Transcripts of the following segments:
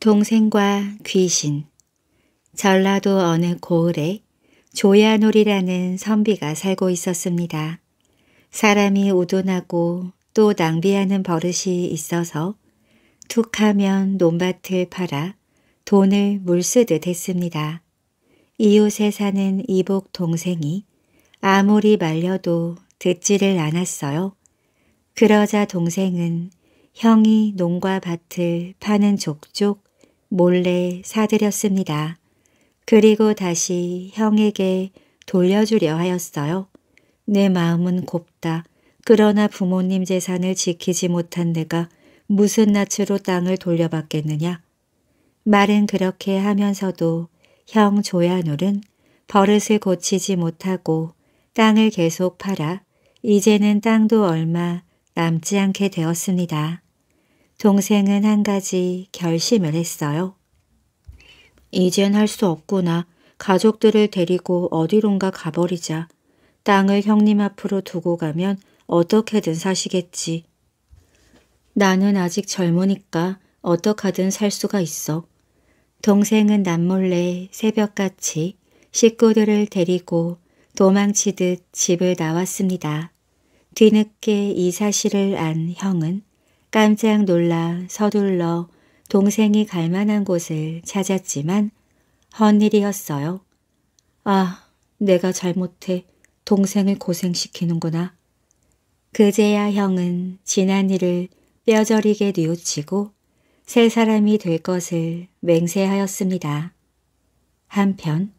동생과 귀신 전라도 어느 고을에 조야놀이라는 선비가 살고 있었습니다. 사람이 우둔하고 또 낭비하는 버릇이 있어서 툭하면 논밭을 팔아 돈을 물쓰듯 했습니다. 이웃에 사는 이복 동생이 아무리 말려도 듣지를 않았어요. 그러자 동생은 형이 농과 밭을 파는 족족 몰래 사들였습니다. 그리고 다시 형에게 돌려주려 하였어요. 내 마음은 곱다. 그러나 부모님 재산을 지키지 못한 내가 무슨 낯으로 땅을 돌려받겠느냐. 말은 그렇게 하면서도 형 조야놀은 버릇을 고치지 못하고 땅을 계속 팔아 이제는 땅도 얼마 남지 않게 되었습니다. 동생은 한 가지 결심을 했어요. 이젠 할 수 없구나. 가족들을 데리고 어디론가 가버리자. 땅을 형님 앞으로 두고 가면 어떻게든 사시겠지. 나는 아직 젊으니까 어떡하든 살 수가 있어. 동생은 남몰래 새벽같이 식구들을 데리고 도망치듯 집을 나왔습니다. 뒤늦게 이 사실을 안 형은 깜짝 놀라 서둘러 동생이 갈 만한 곳을 찾았지만 헛일이었어요. 아, 내가 잘못해 동생을 고생시키는구나. 그제야 형은 지난 일을 뼈저리게 뉘우치고 새 사람이 될 것을 맹세하였습니다. 한편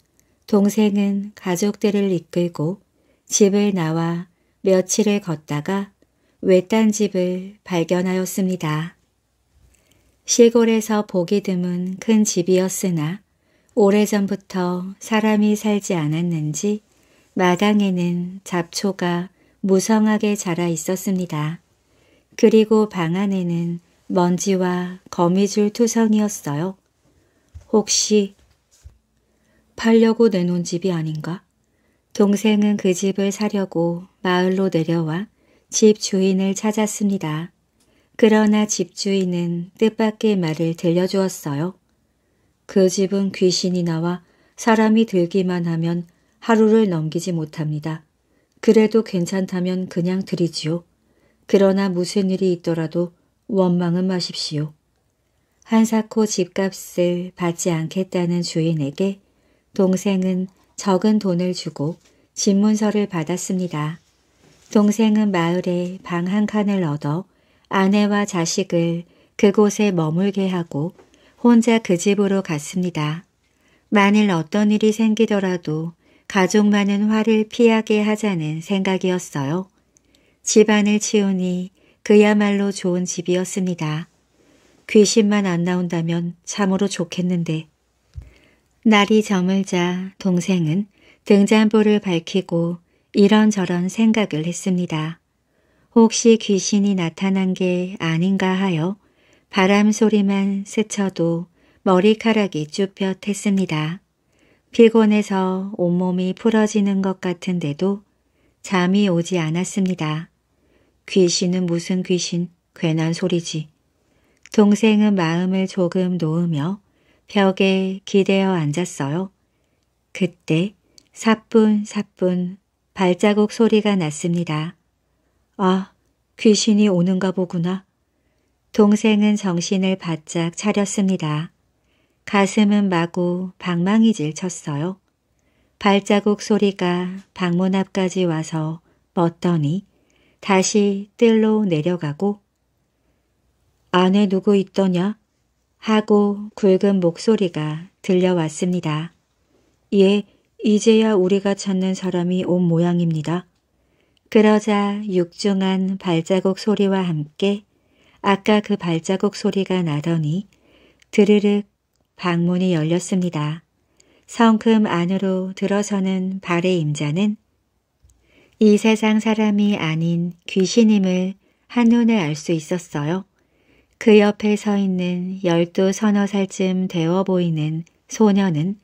동생은 가족들을 이끌고 집을 나와 며칠을 걷다가 외딴 집을 발견하였습니다. 시골에서 보기 드문 큰 집이었으나 오래전부터 사람이 살지 않았는지 마당에는 잡초가 무성하게 자라 있었습니다. 그리고 방 안에는 먼지와 거미줄 투성이었어요. 혹시 팔려고 내놓은 집이 아닌가? 동생은 그 집을 사려고 마을로 내려와 집 주인을 찾았습니다. 그러나 집 주인은 뜻밖의 말을 들려주었어요. 그 집은 귀신이 나와 사람이 들기만 하면 하루를 넘기지 못합니다. 그래도 괜찮다면 그냥 드리지요. 그러나 무슨 일이 있더라도 원망은 마십시오. 한사코 집값을 받지 않겠다는 주인에게 동생은 적은 돈을 주고 집문서를 받았습니다. 동생은 마을에 방 한 칸을 얻어 아내와 자식을 그곳에 머물게 하고 혼자 그 집으로 갔습니다. 만일 어떤 일이 생기더라도 가족 많은 화를 피하게 하자는 생각이었어요. 집안을 치우니 그야말로 좋은 집이었습니다. 귀신만 안 나온다면 참으로 좋겠는데. 날이 저물자 동생은 등잔불을 밝히고 이런저런 생각을 했습니다. 혹시 귀신이 나타난 게 아닌가 하여 바람 소리만 스쳐도 머리카락이 쭈뼛했습니다. 피곤해서 온몸이 풀어지는 것 같은데도 잠이 오지 않았습니다. 귀신은 무슨 귀신, 괜한 소리지. 동생은 마음을 조금 놓으며 벽에 기대어 앉았어요. 그때 사뿐사뿐 발자국 소리가 났습니다. 아, 귀신이 오는가 보구나. 동생은 정신을 바짝 차렸습니다. 가슴은 마구 방망이질 쳤어요. 발자국 소리가 방문 앞까지 와서 멎더니 다시 뜰로 내려가고 안에 누구 있더냐? 하고 굵은 목소리가 들려왔습니다. 예, 이제야 우리가 찾는 사람이 온 모양입니다. 그러자 육중한 발자국 소리와 함께 아까 그 발자국 소리가 나더니 드르륵 방문이 열렸습니다. 성큼 안으로 들어서는 발의 임자는 이 세상 사람이 아닌 귀신임을 한눈에 알 수 있었어요. 그 옆에 서 있는 열두 서너 살쯤 되어 보이는 소녀는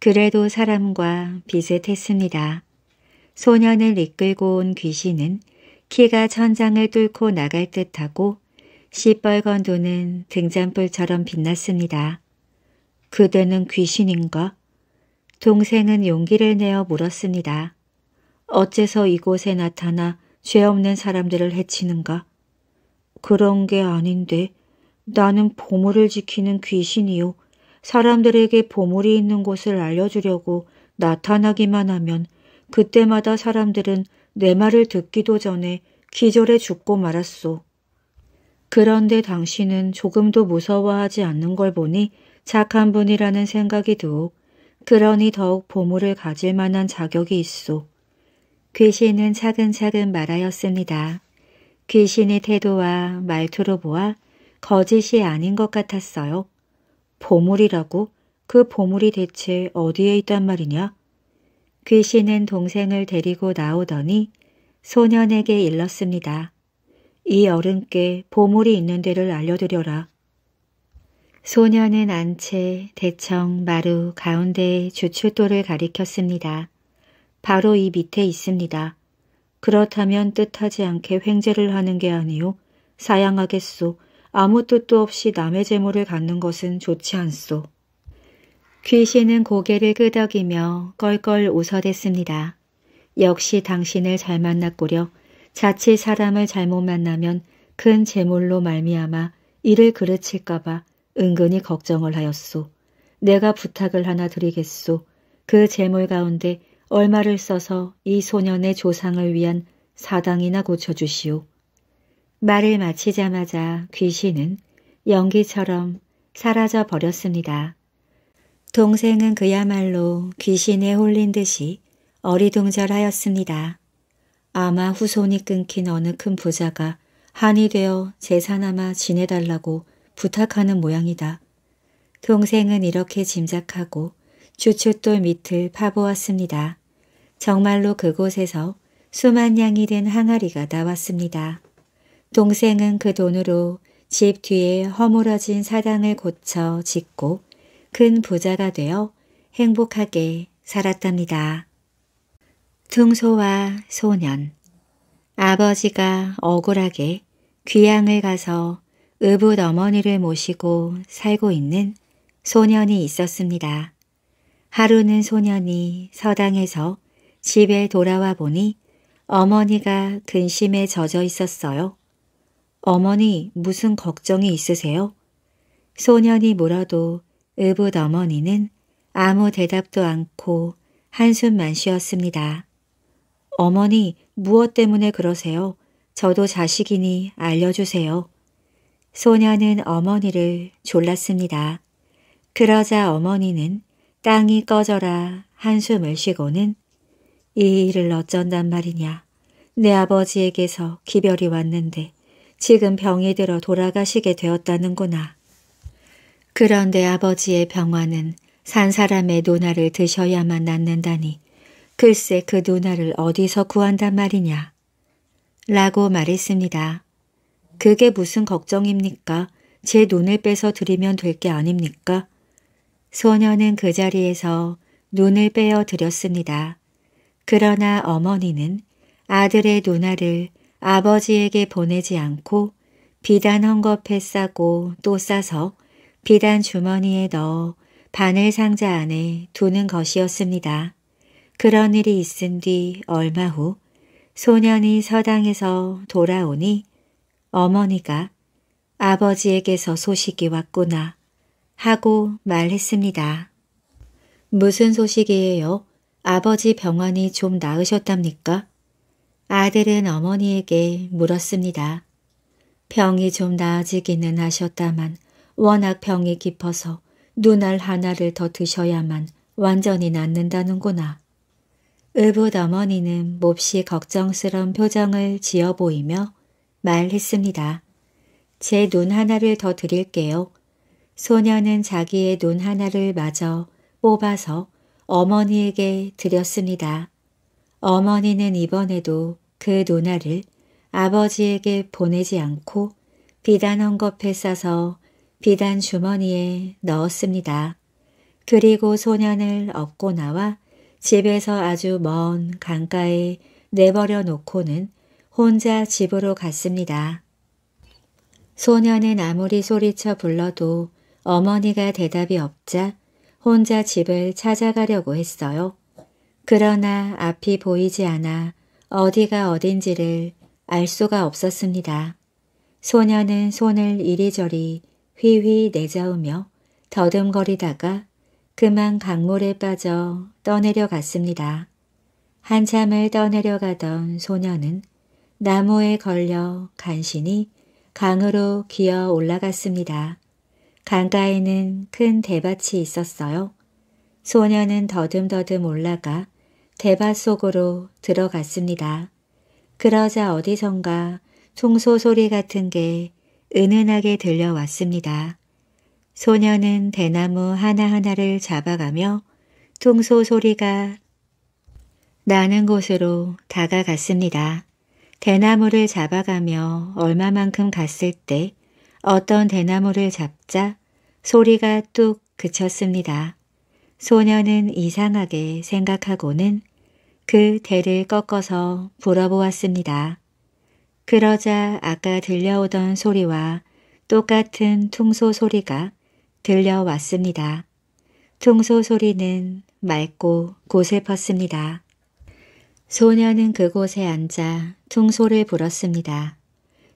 그래도 사람과 비슷했습니다. 소년을 이끌고 온 귀신은 키가 천장을 뚫고 나갈 듯하고 시뻘건 눈은 등잔불처럼 빛났습니다. 그대는 귀신인가? 동생은 용기를 내어 물었습니다. 어째서 이곳에 나타나 죄 없는 사람들을 해치는가? 그런 게 아닌데 나는 보물을 지키는 귀신이요. 사람들에게 보물이 있는 곳을 알려주려고 나타나기만 하면 그때마다 사람들은 내 말을 듣기도 전에 기절해 죽고 말았소. 그런데 당신은 조금도 무서워하지 않는 걸 보니 착한 분이라는 생각이 드오. 그러니 더욱 보물을 가질 만한 자격이 있소. 귀신은 차근차근 말하였습니다. 귀신의 태도와 말투로 보아 거짓이 아닌 것 같았어요. 보물이라고? 그 보물이 대체 어디에 있단 말이냐? 귀신은 동생을 데리고 나오더니 소년에게 일렀습니다. 이 어른께 보물이 있는 데를 알려드려라. 소년은 안채, 대청, 마루 가운데에 주춧돌을 가리켰습니다. 바로 이 밑에 있습니다. 그렇다면 뜻하지 않게 횡재를 하는 게 아니요. 사양하겠소. 아무 뜻도 없이 남의 재물을 갖는 것은 좋지 않소. 귀신은 고개를 끄덕이며 껄껄 웃어댔습니다. 역시 당신을 잘 만났구려. 자칫 사람을 잘못 만나면 큰 재물로 말미암아 이를 그르칠까봐 은근히 걱정을 하였소. 내가 부탁을 하나 드리겠소. 그 재물 가운데 얼마를 써서 이 소년의 조상을 위한 사당이나 고쳐주시오. 말을 마치자마자 귀신은 연기처럼 사라져 버렸습니다. 동생은 그야말로 귀신에 홀린 듯이 어리둥절하였습니다. 아마 후손이 끊긴 어느 큰 부자가 한이 되어 재산아마 지내달라고 부탁하는 모양이다. 동생은 이렇게 짐작하고 주춧돌 밑을 파보았습니다. 정말로 그곳에서 수만 양이 된 항아리가 나왔습니다. 동생은 그 돈으로 집 뒤에 허물어진 사당을 고쳐 짓고 큰 부자가 되어 행복하게 살았답니다. 퉁소와 소년 아버지가 억울하게 귀양을 가서 의붓 어머니를 모시고 살고 있는 소년이 있었습니다. 하루는 소년이 서당에서 집에 돌아와 보니 어머니가 근심에 젖어 있었어요. 어머니 무슨 걱정이 있으세요? 소년이 물어도 의붓 어머니는 아무 대답도 않고 한숨만 쉬었습니다. 어머니 무엇 때문에 그러세요? 저도 자식이니 알려주세요. 소년은 어머니를 졸랐습니다. 그러자 어머니는 땅이 꺼져라 한숨을 쉬고는 이 일을 어쩐단 말이냐. 내 아버지에게서 기별이 왔는데 지금 병이 들어 돌아가시게 되었다는구나. 그런데 아버지의 병화는 산 사람의 누나를 드셔야만 낫는다니 글쎄 그 누나를 어디서 구한단 말이냐. 라고 말했습니다. 그게 무슨 걱정입니까? 제 눈을 빼서 드리면 될 게 아닙니까? 소녀는 그 자리에서 눈을 빼어 드렸습니다. 그러나 어머니는 아들의 누나를 아버지에게 보내지 않고 비단 헝겊에 싸고 또 싸서 비단 주머니에 넣어 바늘 상자 안에 두는 것이었습니다. 그런 일이 있은 뒤 얼마 후 소년이 서당에서 돌아오니 어머니가 아버지에게서 소식이 왔구나 하고 말했습니다. 무슨 소식이에요? 아버지 병원이 좀 나으셨답니까? 아들은 어머니에게 물었습니다. 병이 좀 나아지기는 하셨다만 워낙 병이 깊어서 눈알 하나를 더 드셔야만 완전히 낫는다는구나. 의붓 어머니는 몹시 걱정스런 표정을 지어 보이며 말했습니다. 제 눈 하나를 더 드릴게요. 소녀는 자기의 눈 하나를 마저 뽑아서 어머니에게 드렸습니다. 어머니는 이번에도 그 누나를 아버지에게 보내지 않고 비단 헝겊에 싸서 비단 주머니에 넣었습니다. 그리고 소년을 업고 나와 집에서 아주 먼 강가에 내버려 놓고는 혼자 집으로 갔습니다. 소녀는 아무리 소리쳐 불러도 어머니가 대답이 없자 혼자 집을 찾아가려고 했어요. 그러나 앞이 보이지 않아 어디가 어딘지를 알 수가 없었습니다. 소녀는 손을 이리저리 휘휘 내저으며 더듬거리다가 그만 강물에 빠져 떠내려 갔습니다. 한참을 떠내려 가던 소녀는 나무에 걸려 간신히 강으로 기어 올라갔습니다. 강가에는 큰 대밭이 있었어요. 소녀는 더듬더듬 올라가 대밭 속으로 들어갔습니다. 그러자 어디선가 총소 소리 같은 게 은은하게 들려왔습니다. 소녀는 대나무 하나하나를 잡아가며 퉁소 소리가 나는 곳으로 다가갔습니다. 대나무를 잡아가며 얼마만큼 갔을 때 어떤 대나무를 잡자 소리가 뚝 그쳤습니다. 소녀는 이상하게 생각하고는 그 대를 꺾어서 불어보았습니다. 그러자 아까 들려오던 소리와 똑같은 퉁소 소리가 들려왔습니다. 퉁소 소리는 맑고 고슬펐습니다. 소녀는 그곳에 앉아 퉁소를 불었습니다.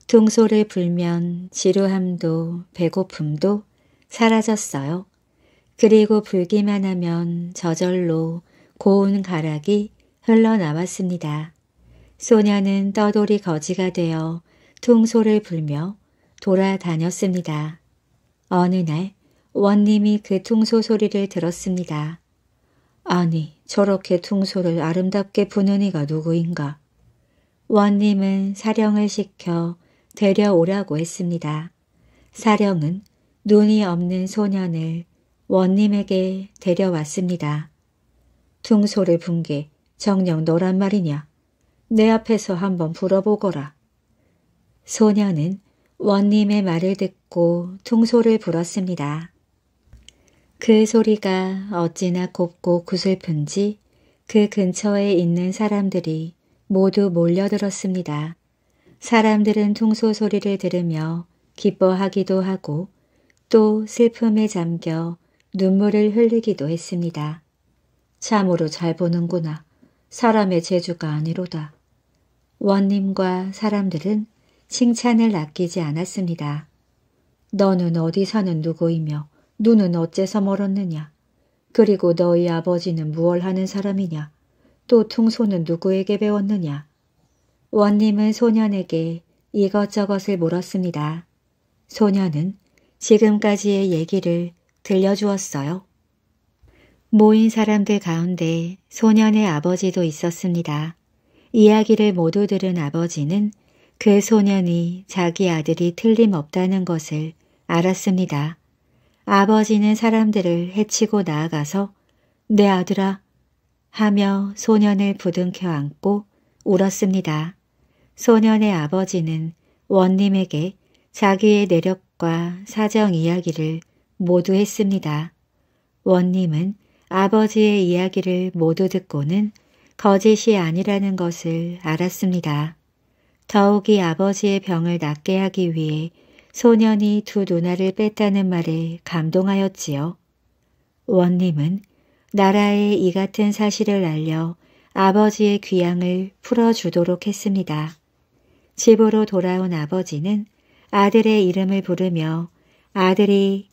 퉁소를 불면 지루함도 배고픔도 사라졌어요. 그리고 불기만 하면 저절로 고운 가락이 흘러나왔습니다. 소녀는 떠돌이 거지가 되어 퉁소를 불며 돌아다녔습니다. 어느 날 원님이 그 퉁소 소리를 들었습니다. 아니 저렇게 퉁소를 아름답게 부는 이가 누구인가. 원님은 사령을 시켜 데려오라고 했습니다. 사령은 눈이 없는 소년을 원님에게 데려왔습니다. 퉁소를 분 게 정녕 너란 말이냐. 내 앞에서 한번 불어보거라. 소년은 원님의 말을 듣고 퉁소를 불었습니다. 그 소리가 어찌나 곱고 구슬픈지 그 근처에 있는 사람들이 모두 몰려들었습니다. 사람들은 퉁소 소리를 들으며 기뻐하기도 하고 또 슬픔에 잠겨 눈물을 흘리기도 했습니다. 참으로 잘 보는구나. 사람의 재주가 아니로다. 원님과 사람들은 칭찬을 아끼지 않았습니다. 너는 어디 사는 누구이며 눈은 어째서 멀었느냐? 그리고 너희 아버지는 무얼 하는 사람이냐? 또 퉁소는 누구에게 배웠느냐? 원님은 소년에게 이것저것을 물었습니다. 소년은 지금까지의 얘기를 들려주었어요. 모인 사람들 가운데 소년의 아버지도 있었습니다. 이야기를 모두 들은 아버지는 그 소년이 자기 아들이 틀림없다는 것을 알았습니다. 아버지는 사람들을 해치고 나아가서 내 아들아 하며 소년을 부둥켜 안고 울었습니다. 소년의 아버지는 원님에게 자기의 내력과 사정 이야기를 모두 했습니다. 원님은 아버지의 이야기를 모두 듣고는 거짓이 아니라는 것을 알았습니다. 더욱이 아버지의 병을 낫게 하기 위해 소년이 두 누나를 뺐다는 말에 감동하였지요. 원님은 나라에 이 같은 사실을 알려 아버지의 귀향을 풀어주도록 했습니다. 집으로 돌아온 아버지는 아들의 이름을 부르며 아들이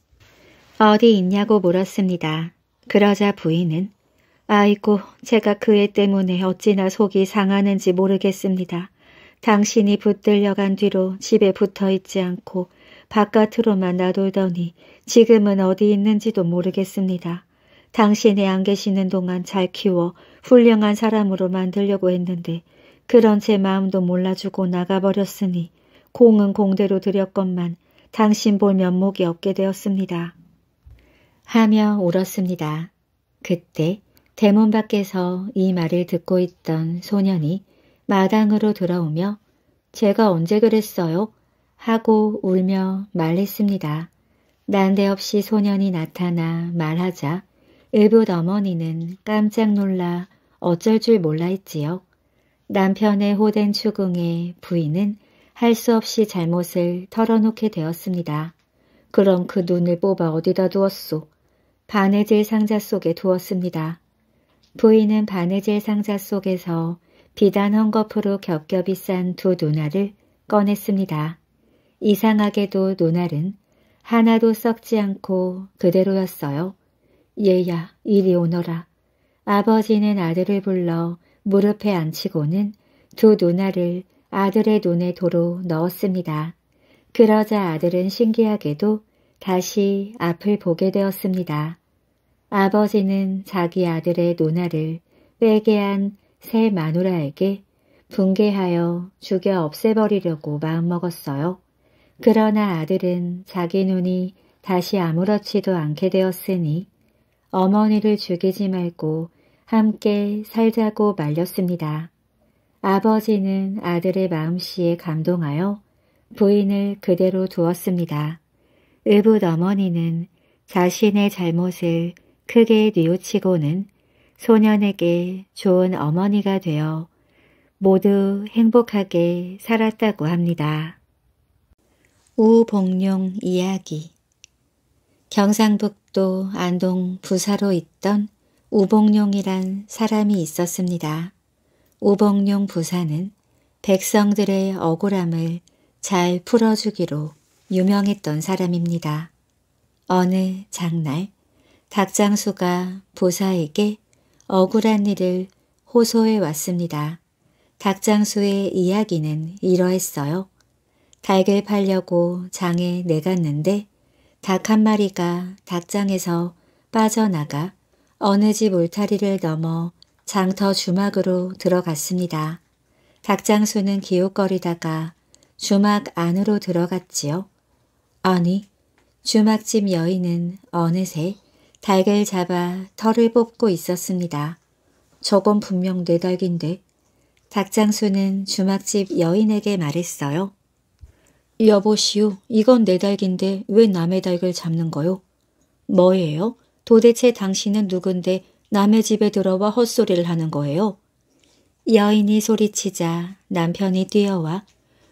어디 있냐고 물었습니다. 그러자 부인은 아이고 제가 그 애 때문에 어찌나 속이 상하는지 모르겠습니다. 당신이 붙들려간 뒤로 집에 붙어 있지 않고 바깥으로만 놔돌더니 지금은 어디 있는지도 모르겠습니다. 당신이 안 계시는 동안 잘 키워 훌륭한 사람으로 만들려고 했는데 그런 제 마음도 몰라주고 나가버렸으니 공은 공대로 드렸건만 당신 볼 면목이 없게 되었습니다. 하며 울었습니다. 그때 대문 밖에서 이 말을 듣고 있던 소년이 마당으로 들어오며 제가 언제 그랬어요? 하고 울며 말했습니다. 난데없이 소년이 나타나 말하자 의붓 어머니는 깜짝 놀라 어쩔 줄 몰라 했지요. 남편의 호된 추궁에 부인은 할 수 없이 잘못을 털어놓게 되었습니다. 그럼 그 눈을 뽑아 어디다 두었소? 바느질 상자 속에 두었습니다. 부인은 바느질 상자 속에서 비단 헝겊으로 겹겹이 싼두 눈알을 꺼냈습니다. 이상하게도 눈알은 하나도 썩지 않고 그대로였어요. 얘야 이리 오너라. 아버지는 아들을 불러 무릎에 앉히고는 두 누나를 아들의 눈에 도로 넣었습니다. 그러자 아들은 신기하게도 다시 앞을 보게 되었습니다. 아버지는 자기 아들의 누나를 빼게 한새 마누라에게 붕괴하여 죽여 없애버리려고 마음먹었어요. 그러나 아들은 자기 눈이 다시 아무렇지도 않게 되었으니 어머니를 죽이지 말고 함께 살자고 말렸습니다. 아버지는 아들의 마음씨에 감동하여 부인을 그대로 두었습니다. 의붓 어머니는 자신의 잘못을 크게 뉘우치고는 소년에게 좋은 어머니가 되어 모두 행복하게 살았다고 합니다. 우복룡 이야기 경상북도 안동 부사로 있던 우복룡이란 사람이 있었습니다. 우복룡 부사는 백성들의 억울함을 잘 풀어주기로 유명했던 사람입니다. 어느 장날 닭장수가 부사에게 억울한 일을 호소해 왔습니다. 닭장수의 이야기는 이러했어요. 닭을 팔려고 장에 내갔는데 닭 한 마리가 닭장에서 빠져나가 어느 집 울타리를 넘어 장터 주막으로 들어갔습니다. 닭장수는 기웃거리다가 주막 안으로 들어갔지요. 아니, 주막집 여인은 어느새 닭을 잡아 털을 뽑고 있었습니다. 저건 분명 내 닭인데. 닭장수는 주막집 여인에게 말했어요. 여보시오, 이건 내 닭인데 왜 남의 닭을 잡는 거요? 뭐예요? 도대체 당신은 누군데 남의 집에 들어와 헛소리를 하는 거예요? 여인이 소리치자 남편이 뛰어와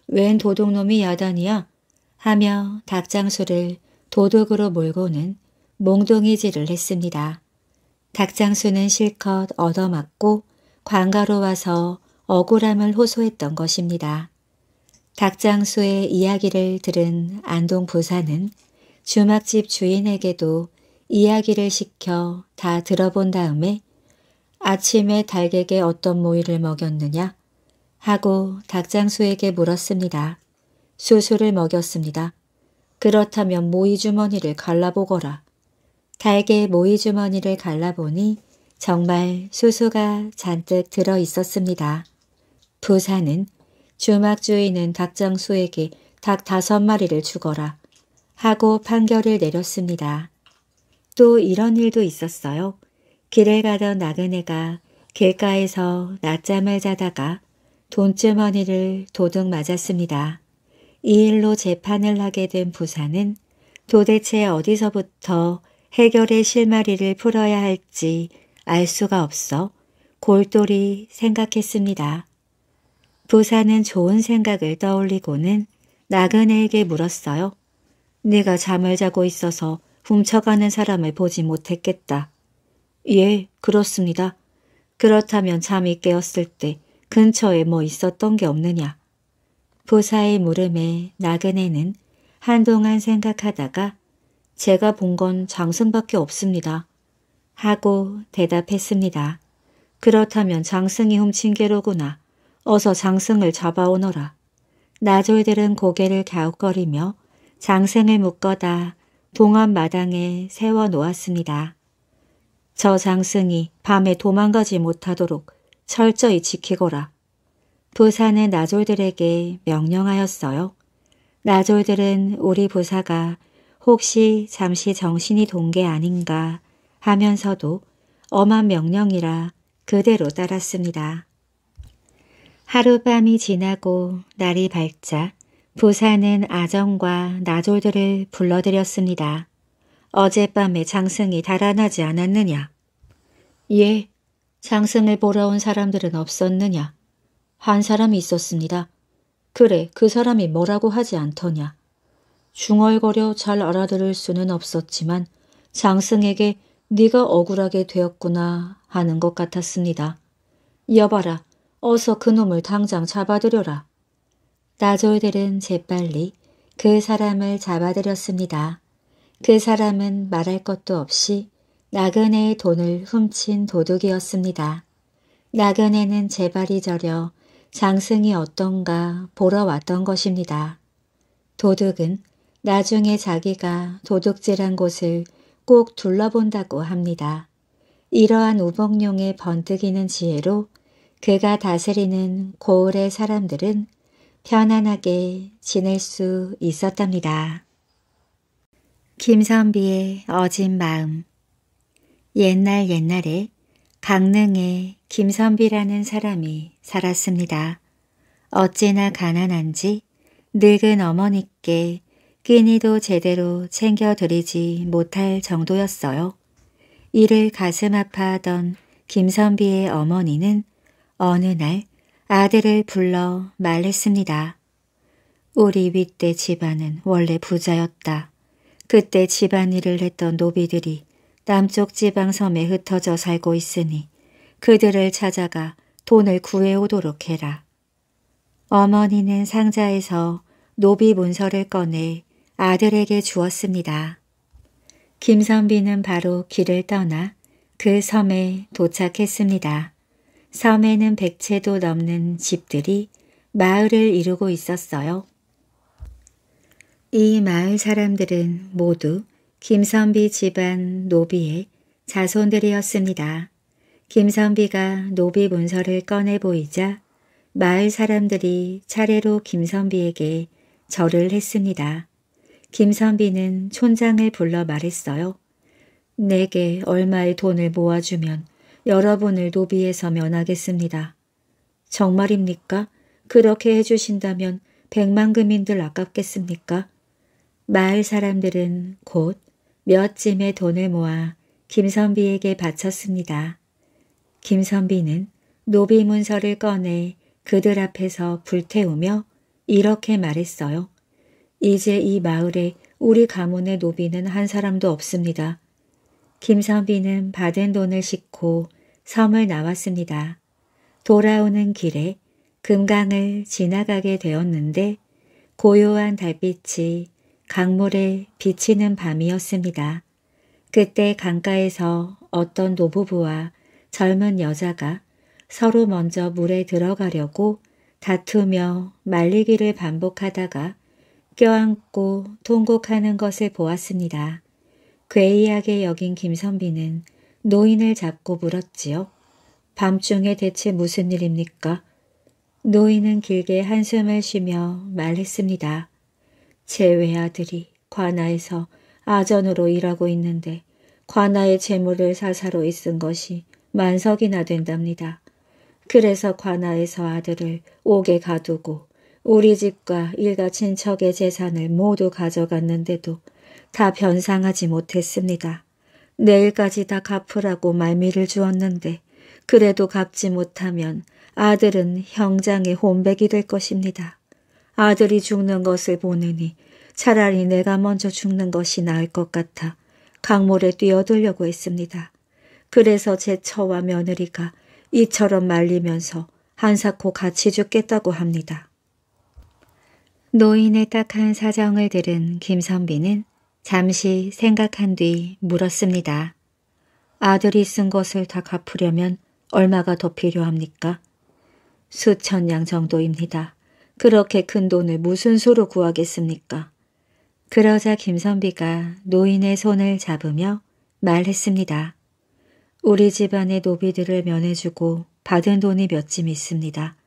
웬 도둑놈이 야단이야? 하며 닭장수를 도둑으로 몰고는 몽둥이질을 했습니다. 닭장수는 실컷 얻어맞고 관가로 와서 억울함을 호소했던 것입니다. 닭장수의 이야기를 들은 안동 부사는 주막집 주인에게도 이야기를 시켜 다 들어본 다음에 아침에 닭에게 어떤 모이를 먹였느냐 하고 닭장수에게 물었습니다. 수수를 먹였습니다. 그렇다면 모이 주머니를 갈라보거라. 닭의 모이 주머니를 갈라보니 정말 수수가 잔뜩 들어 있었습니다. 부사는 주막 주인은 닭장수에게 닭 다섯 마리를 주거라 하고 판결을 내렸습니다. 또 이런 일도 있었어요. 길을 가던 나그네가 길가에서 낮잠을 자다가 돈주머니를 도둑 맞았습니다. 이 일로 재판을 하게 된 부사는 도대체 어디서부터 해결의 실마리를 풀어야 할지 알 수가 없어 골똘히 생각했습니다. 부사는 좋은 생각을 떠올리고는 나그네에게 물었어요. 네가 잠을 자고 있어서 훔쳐가는 사람을 보지 못했겠다. 예, 그렇습니다. 그렇다면 잠이 깨었을 때 근처에 뭐 있었던 게 없느냐. 부사의 물음에 나그네는 한동안 생각하다가 제가 본 건 장승밖에 없습니다. 하고 대답했습니다. 그렇다면 장승이 훔친 게로구나. 어서 장승을 잡아오너라. 나졸들은 고개를 갸웃거리며 장승을 묶어다 동안 마당에 세워 놓았습니다. 저 장승이 밤에 도망가지 못하도록 철저히 지키거라. 부사는 나졸들에게 명령하였어요. 나졸들은 우리 부사가 혹시 잠시 정신이 돈 게 아닌가 하면서도 엄한 명령이라 그대로 따랐습니다. 하룻밤이 지나고 날이 밝자 부사는 아정과 나졸들을 불러들였습니다. 어젯밤에 장승이 달아나지 않았느냐? 예, 장승을 보러 온 사람들은 없었느냐? 한 사람이 있었습니다. 그래 그 사람이 뭐라고 하지 않더냐. 중얼거려 잘 알아들을 수는 없었지만 장승에게 네가 억울하게 되었구나 하는 것 같았습니다. 여봐라 어서 그놈을 당장 잡아들여라. 나졸들은 재빨리 그 사람을 잡아들였습니다. 그 사람은 말할 것도 없이 나그네의 돈을 훔친 도둑이었습니다. 나그네는 제발이 저려 장승이 어떤가 보러 왔던 것입니다. 도둑은 나중에 자기가 도둑질한 곳을 꼭 둘러본다고 합니다. 이러한 우복룡의 번뜩이는 지혜로 그가 다스리는 고을의 사람들은 편안하게 지낼 수 있었답니다. 김선비의 어진 마음 옛날 옛날에 강릉에 김선비라는 사람이 살았습니다. 어찌나 가난한지 늙은 어머니께 끼니도 제대로 챙겨드리지 못할 정도였어요. 이를 가슴 아파하던 김선비의 어머니는 어느 날 아들을 불러 말했습니다. 우리 윗대 집안은 원래 부자였다. 그때 집안일을 했던 노비들이 남쪽 지방 섬에 흩어져 살고 있으니 그들을 찾아가 돈을 구해오도록 해라. 어머니는 상자에서 노비 문서를 꺼내 아들에게 주었습니다. 김선비는 바로 길을 떠나 그 섬에 도착했습니다. 섬에는 백채도 넘는 집들이 마을을 이루고 있었어요. 이 마을 사람들은 모두 김선비 집안 노비의 자손들이었습니다. 김선비가 노비 문서를 꺼내 보이자 마을 사람들이 차례로 김선비에게 절을 했습니다. 김선비는 촌장을 불러 말했어요. 내게 얼마의 돈을 모아주면 여러분을 노비에서 면하겠습니다. 정말입니까? 그렇게 해주신다면 백만 금인들 아깝겠습니까? 마을 사람들은 곧 몇 짐의 돈을 모아 김선비에게 바쳤습니다. 김선비는 노비 문서를 꺼내 그들 앞에서 불태우며 이렇게 말했어요. 이제 이 마을에 우리 가문의 노비는 한 사람도 없습니다. 김선비는 받은 돈을 싣고 섬을 나왔습니다. 돌아오는 길에 금강을 지나가게 되었는데 고요한 달빛이 강물에 비치는 밤이었습니다. 그때 강가에서 어떤 노부부와 젊은 여자가 서로 먼저 물에 들어가려고 다투며 말리기를 반복하다가 껴안고 통곡하는 것을 보았습니다. 괴이하게 여긴 김선비는 노인을 잡고 물었지요. 밤중에 대체 무슨 일입니까? 노인은 길게 한숨을 쉬며 말했습니다. 제 외아들이 관아에서 아전으로 일하고 있는데 관아의 재물을 사사로 있은 것이 만석이나 된답니다. 그래서 관아에서 아들을 옥에 가두고 우리 집과 일가 친척의 재산을 모두 가져갔는데도 다 변상하지 못했습니다. 내일까지 다 갚으라고 말미를 주었는데 그래도 갚지 못하면 아들은 형장의 혼백이 될 것입니다. 아들이 죽는 것을 보느니 차라리 내가 먼저 죽는 것이 나을 것 같아 강물에 뛰어들려고 했습니다. 그래서 제 처와 며느리가 이처럼 말리면서 한사코 같이 죽겠다고 합니다. 노인의 딱한 사정을 들은 김선비는 잠시 생각한 뒤 물었습니다. 아들이 쓴 것을 다 갚으려면 얼마가 더 필요합니까? 수천 양 정도입니다. 그렇게 큰 돈을 무슨 수로 구하겠습니까? 그러자 김선비가 노인의 손을 잡으며 말했습니다. 우리 집안의 노비들을 면해주고 받은 돈이 몇짐 있습니다.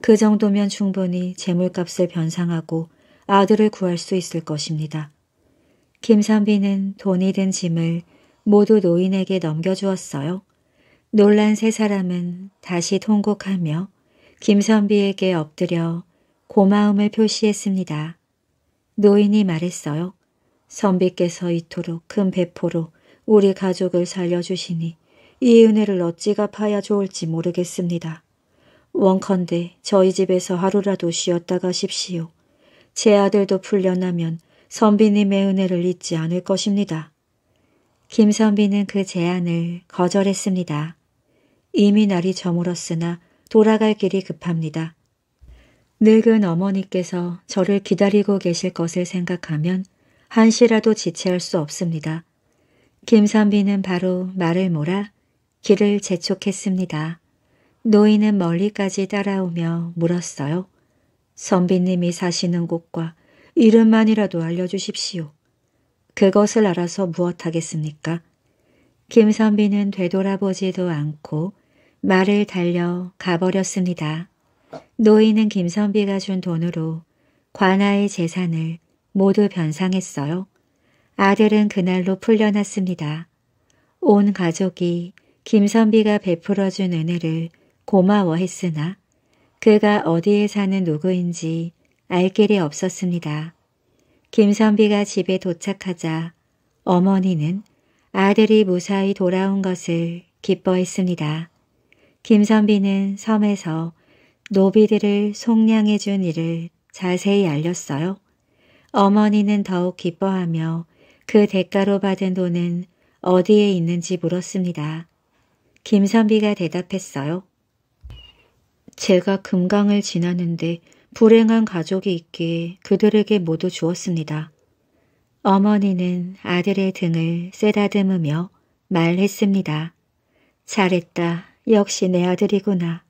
그 정도면 충분히 재물값을 변상하고 아들을 구할 수 있을 것입니다. 김선비는 돈이 든 짐을 모두 노인에게 넘겨주었어요. 놀란 세 사람은 다시 통곡하며 김선비에게 엎드려 고마움을 표시했습니다. 노인이 말했어요. 선비께서 이토록 큰 배포로 우리 가족을 살려주시니 이 은혜를 어찌 갚아야 좋을지 모르겠습니다. 원컨대 저희 집에서 하루라도 쉬었다 가십시오. 제 아들도 풀려나면 선비님의 은혜를 잊지 않을 것입니다. 김선비는 그 제안을 거절했습니다. 이미 날이 저물었으나 돌아갈 길이 급합니다. 늙은 어머니께서 저를 기다리고 계실 것을 생각하면 한시라도 지체할 수 없습니다. 김선비는 바로 말을 몰아 길을 재촉했습니다. 노인은 멀리까지 따라오며 물었어요. 선비님이 사시는 곳과 이름만이라도 알려주십시오. 그것을 알아서 무엇하겠습니까? 김선비는 되돌아보지도 않고 말을 달려 가버렸습니다. 노인은 김선비가 준 돈으로 관아의 재산을 모두 변상했어요. 아들은 그날로 풀려났습니다. 온 가족이 김선비가 베풀어준 은혜를 고마워했으나 그가 어디에 사는 누구인지 알 길이 없었습니다. 김선비가 집에 도착하자 어머니는 아들이 무사히 돌아온 것을 기뻐했습니다. 김선비는 섬에서 노비들을 속량해 준 일을 자세히 알렸어요. 어머니는 더욱 기뻐하며 그 대가로 받은 돈은 어디에 있는지 물었습니다. 김선비가 대답했어요. 제가 금강을 지나는데 불행한 가족이 있기에 그들에게 모두 주었습니다. 어머니는 아들의 등을 쓰다듬으며 말했습니다. 잘했다. 역시 내 아들이구나.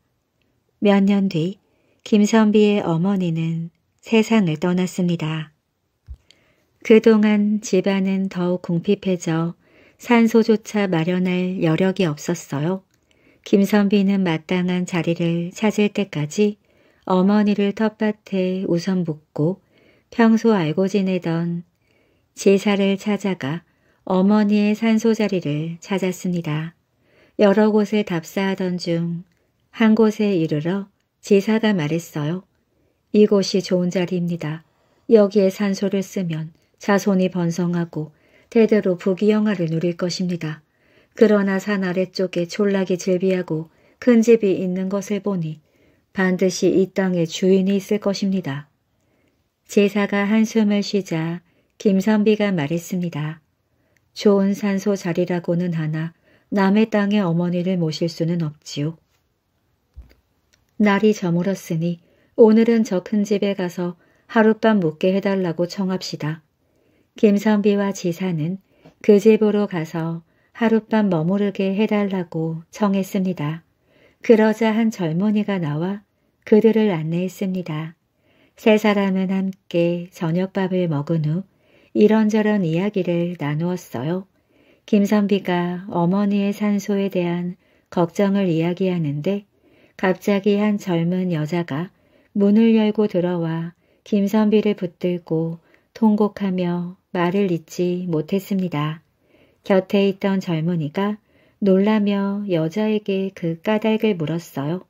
몇 년 뒤 김선비의 어머니는 세상을 떠났습니다. 그동안 집안은 더욱 궁핍해져 산소조차 마련할 여력이 없었어요. 김선비는 마땅한 자리를 찾을 때까지 어머니를 텃밭에 우선 묻고 평소 알고 지내던 제사를 찾아가 어머니의 산소 자리를 찾았습니다. 여러 곳을 답사하던 중 한 곳에 이르러 제사가 말했어요. 이곳이 좋은 자리입니다. 여기에 산소를 쓰면 자손이 번성하고 대대로 부귀영화를 누릴 것입니다. 그러나 산 아래쪽에 졸라기 즐비하고 큰 집이 있는 것을 보니 반드시 이 땅에 주인이 있을 것입니다. 제사가 한숨을 쉬자 김선비가 말했습니다. 좋은 산소 자리라고는 하나 남의 땅에 어머니를 모실 수는 없지요. 날이 저물었으니 오늘은 저 큰 집에 가서 하룻밤 묵게 해달라고 청합시다. 김선비와 지사는 그 집으로 가서 하룻밤 머무르게 해달라고 청했습니다. 그러자 한 젊은이가 나와 그들을 안내했습니다. 세 사람은 함께 저녁밥을 먹은 후 이런저런 이야기를 나누었어요. 김선비가 어머니의 산소에 대한 걱정을 이야기하는데 갑자기 한 젊은 여자가 문을 열고 들어와 김선비를 붙들고 통곡하며 말을 잇지 못했습니다. 곁에 있던 젊은이가 놀라며 여자에게 그 까닭을 물었어요.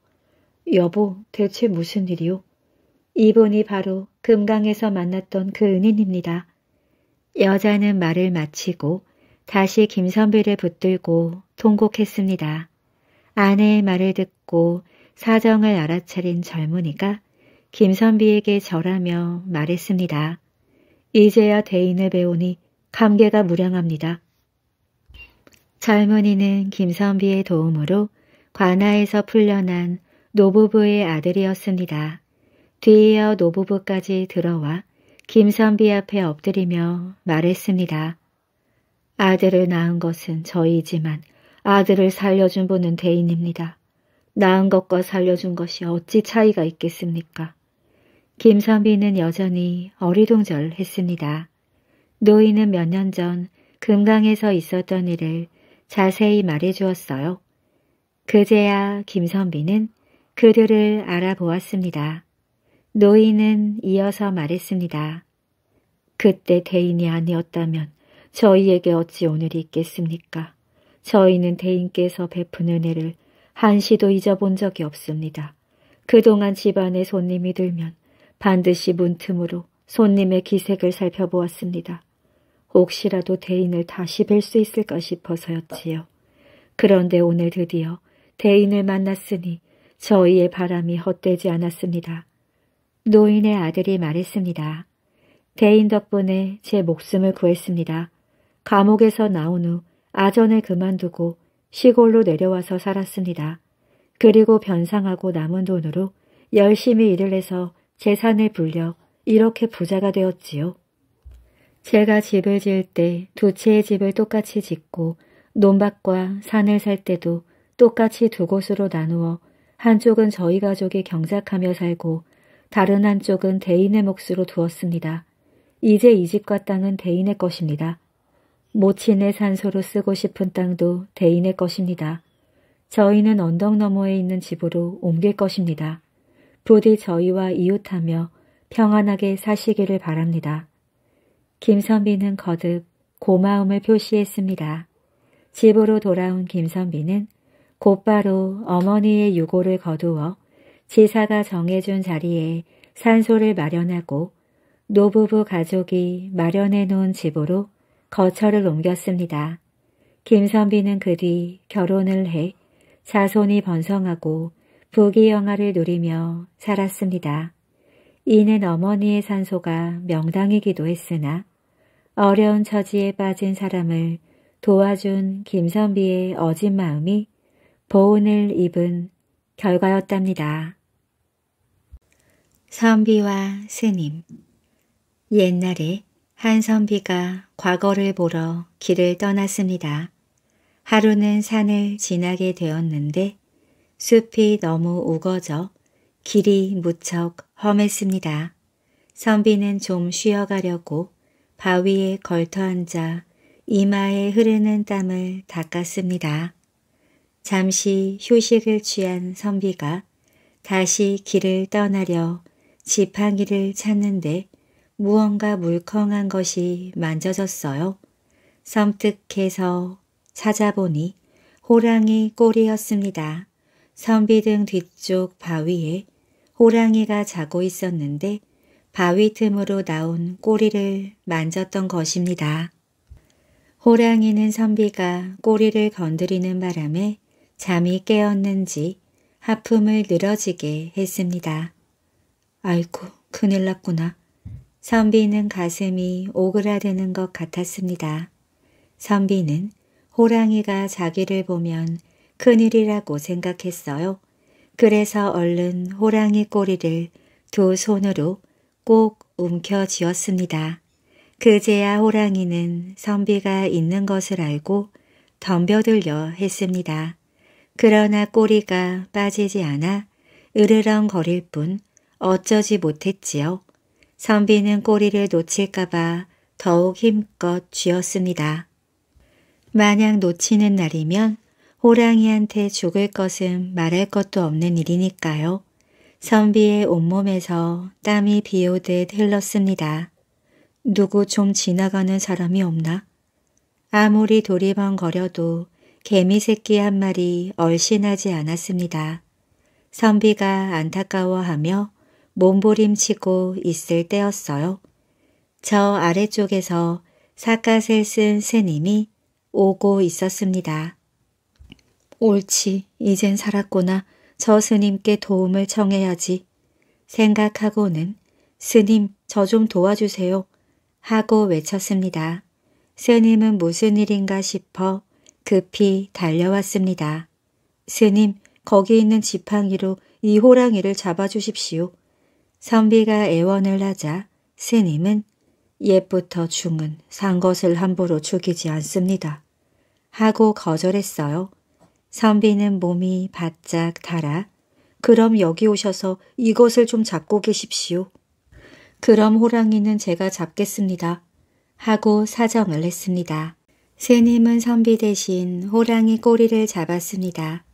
여보, 대체 무슨 일이요? 이분이 바로 금강에서 만났던 그 은인입니다. 여자는 말을 마치고 다시 김선비를 붙들고 통곡했습니다. 아내의 말을 듣고 사정을 알아차린 젊은이가 김선비에게 절하며 말했습니다. 이제야 대인을 배우니 감개가 무량합니다. 젊은이는 김선비의 도움으로 관아에서 풀려난 노부부의 아들이었습니다. 뒤이어 노부부까지 들어와 김선비 앞에 엎드리며 말했습니다. 아들을 낳은 것은 저희지만 아들을 살려준 분은 대인입니다. 낳은 것과 살려준 것이 어찌 차이가 있겠습니까? 김선비는 여전히 어리둥절했습니다. 노인은 몇 년 전 금강에서 있었던 일을 자세히 말해 주었어요. 그제야 김선비는 그들을 알아보았습니다. 노인은 이어서 말했습니다. 그때 대인이 아니었다면 저희에게 어찌 오늘이 있겠습니까? 저희는 대인께서 베푼 은혜를 한시도 잊어본 적이 없습니다. 그동안 집안에 손님이 들면 반드시 문틈으로 손님의 기색을 살펴보았습니다. 혹시라도 대인을 다시 뵐 수 있을까 싶어서였지요. 그런데 오늘 드디어 대인을 만났으니 저희의 바람이 헛되지 않았습니다. 노인의 아들이 말했습니다. 대인 덕분에 제 목숨을 구했습니다. 감옥에서 나온 후 아전을 그만두고 시골로 내려와서 살았습니다. 그리고 변상하고 남은 돈으로 열심히 일을 해서 재산을 불려 이렇게 부자가 되었지요. 제가 집을 지을 때 두 채의 집을 똑같이 짓고 논밭과 산을 살 때도 똑같이 두 곳으로 나누어 한쪽은 저희 가족이 경작하며 살고 다른 한쪽은 대인의 몫으로 두었습니다. 이제 이 집과 땅은 대인의 것입니다. 모친의 산소로 쓰고 싶은 땅도 대인의 것입니다. 저희는 언덕 너머에 있는 집으로 옮길 것입니다. 부디 저희와 이웃하며 평안하게 사시기를 바랍니다. 김선비는 거듭 고마움을 표시했습니다. 집으로 돌아온 김선비는 곧바로 어머니의 유고를 거두어 지사가 정해준 자리에 산소를 마련하고 노부부 가족이 마련해 놓은 집으로 거처를 옮겼습니다. 김선비는 그 뒤 결혼을 해 자손이 번성하고 부귀영화를 누리며 살았습니다. 이는 어머니의 산소가 명당이기도 했으나 어려운 처지에 빠진 사람을 도와준 김선비의 어진 마음이 보은을 입은 결과였답니다. 선비와 스님 옛날에 한 선비가 과거를 보러 길을 떠났습니다. 하루는 산을 지나게 되었는데 숲이 너무 우거져 길이 무척 험했습니다. 선비는 좀 쉬어가려고 바위에 걸터 앉아 이마에 흐르는 땀을 닦았습니다. 잠시 휴식을 취한 선비가 다시 길을 떠나려 지팡이를 찾는데 무언가 물컹한 것이 만져졌어요. 섬뜩해서 찾아보니 호랑이 꼬리였습니다. 선비등 뒤쪽 바위에 호랑이가 자고 있었는데 바위 틈으로 나온 꼬리를 만졌던 것입니다. 호랑이는 선비가 꼬리를 건드리는 바람에 잠이 깨었는지 하품을 늘어지게 했습니다. 아이고 큰일 났구나. 선비는 가슴이 오그라드는 것 같았습니다. 선비는 호랑이가 자기를 보면 큰일이라고 생각했어요. 그래서 얼른 호랑이 꼬리를 두 손으로 꼭 움켜 쥐었습니다. 그제야 호랑이는 선비가 있는 것을 알고 덤벼들려 했습니다. 그러나 꼬리가 빠지지 않아 으르렁거릴 뿐 어쩌지 못했지요. 선비는 꼬리를 놓칠까봐 더욱 힘껏 쥐었습니다. 만약 놓치는 날이면 호랑이한테 죽을 것은 말할 것도 없는 일이니까요. 선비의 온몸에서 땀이 비오듯 흘렀습니다. 누구 좀 지나가는 사람이 없나? 아무리 도리번거려도 개미 새끼 한 마리 얼씬하지 않았습니다. 선비가 안타까워하며 몸부림치고 있을 때였어요. 저 아래쪽에서 사갓을 쓴 스님이 오고 있었습니다. 옳지, 이젠 살았구나. 저 스님께 도움을 청해야지. 생각하고는 스님, 저 좀 도와주세요. 하고 외쳤습니다. 스님은 무슨 일인가 싶어 급히 달려왔습니다. 스님, 거기 있는 지팡이로 이 호랑이를 잡아주십시오. 선비가 애원을 하자 스님은 옛부터 중은 산 것을 함부로 죽이지 않습니다. 하고 거절했어요. 선비는 몸이 바짝 달아 그럼 여기 오셔서 이것을 좀 잡고 계십시오. 그럼 호랑이는 제가 잡겠습니다. 하고 사정을 했습니다. 스님은 선비 대신 호랑이 꼬리를 잡았습니다.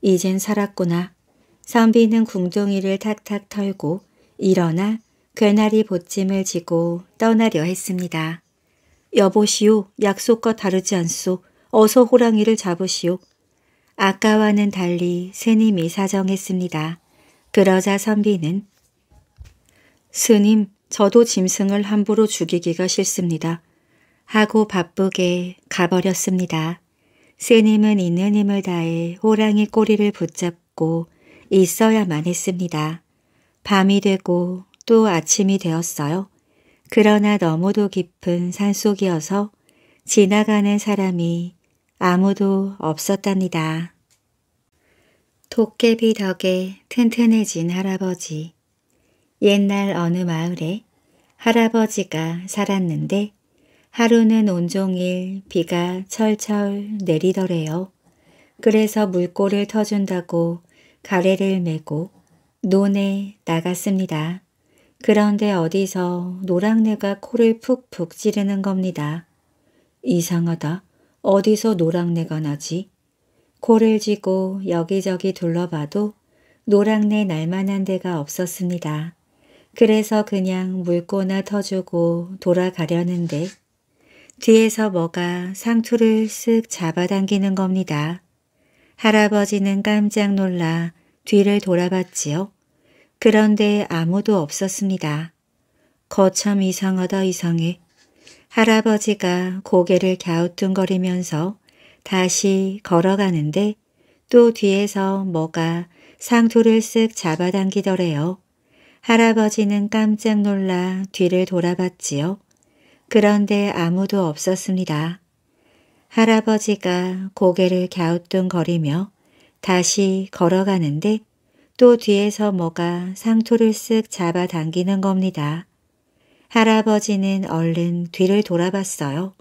이젠 살았구나. 선비는 궁둥이를 탁탁 털고 일어나 괴나리 보찜을 지고 떠나려 했습니다. 여보시오, 약속과 다르지 않소. 어서 호랑이를 잡으시오. 아까와는 달리 스님이 사정했습니다. 그러자 선비는 스님, 저도 짐승을 함부로 죽이기가 싫습니다. 하고 바쁘게 가버렸습니다. 스님은 있는 힘을 다해 호랑이 꼬리를 붙잡고 있어야만 했습니다. 밤이 되고 또 아침이 되었어요. 그러나 너무도 깊은 산속이어서 지나가는 사람이 아무도 없었답니다. 도깨비 덕에 튼튼해진 할아버지. 옛날 어느 마을에 할아버지가 살았는데 하루는 온종일 비가 철철 내리더래요. 그래서 물꼬를 터준다고 가래를 메고 논에 나갔습니다. 그런데 어디서 노랑내가 코를 푹푹 찌르는 겁니다. 이상하다. 어디서 노랑내가 나지? 코를 쥐고 여기저기 둘러봐도 노랑내 날만한 데가 없었습니다. 그래서 그냥 물꼬나 터주고 돌아가려는데 뒤에서 뭐가 상투를 쓱 잡아당기는 겁니다. 할아버지는 깜짝 놀라 뒤를 돌아봤지요. 그런데 아무도 없었습니다. 거참 이상하다 이상해. 할아버지가 고개를 갸우뚱거리면서 다시 걸어가는데 또 뒤에서 뭐가 상투를 쓱 잡아당기더래요. 할아버지는 깜짝 놀라 뒤를 돌아봤지요. 그런데 아무도 없었습니다. 할아버지가 고개를 갸우뚱거리며 다시 걸어가는데 또 뒤에서 뭐가 상투를 쓱 잡아당기는 겁니다. 할아버지는 얼른 뒤를 돌아봤어요.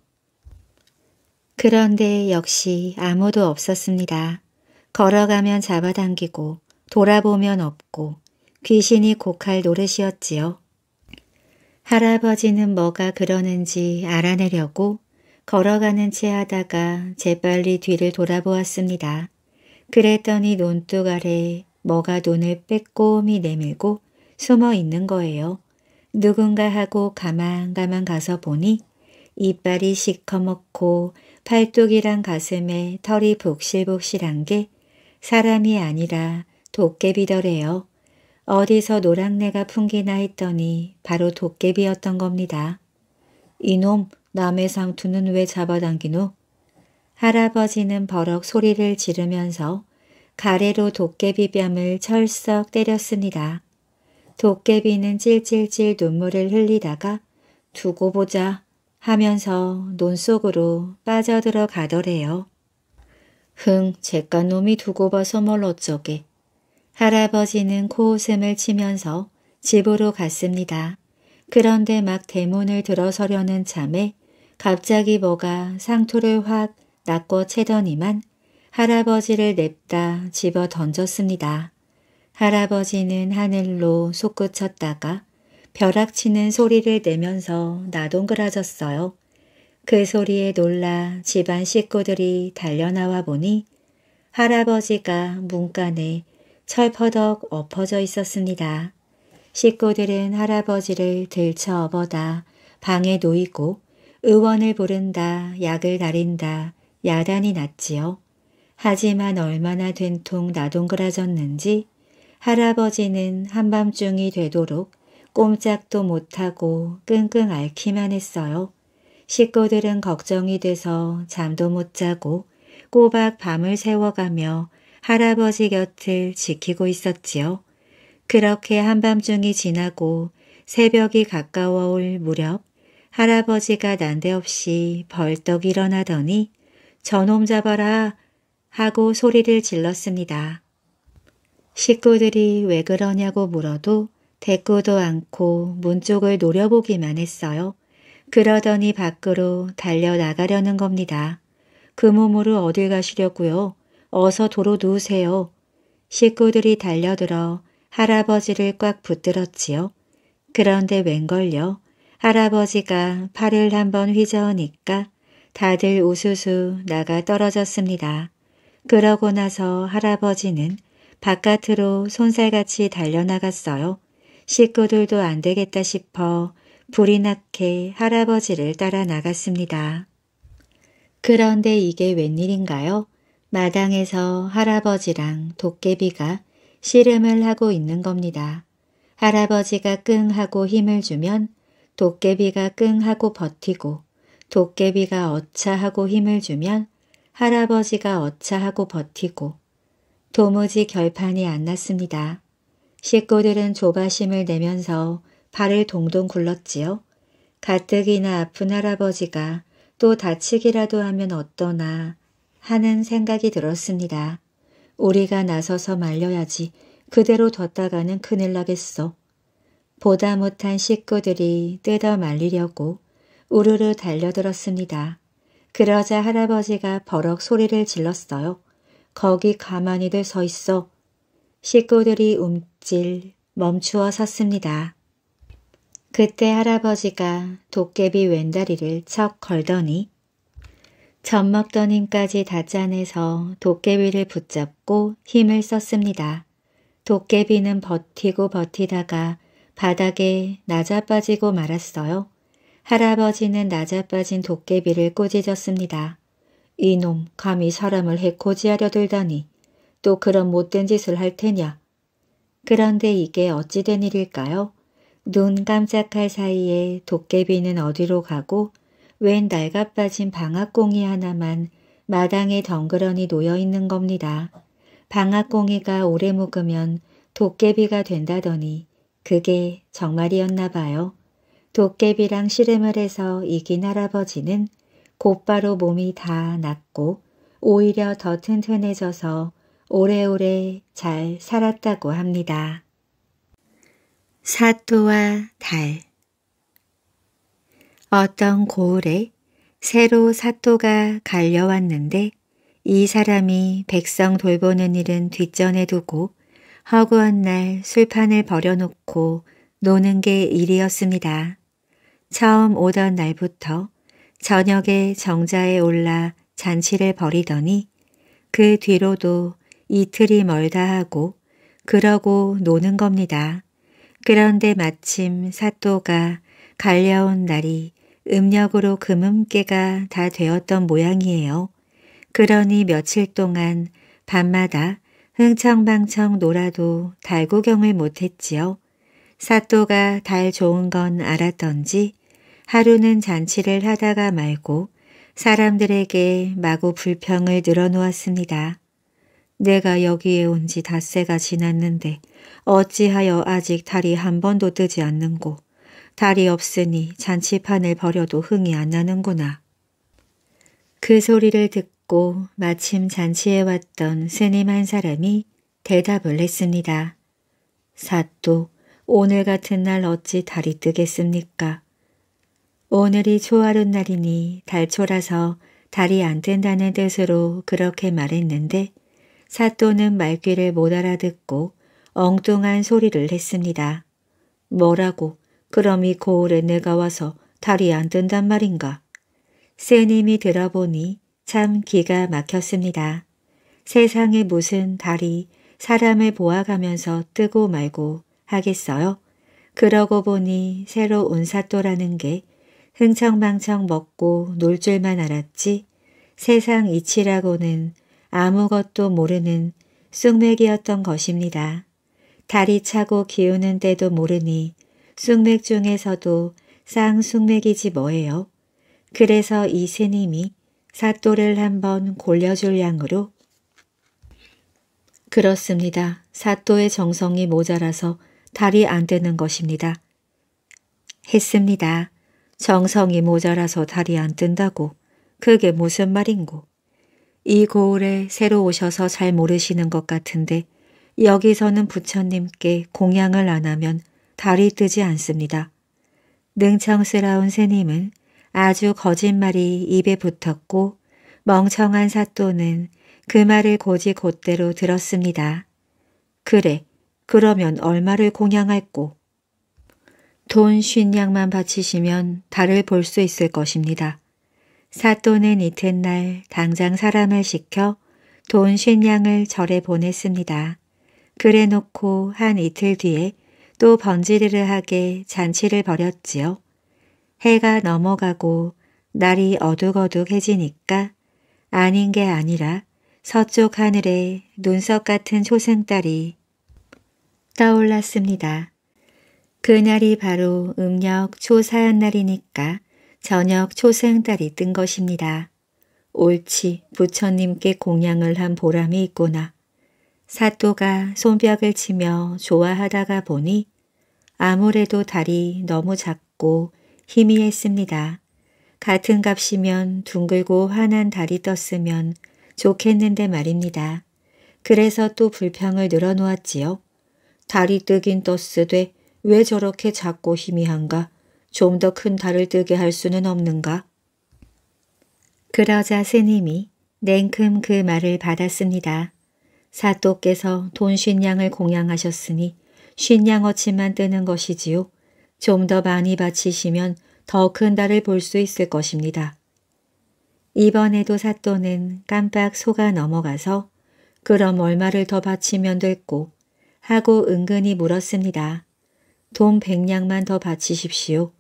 그런데 역시 아무도 없었습니다. 걸어가면 잡아당기고 돌아보면 없고 귀신이 곡할 노릇이었지요. 할아버지는 뭐가 그러는지 알아내려고 걸어가는 채 하다가 재빨리 뒤를 돌아보았습니다. 그랬더니 논둑 아래 뭐가 눈을 빼꼼히 내밀고 숨어 있는 거예요. 누군가 하고 가만가만 가서 보니 이빨이 시커멓고 팔뚝이랑 가슴에 털이 복실복실한 게 사람이 아니라 도깨비더래요. 어디서 노랑내가 풍기나 했더니 바로 도깨비였던 겁니다. 이놈 남의 상투는 왜 잡아당기노? 할아버지는 버럭 소리를 지르면서 가래로 도깨비 뺨을 철썩 때렸습니다. 도깨비는 찔찔찔 눈물을 흘리다가 두고 보자 하면서 논 속으로 빠져들어 가더래요. 흥, 제깟 놈이 두고 봐서 뭘 어쩌게. 할아버지는 코웃음을 치면서 집으로 갔습니다. 그런데 막 대문을 들어서려는 참에 갑자기 뭐가 상투를 확 낚고 채더니만 할아버지를 냅다 집어 던졌습니다. 할아버지는 하늘로 솟구쳤다가 벼락치는 소리를 내면서 나동그라졌어요. 그 소리에 놀라 집안 식구들이 달려나와 보니 할아버지가 문간에 철퍼덕 엎어져 있었습니다. 식구들은 할아버지를 들쳐 업어다 방에 놓이고 의원을 부른다 약을 다린다 야단이 났지요. 하지만 얼마나 된통 나동그라졌는지 할아버지는 한밤중이 되도록 꼼짝도 못하고 끙끙 앓기만 했어요. 식구들은 걱정이 돼서 잠도 못 자고 꼬박 밤을 새워가며 할아버지 곁을 지키고 있었지요. 그렇게 한밤중이 지나고 새벽이 가까워 올 무렵 할아버지가 난데없이 벌떡 일어나더니 저놈 잡아라 하고 소리를 질렀습니다. 식구들이 왜 그러냐고 물어도 대꾸도 않고 문 쪽을 노려보기만 했어요. 그러더니 밖으로 달려나가려는 겁니다. 그 몸으로 어딜 가시려고요? 어서 도로 누우세요. 식구들이 달려들어 할아버지를 꽉 붙들었지요. 그런데 웬걸요. 할아버지가 팔을 한번 휘저으니까 다들 우수수 나가 떨어졌습니다. 그러고 나서 할아버지는 바깥으로 손살같이 달려나갔어요. 식구들도 안 되겠다 싶어 불이 나게 할아버지를 따라 나갔습니다. 그런데 이게 웬일인가요? 마당에서 할아버지랑 도깨비가 씨름을 하고 있는 겁니다. 할아버지가 끙 하고 힘을 주면 도깨비가 끙 하고 버티고 도깨비가 어차 하고 힘을 주면 할아버지가 어차 하고 버티고 도무지 결판이 안 났습니다. 식구들은 조바심을 내면서 발을 동동 굴렀지요. 가뜩이나 아픈 할아버지가 또 다치기라도 하면 어떠나 하는 생각이 들었습니다. 우리가 나서서 말려야지 그대로 뒀다가는 큰일 나겠어. 보다 못한 식구들이 뜯어 말리려고 우르르 달려들었습니다. 그러자 할아버지가 버럭 소리를 질렀어요. 거기 가만히들 서 있어. 식구들이 움찔 멈추어 섰습니다. 그때 할아버지가 도깨비 왼다리를 척 걸더니 젖 먹던 힘까지 다 짜내서 도깨비를 붙잡고 힘을 썼습니다. 도깨비는 버티고 버티다가 바닥에 낮아빠지고 말았어요. 할아버지는 낮아빠진 도깨비를 꼬지졌습니다. 이놈 감히 사람을 해코지하려 들다니 또 그런 못된 짓을 할 테냐. 그런데 이게 어찌 된 일일까요? 눈 깜짝할 사이에 도깨비는 어디로 가고 웬 낡아빠진 방앗공이 하나만 마당에 덩그러니 놓여 있는 겁니다. 방앗공이가 오래 묵으면 도깨비가 된다더니 그게 정말이었나 봐요. 도깨비랑 씨름을 해서 이긴 할아버지는 곧바로 몸이 다 낫고 오히려 더 튼튼해져서 오래오래 잘 살았다고 합니다. 사또와 달 어떤 고을에 새로 사또가 갈려왔는데 이 사람이 백성 돌보는 일은 뒷전에 두고 허구한 날 술판을 버려놓고 노는 게 일이었습니다. 처음 오던 날부터 저녁에 정자에 올라 잔치를 벌이더니 그 뒤로도 이틀이 멀다 하고 그러고 노는 겁니다. 그런데 마침 사또가 갈려온 날이 음력으로 금음깨가 다 되었던 모양이에요. 그러니 며칠 동안 밤마다 흥청방청 놀아도 달 구경을 못했지요. 사또가 달 좋은 건 알았던지 하루는 잔치를 하다가 말고 사람들에게 마구 불평을 늘어놓았습니다. 내가 여기에 온 지 닷새가 지났는데 어찌하여 아직 달이 한 번도 뜨지 않는고 달이 없으니 잔치판을 버려도 흥이 안 나는구나. 그 소리를 듣고 마침 잔치에 왔던 스님 한 사람이 대답을 했습니다. 사또, 오늘 같은 날 어찌 달이 뜨겠습니까? 오늘이 초하룻 날이니 달초라서 달이 안 뜬다는 뜻으로 그렇게 말했는데 사또는 말귀를 못 알아듣고 엉뚱한 소리를 했습니다. 뭐라고 그럼 이 고을에 내가 와서 달이 안 뜬단 말인가? 새님이 들어보니 참 기가 막혔습니다. 세상에 무슨 달이 사람을 보아가면서 뜨고 말고 하겠어요? 그러고 보니 새로 온 사또라는 게 흥청망청 먹고 놀 줄만 알았지 세상 이치라고는 아무것도 모르는 쑥맥이었던 것입니다. 달이 차고 기우는 때도 모르니 쑥맥 중에서도 쌍쑥맥이지 뭐예요. 그래서 이 스님이 사또를 한번 골려줄 양으로 그렇습니다. 사또의 정성이 모자라서 달이 안 되는 것입니다. 했습니다. 정성이 모자라서 달이 안 뜬다고 그게 무슨 말인고. 이 고을에 새로 오셔서 잘 모르시는 것 같은데 여기서는 부처님께 공양을 안 하면 달이 뜨지 않습니다. 능청스러운 스님은 아주 거짓말이 입에 붙었고 멍청한 사또는 그 말을 고지 곧대로 들었습니다. 그래, 그러면 얼마를 공양할꼬? 돈 쉰냥만 바치시면 달을 볼 수 있을 것입니다. 사또는 이튿날 당장 사람을 시켜 돈 쉰냥을 절에 보냈습니다. 그래 놓고 한 이틀 뒤에 또 번지르르 하게 잔치를 벌였지요. 해가 넘어가고 날이 어둑어둑해지니까 아닌 게 아니라 서쪽 하늘에 눈썹 같은 초승달이 떠올랐습니다. 그날이 바로 음력 초사한 날이니까 저녁 초생달이 뜬 것입니다. 옳지 부처님께 공양을 한 보람이 있구나. 사또가 손뼉을 치며 좋아하다가 보니 아무래도 달이 너무 작고 희미했습니다. 같은 값이면 둥글고 환한 달이 떴으면 좋겠는데 말입니다. 그래서 또 불평을 늘어놓았지요. 달이 뜨긴 떴으되 왜 저렇게 작고 희미한가? 좀 더 큰 달을 뜨게 할 수는 없는가? 그러자 스님이 냉큼 그 말을 받았습니다. 사또께서 돈 쉰 양을 공양하셨으니 쉰 양 어치만 뜨는 것이지요. 좀 더 많이 바치시면 더 큰 달을 볼 수 있을 것입니다. 이번에도 사또는 깜빡 속아 넘어가서 그럼 얼마를 더 바치면 될고 하고 은근히 물었습니다. 돈 백냥만 더 바치십시오.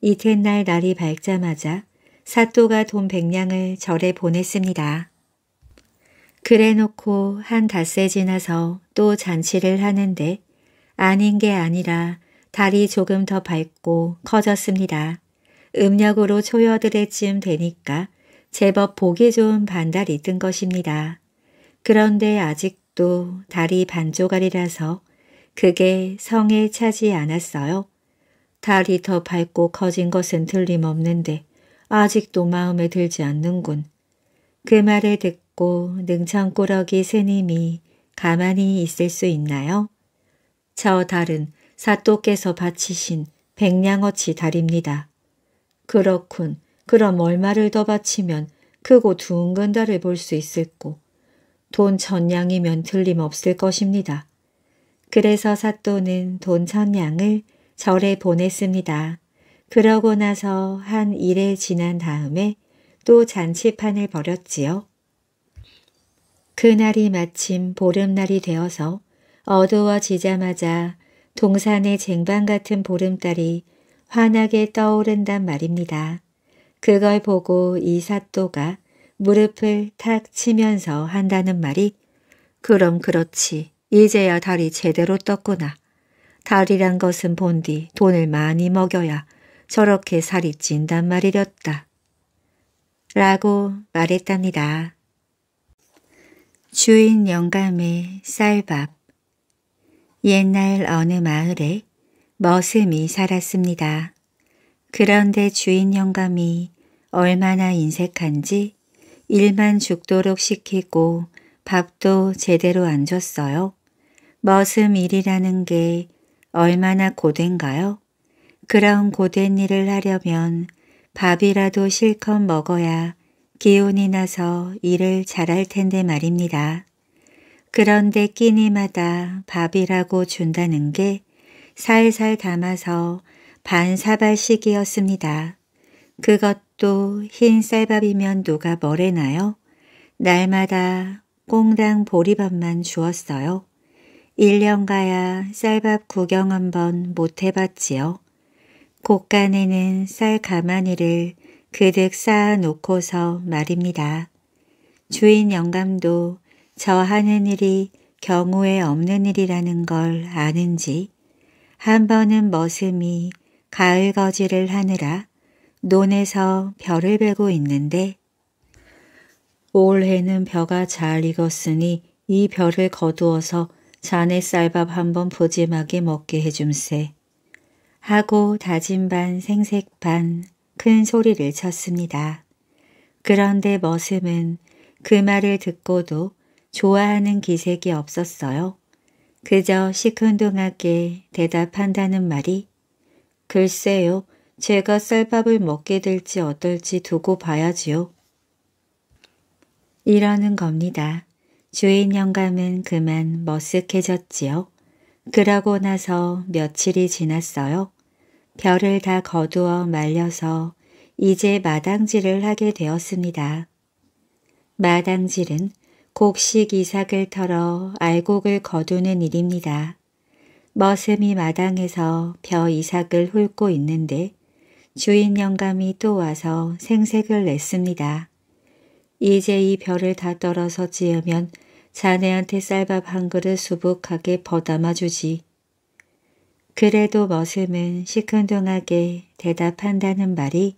이튿날 날이 밝자마자 사또가 돈 백냥을 절에 보냈습니다. 그래 놓고 한 닷새 지나서 또 잔치를 하는데 아닌 게 아니라 달이 조금 더 밝고 커졌습니다. 음력으로 초여드레쯤 되니까 제법 보기 좋은 반달이 뜬 것입니다. 그런데 아직도 달이 반조갈이라서 그게 성에 차지 않았어요. 달이 더 밝고 커진 것은 틀림없는데 아직도 마음에 들지 않는군. 그 말을 듣고 능청꾸러기 스님이 가만히 있을 수 있나요? 저 달은 사또께서 바치신 백냥어치 달입니다. 그렇군. 그럼 얼마를 더 바치면 크고 둥근 달을 볼 수 있을꼬. 돈 천냥이면 틀림없을 것입니다. 그래서 사또는 돈 천냥을 절에 보냈습니다. 그러고 나서 한 일에 지난 다음에 또 잔치판을 벌였지요. 그날이 마침 보름날이 되어서 어두워지자마자 동산의 쟁반 같은 보름달이 환하게 떠오른단 말입니다. 그걸 보고 이 사또가 무릎을 탁 치면서 한다는 말이 그럼 그렇지 이제야 달이 제대로 떴구나. 달이란 것은 본디 돈을 많이 먹여야 저렇게 살이 찐단 말이렸다. 라고 말했답니다. 주인 영감의 쌀밥 옛날 어느 마을에 머슴이 살았습니다. 그런데 주인 영감이 얼마나 인색한지 일만 죽도록 시키고 밥도 제대로 안 줬어요. 머슴 일이라는 게 얼마나 고된가요? 그런 고된 일을 하려면 밥이라도 실컷 먹어야 기운이 나서 일을 잘할 텐데 말입니다. 그런데 끼니마다 밥이라고 준다는 게 살살 담아서 반사발씩이었습니다. 그것도 흰 쌀밥이면 누가 뭐래나요? 날마다 꽁당 보리밥만 주었어요. 1년 가야 쌀밥 구경 한번 못 해봤지요. 곳간에는 쌀 가마니를 그득 쌓아 놓고서 말입니다. 주인 영감도 저 하는 일이 경우에 없는 일이라는 걸 아는지 한 번은 머슴이 가을 거지를 하느라 논에서 벼를 베고 있는데 올해는 벼가 잘 익었으니 이 벼를 거두어서 자네 쌀밥 한번 푸짐하게 먹게 해줌세. 하고 다진 반 생색 반큰 소리를 쳤습니다. 그런데 머슴은 그 말을 듣고도 좋아하는 기색이 없었어요. 그저 시큰둥하게 대답한다는 말이 글쎄요 제가 쌀밥을 먹게 될지 어떨지 두고 봐야지요. 이러는 겁니다. 주인 영감은 그만 머쓱해졌지요. 그러고 나서 며칠이 지났어요. 별을 다 거두어 말려서 이제 마당질을 하게 되었습니다. 마당질은 곡식 이삭을 털어 알곡을 거두는 일입니다. 머슴이 마당에서 벼 이삭을 훑고 있는데 주인 영감이 또 와서 생색을 냈습니다. 이제 이 벼를 다 떨어서 지으면 자네한테 쌀밥 한 그릇 수북하게 버담아 주지. 그래도 머슴은 시큰둥하게 대답한다는 말이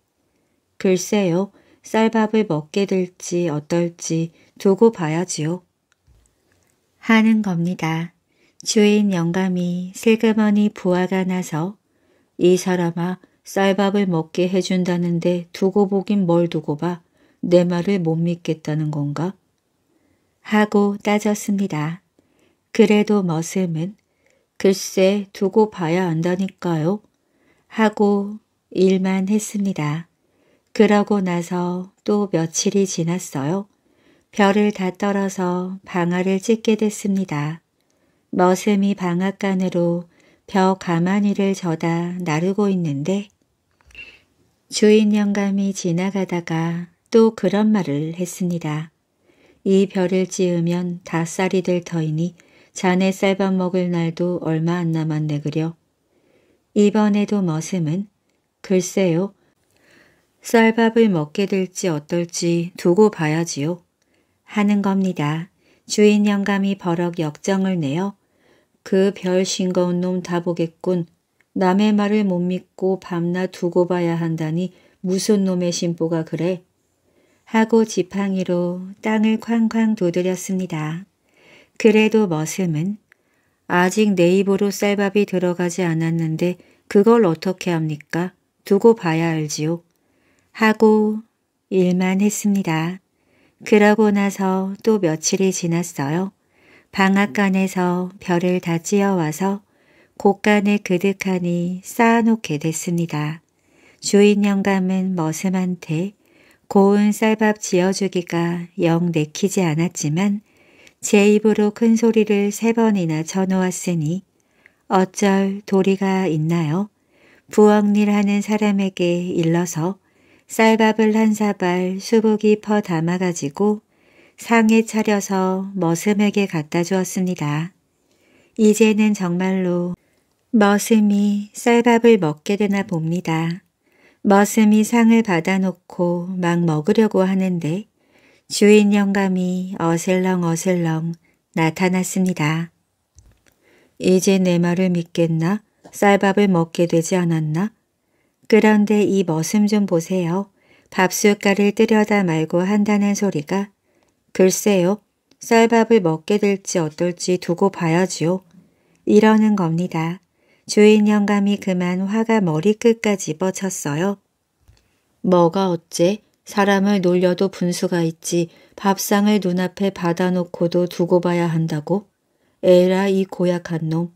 글쎄요 쌀밥을 먹게 될지 어떨지 두고 봐야지요. 하는 겁니다. 주인 영감이 슬그머니 부하가 나서 이 사람아 쌀밥을 먹게 해준다는데 두고 보긴 뭘 두고 봐. 내 말을 못 믿겠다는 건가? 하고 따졌습니다. 그래도 머슴은 글쎄 두고 봐야 안다니까요. 하고 일만 했습니다. 그러고 나서 또 며칠이 지났어요. 별을 다 떨어서 방아를 찍게 됐습니다. 머슴이 방앗간으로 벼 가마니를 져다 나르고 있는데 주인 영감이 지나가다가 또 그런 말을 했습니다. 이 별을 찌으면 다 쌀이 될 터이니 자네 쌀밥 먹을 날도 얼마 안 남았네 그려. 이번에도 머슴은 글쎄요. 쌀밥을 먹게 될지 어떨지 두고 봐야지요. 하는 겁니다. 주인 영감이 버럭 역정을 내어 그 별 싱거운 놈 다 보겠군. 남의 말을 못 믿고 밤낮 두고 봐야 한다니 무슨 놈의 심보가 그래. 하고 지팡이로 땅을 쾅쾅 두드렸습니다. 그래도 머슴은 아직 내 입으로 쌀밥이 들어가지 않았는데 그걸 어떻게 합니까? 두고 봐야 알지요. 하고 일만 했습니다. 그러고 나서 또 며칠이 지났어요. 방앗간에서 별을 다 찧어와서 곳간에 그득하니 쌓아놓게 됐습니다. 주인 영감은 머슴한테 고운 쌀밥 지어주기가 영 내키지 않았지만 제 입으로 큰 소리를 세 번이나 쳐놓았으니 어쩔 도리가 있나요? 부엌일 하는 사람에게 일러서 쌀밥을 한 사발 수북이 퍼 담아가지고 상에 차려서 머슴에게 갖다 주었습니다. 이제는 정말로 머슴이 쌀밥을 먹게 되나 봅니다. 머슴이 상을 받아놓고 막 먹으려고 하는데 주인 영감이 어슬렁 어슬렁 나타났습니다. 이제 내 말을 믿겠나? 쌀밥을 먹게 되지 않았나? 그런데 이 머슴 좀 보세요. 밥숟갈을 뜨려다 말고 한다는 소리가 글쎄요. 쌀밥을 먹게 될지 어떨지 두고 봐야지요. 이러는 겁니다. 주인 영감이 그만 화가 머리끝까지 뻗쳤어요. 뭐가 어째? 사람을 놀려도 분수가 있지 밥상을 눈앞에 받아놓고도 두고 봐야 한다고? 에라 이 고약한 놈.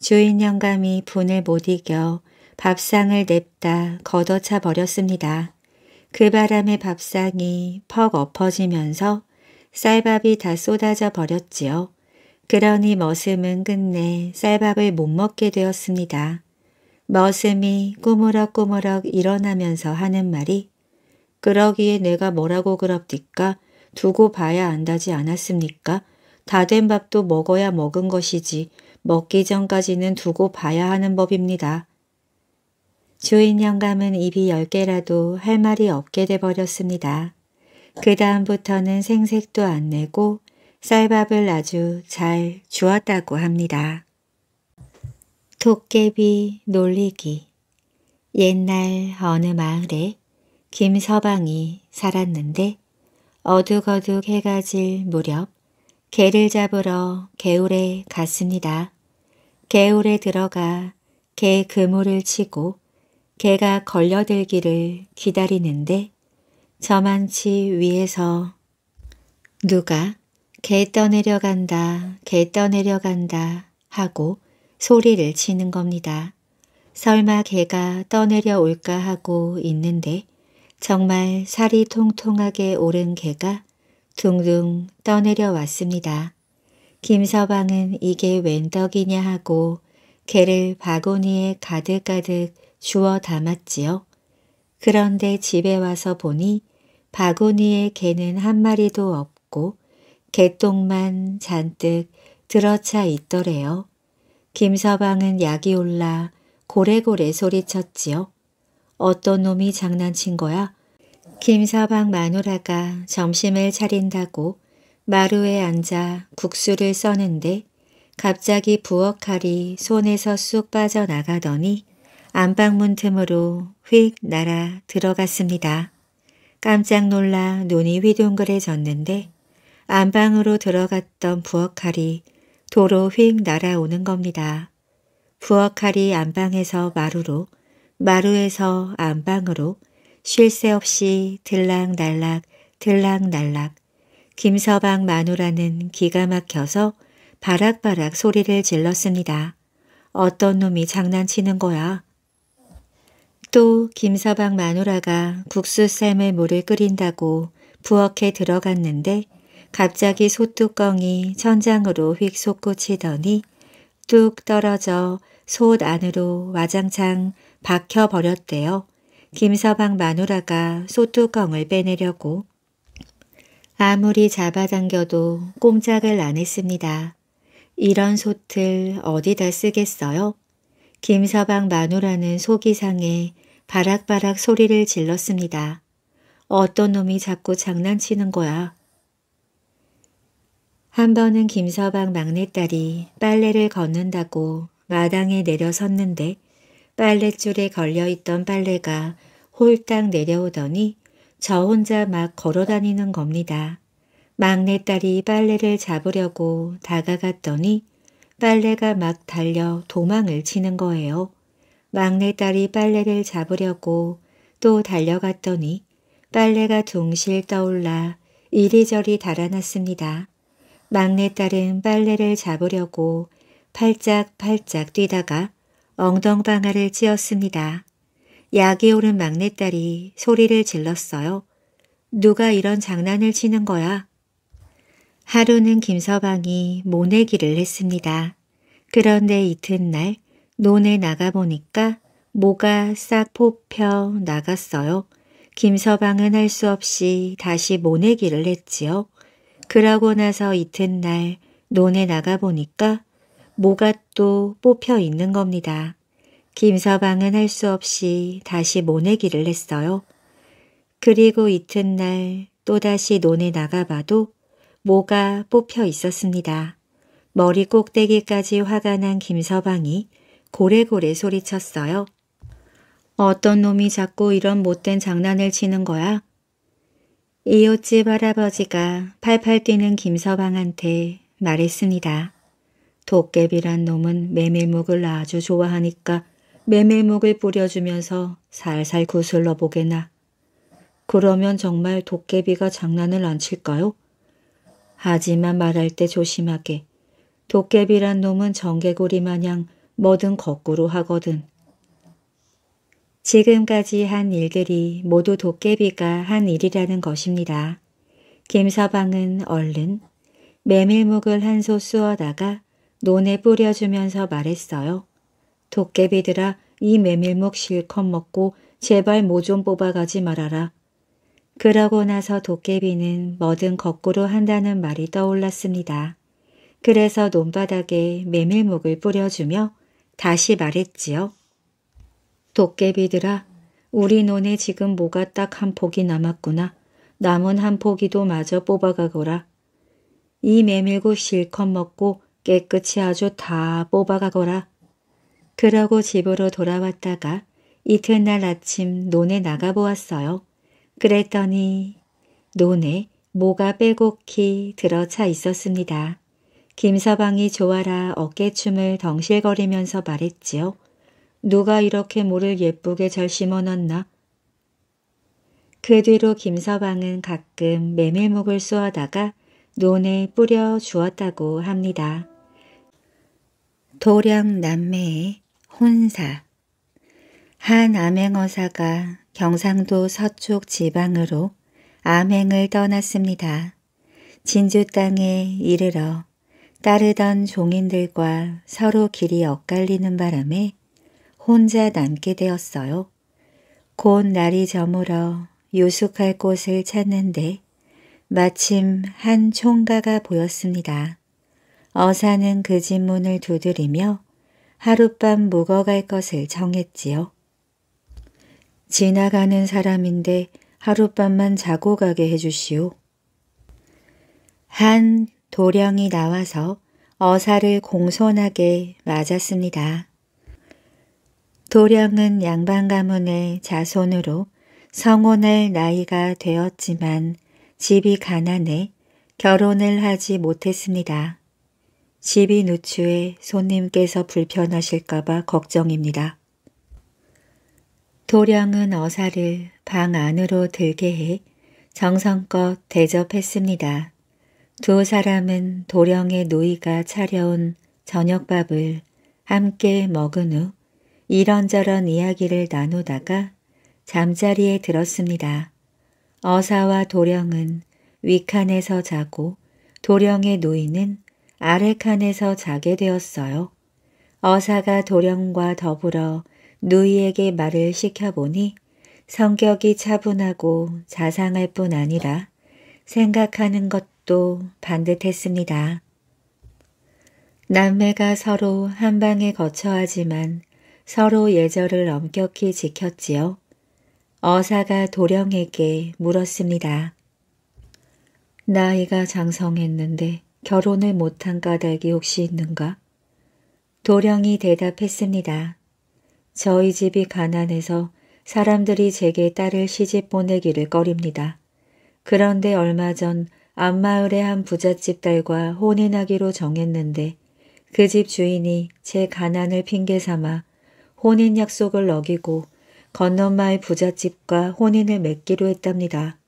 주인 영감이 분을 못 이겨 밥상을 냅다 걷어차 버렸습니다. 그 바람에 밥상이 퍽 엎어지면서 쌀밥이 다 쏟아져 버렸지요. 그러니 머슴은 끝내 쌀밥을 못 먹게 되었습니다. 머슴이 꾸무럭꾸무럭 일어나면서 하는 말이 그러기에 내가 뭐라고 그럽디까 두고 봐야 안다지 않았습니까? 다 된 밥도 먹어야 먹은 것이지 먹기 전까지는 두고 봐야 하는 법입니다. 주인 영감은 입이 열 개라도 할 말이 없게 돼버렸습니다. 그 다음부터는 생색도 안 내고 쌀밥을 아주 잘 주었다고 합니다. 도깨비 놀리기 옛날 어느 마을에 김서방이 살았는데 어둑어둑 해가 질 무렵 개를 잡으러 개울에 갔습니다. 개울에 들어가 개 그물을 치고 개가 걸려들기를 기다리는데 저만치 위에서 누가 개 떠내려간다, 개 떠내려간다 하고 소리를 치는 겁니다. 설마 개가 떠내려 올까 하고 있는데 정말 살이 통통하게 오른 개가 둥둥 떠내려 왔습니다. 김서방은 이게 웬 떡이냐 하고 개를 바구니에 가득가득 주워 담았지요. 그런데 집에 와서 보니 바구니에 개는 한 마리도 없고 개똥만 잔뜩 들어차 있더래요. 김서방은 약이 올라 고래고래 소리쳤지요. 어떤 놈이 장난친 거야? 김서방 마누라가 점심을 차린다고 마루에 앉아 국수를 써는데 갑자기 부엌 칼이 손에서 쑥 빠져나가더니 안방문 틈으로 휙 날아 들어갔습니다. 깜짝 놀라 눈이 휘둥그레졌는데 안방으로 들어갔던 부엌칼이 도로 휙 날아오는 겁니다. 부엌칼이 안방에서 마루로, 마루에서 안방으로 쉴 새 없이 들락날락 들락날락 김서방 마누라는 기가 막혀서 바락바락 소리를 질렀습니다. 어떤 놈이 장난치는 거야. 또 김서방 마누라가 국수 삶을 물을 끓인다고 부엌에 들어갔는데 갑자기 솥뚜껑이 천장으로 휙 솟구치더니 뚝 떨어져 솥 안으로 와장창 박혀버렸대요. 김서방 마누라가 솥뚜껑을 빼내려고 아무리 잡아당겨도 꼼짝을 안 했습니다. 이런 솥을 어디다 쓰겠어요? 김서방 마누라는 속이 상해 바락바락 소리를 질렀습니다. 어떤 놈이 자꾸 장난치는 거야. 한 번은 김서방 막내딸이 빨래를 걷는다고 마당에 내려섰는데 빨랫줄에 걸려있던 빨래가 홀딱 내려오더니 저 혼자 막 걸어다니는 겁니다. 막내딸이 빨래를 잡으려고 다가갔더니 빨래가 막 달려 도망을 치는 거예요. 막내딸이 빨래를 잡으려고 또 달려갔더니 빨래가 둥실 떠올라 이리저리 달아났습니다. 막내딸은 빨래를 잡으려고 팔짝팔짝 뛰다가 엉덩방아를 찧었습니다. 약이 오른 막내딸이 소리를 질렀어요. 누가 이런 장난을 치는 거야? 하루는 김서방이 모내기를 했습니다. 그런데 이튿날 논에 나가보니까 모가 싹 뽑혀 나갔어요. 김서방은 할 수 없이 다시 모내기를 했지요. 그러고 나서 이튿날 논에 나가보니까 모가 또 뽑혀 있는 겁니다. 김서방은 할 수 없이 다시 모내기를 했어요. 그리고 이튿날 또다시 논에 나가봐도 모가 뽑혀 있었습니다. 머리 꼭대기까지 화가 난 김서방이 고래고래 소리쳤어요. 어떤 놈이 자꾸 이런 못된 장난을 치는 거야? 이웃집 할아버지가 팔팔 뛰는 김서방한테 말했습니다. 도깨비란 놈은 메밀묵을 아주 좋아하니까 메밀묵을 뿌려주면서 살살 구슬러 보게나. 그러면 정말 도깨비가 장난을 안 칠까요? 하지만 말할 때 조심하게. 도깨비란 놈은 정개구리 마냥 뭐든 거꾸로 하거든. 지금까지 한 일들이 모두 도깨비가 한 일이라는 것입니다. 김서방은 얼른 메밀묵을 한 소 쑤어다가 논에 뿌려주면서 말했어요. 도깨비들아 이 메밀묵 실컷 먹고 제발 모 좀 뽑아가지 말아라. 그러고 나서 도깨비는 뭐든 거꾸로 한다는 말이 떠올랐습니다. 그래서 논바닥에 메밀묵을 뿌려주며 다시 말했지요. 도깨비들아 우리 논에 지금 뭐가 딱한 폭이 남았구나. 남은 한 포기도 마저 뽑아가거라. 이 메밀국 실컷 먹고 깨끗이 아주 다 뽑아가거라. 그러고 집으로 돌아왔다가 이튿날 아침 논에 나가보았어요. 그랬더니 논에 모가 빼곡히 들어차 있었습니다. 김서방이 좋아라 어깨춤을 덩실거리면서 말했지요. 누가 이렇게 모를 예쁘게 잘 심어놨나? 그 뒤로 김서방은 가끔 메밀묵을 쏘아다가 논에 뿌려 주었다고 합니다. 도량 남매의 혼사 한 암행어사가 경상도 서쪽 지방으로 암행을 떠났습니다. 진주 땅에 이르러 따르던 종인들과 서로 길이 엇갈리는 바람에 혼자 남게 되었어요. 곧 날이 저물어 유숙할 곳을 찾는데 마침 한 총가가 보였습니다. 어사는 그 집 문을 두드리며 하룻밤 묵어갈 것을 정했지요. 지나가는 사람인데 하룻밤만 자고 가게 해주시오. 한 도령이 나와서 어사를 공손하게 맞았습니다. 도령은 양반 가문의 자손으로 성혼할 나이가 되었지만 집이 가난해 결혼을 하지 못했습니다. 집이 누추해 손님께서 불편하실까봐 걱정입니다. 도령은 어사를 방 안으로 들게 해 정성껏 대접했습니다. 두 사람은 도령의 노이가 차려온 저녁밥을 함께 먹은 후 이런저런 이야기를 나누다가 잠자리에 들었습니다. 어사와 도령은 위칸에서 자고 도령의 노인은 아래칸에서 자게 되었어요. 어사가 도령과 더불어 누이에게 말을 시켜보니 성격이 차분하고 자상할 뿐 아니라 생각하는 것도 반듯했습니다. 남매가 서로 한 방에 거처하지만 서로 예절을 엄격히 지켰지요. 어사가 도령에게 물었습니다. 나이가 장성했는데 결혼을 못한 까닭이 혹시 있는가? 도령이 대답했습니다. 저희 집이 가난해서 사람들이 제게 딸을 시집 보내기를 꺼립니다. 그런데 얼마 전 앞마을의 한 부잣집 딸과 혼인하기로 정했는데 그 집 주인이 제 가난을 핑계 삼아 혼인 약속을 어기고 건너마을 부잣집과 혼인을 맺기로 했답니다.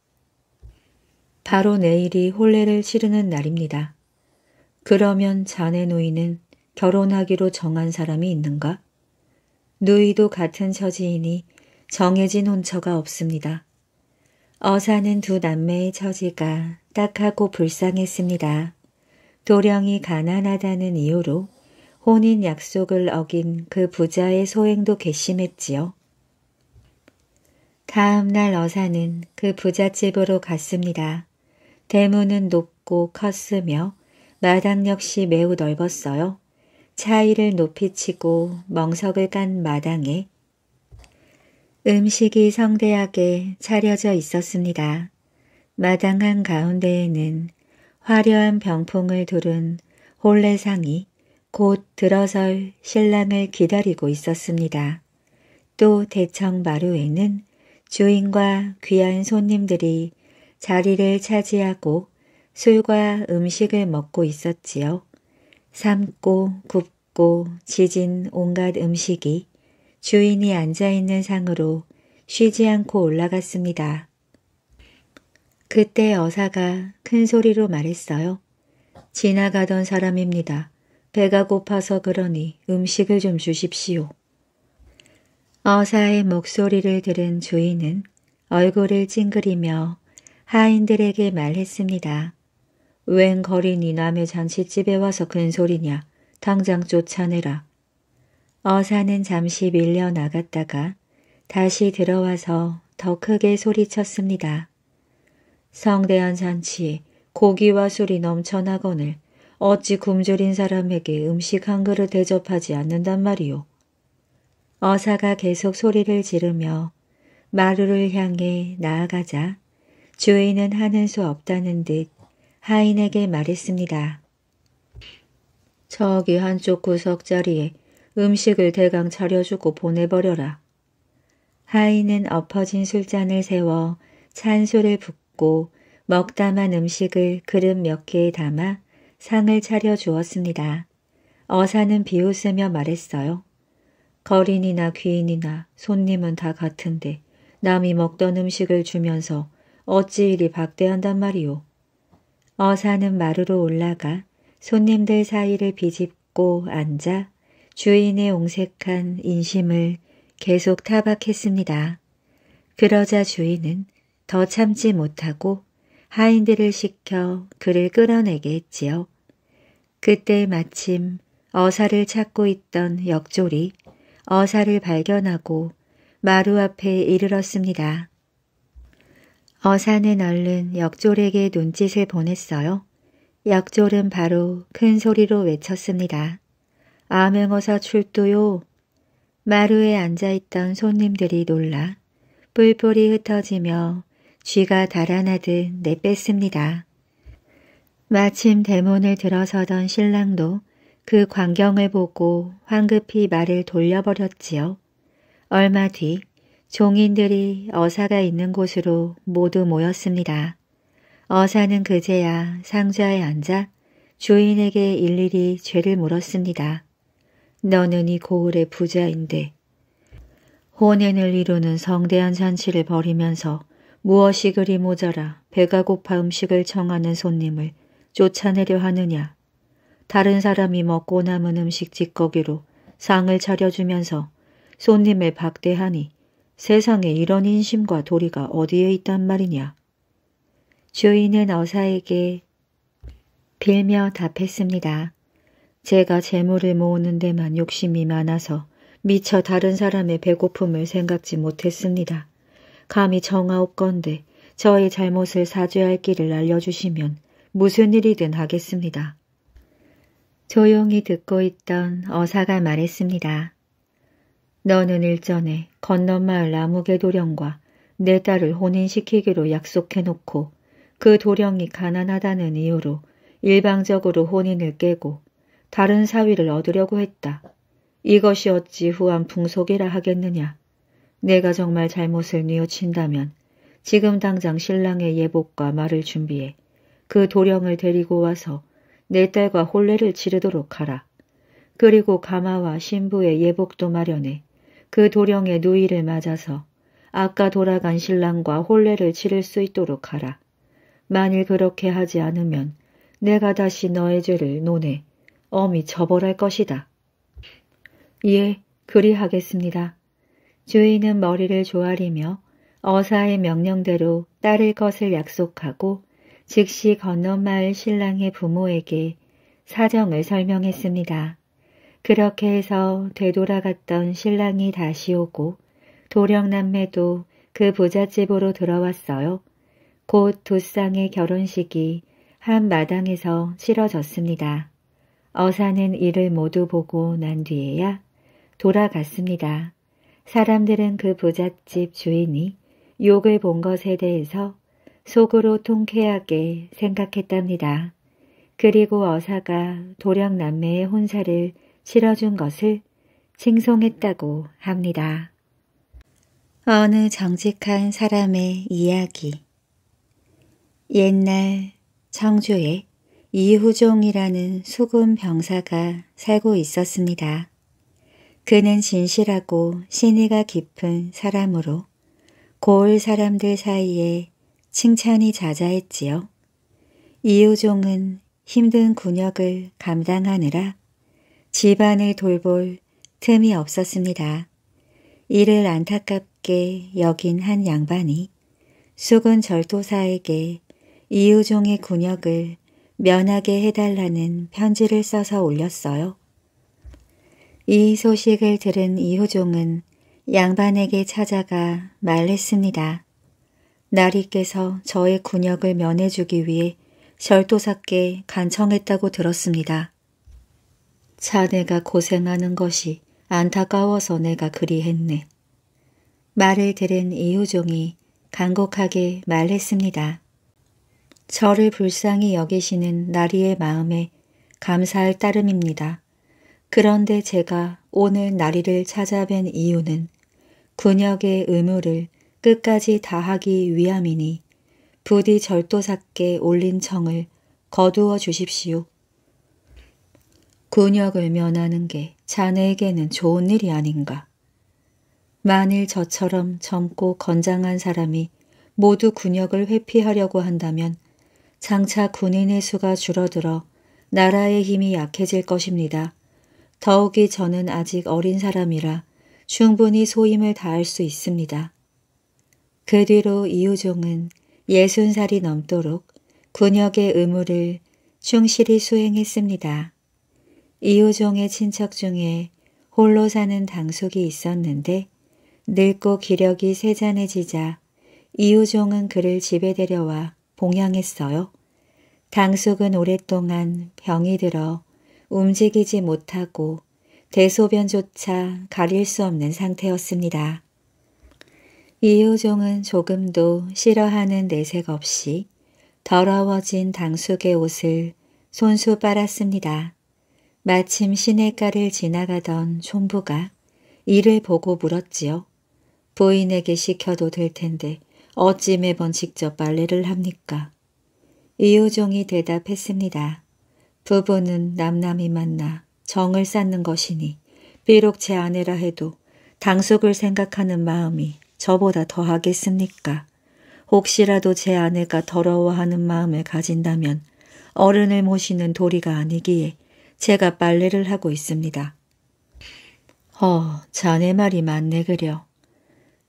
바로 내일이 혼례를 치르는 날입니다. 그러면 자네 노인은 결혼하기로 정한 사람이 있는가? 누이도 같은 처지이니 정해진 혼처가 없습니다. 어사는 두 남매의 처지가 딱하고 불쌍했습니다. 도령이 가난하다는 이유로 혼인 약속을 어긴 그 부자의 소행도 괘씸했지요. 다음 날 어사는 그 부잣집으로 갔습니다. 대문은 높고 컸으며 마당 역시 매우 넓었어요. 차이를 높이 치고 멍석을 깐 마당에 음식이 성대하게 차려져 있었습니다. 마당 한 가운데에는 화려한 병풍을 두른 홀레상이 곧 들어설 신랑을 기다리고 있었습니다. 또 대청 마루에는 주인과 귀한 손님들이 자리를 차지하고 술과 음식을 먹고 있었지요. 삶고 굽고 지진 온갖 음식이 주인이 앉아있는 상으로 쉬지 않고 올라갔습니다. 그때 어사가 큰 소리로 말했어요. 지나가던 사람입니다. 배가 고파서 그러니 음식을 좀 주십시오. 어사의 목소리를 들은 주인은 얼굴을 찡그리며 하인들에게 말했습니다. 웬 거린이 남의 잔치집에 와서 큰 소리냐. 당장 쫓아내라. 어사는 잠시 밀려 나갔다가 다시 들어와서 더 크게 소리쳤습니다. 성대한 잔치에 고기와 술이 넘쳐나거늘 어찌 굶주린 사람에게 음식 한 그릇 대접하지 않는단 말이오. 어사가 계속 소리를 지르며 마루를 향해 나아가자 주인은 하는 수 없다는 듯 하인에게 말했습니다. 저기 한쪽 구석 자리에 음식을 대강 차려주고 보내버려라. 하인은 엎어진 술잔을 세워 찬술을 붓고 먹다만 음식을 그릇 몇 개에 담아 상을 차려 주었습니다. 어사는 비웃으며 말했어요. 거린이나 귀인이나 손님은 다 같은데 남이 먹던 음식을 주면서 어찌 이리 박대한단 말이오. 어사는 마루로 올라가 손님들 사이를 비집고 앉아 주인의 옹색한 인심을 계속 타박했습니다. 그러자 주인은 더 참지 못하고 하인들을 시켜 그를 끌어내게 했지요. 그때 마침 어사를 찾고 있던 역졸이 어사를 발견하고 마루 앞에 이르렀습니다. 어사는 얼른 역졸에게 눈짓을 보냈어요. 역졸은 바로 큰 소리로 외쳤습니다. 암행어사 출두요. 마루에 앉아있던 손님들이 놀라 뿔뿔이 흩어지며 쥐가 달아나듯 내뺐습니다. 마침 대문을 들어서던 신랑도 그 광경을 보고 황급히 말을 돌려버렸지요. 얼마 뒤 종인들이 어사가 있는 곳으로 모두 모였습니다. 어사는 그제야 상자에 앉아 주인에게 일일이 죄를 물었습니다. 너는 이 고을의 부자인데 혼인을 이루는 성대한 잔치를 벌이면서 무엇이 그리 모자라 배가 고파 음식을 청하는 손님을 쫓아내려 하느냐. 다른 사람이 먹고 남은 음식 찌꺼기로 상을 차려주면서 손님을 박대하니 세상에 이런 인심과 도리가 어디에 있단 말이냐. 주인은 어사에게 빌며 답했습니다. 제가 재물을 모으는 데만 욕심이 많아서 미처 다른 사람의 배고픔을 생각지 못했습니다. 감히 정하옵건데 저의 잘못을 사죄할 길을 알려주시면 무슨 일이든 하겠습니다. 조용히 듣고 있던 어사가 말했습니다. 너는 일전에 건너마을 나무개 도령과 내 딸을 혼인시키기로 약속해놓고 그 도령이 가난하다는 이유로 일방적으로 혼인을 깨고 다른 사위를 얻으려고 했다. 이것이 어찌 후한 풍속이라 하겠느냐. 내가 정말 잘못을 뉘우친다면 지금 당장 신랑의 예복과 말을 준비해 그 도령을 데리고 와서 내 딸과 혼례를 치르도록 하라. 그리고 가마와 신부의 예복도 마련해 그 도령의 누이를 맞아서 아까 돌아간 신랑과 혼례를 치를 수 있도록 하라. 만일 그렇게 하지 않으면 내가 다시 너의 죄를 논해 엄히 처벌할 것이다. 예, 그리하겠습니다. 주인은 머리를 조아리며 어사의 명령대로 따를 것을 약속하고 즉시 건너마을 신랑의 부모에게 사정을 설명했습니다. 그렇게 해서 되돌아갔던 신랑이 다시 오고 도령남매도 그 부잣집으로 들어왔어요. 곧 두 쌍의 결혼식이 한 마당에서 치러졌습니다. 어사는 이를 모두 보고 난 뒤에야 돌아갔습니다. 사람들은 그 부잣집 주인이 욕을 본 것에 대해서 속으로 통쾌하게 생각했답니다. 그리고 어사가 도령남매의 혼사를 실어준 것을 칭송했다고 합니다. 어느 정직한 사람의 이야기 옛날 청주에 이후종이라는 수군 병사가 살고 있었습니다. 그는 진실하고 신의가 깊은 사람으로 고을 사람들 사이에 칭찬이 자자했지요. 이후종은 힘든 군역을 감당하느라 집안을 돌볼 틈이 없었습니다. 이를 안타깝게 여긴 한 양반이 수군 절도사에게 이우종의 군역을 면하게 해달라는 편지를 써서 올렸어요. 이 소식을 들은 이우종은 양반에게 찾아가 말했습니다. 나리께서 저의 군역을 면해주기 위해 절도사께 간청했다고 들었습니다. 자네가 고생하는 것이 안타까워서 내가 그리 했네. 말을 들은 이후종이 간곡하게 말했습니다. 저를 불쌍히 여기시는 나리의 마음에 감사할 따름입니다. 그런데 제가 오늘 나리를 찾아뵌 이유는 군역의 의무를 끝까지 다하기 위함이니 부디 절도사께 올린 청을 거두어 주십시오. 군역을 면하는 게 자네에게는 좋은 일이 아닌가. 만일 저처럼 젊고 건장한 사람이 모두 군역을 회피하려고 한다면 장차 군인의 수가 줄어들어 나라의 힘이 약해질 것입니다. 더욱이 저는 아직 어린 사람이라 충분히 소임을 다할 수 있습니다. 그 뒤로 이우종은 예순 살이 넘도록 군역의 의무를 충실히 수행했습니다. 이우종의 친척 중에 홀로 사는 당숙이 있었는데 늙고 기력이 세잔해지자 이우종은 그를 집에 데려와 봉양했어요. 당숙은 오랫동안 병이 들어 움직이지 못하고 대소변조차 가릴 수 없는 상태였습니다. 이우종은 조금도 싫어하는 내색 없이 더러워진 당숙의 옷을 손수 빨았습니다. 마침 시냇가를 지나가던 총부가 이를 보고 물었지요. 부인에게 시켜도 될 텐데 어찌 매번 직접 빨래를 합니까? 이효종이 대답했습니다. 부부는 남남이 만나 정을 쌓는 것이니 비록 제 아내라 해도 당숙을 생각하는 마음이 저보다 더하겠습니까? 혹시라도 제 아내가 더러워하는 마음을 가진다면 어른을 모시는 도리가 아니기에 제가 빨래를 하고 있습니다. 어, 자네 말이 맞네 그려.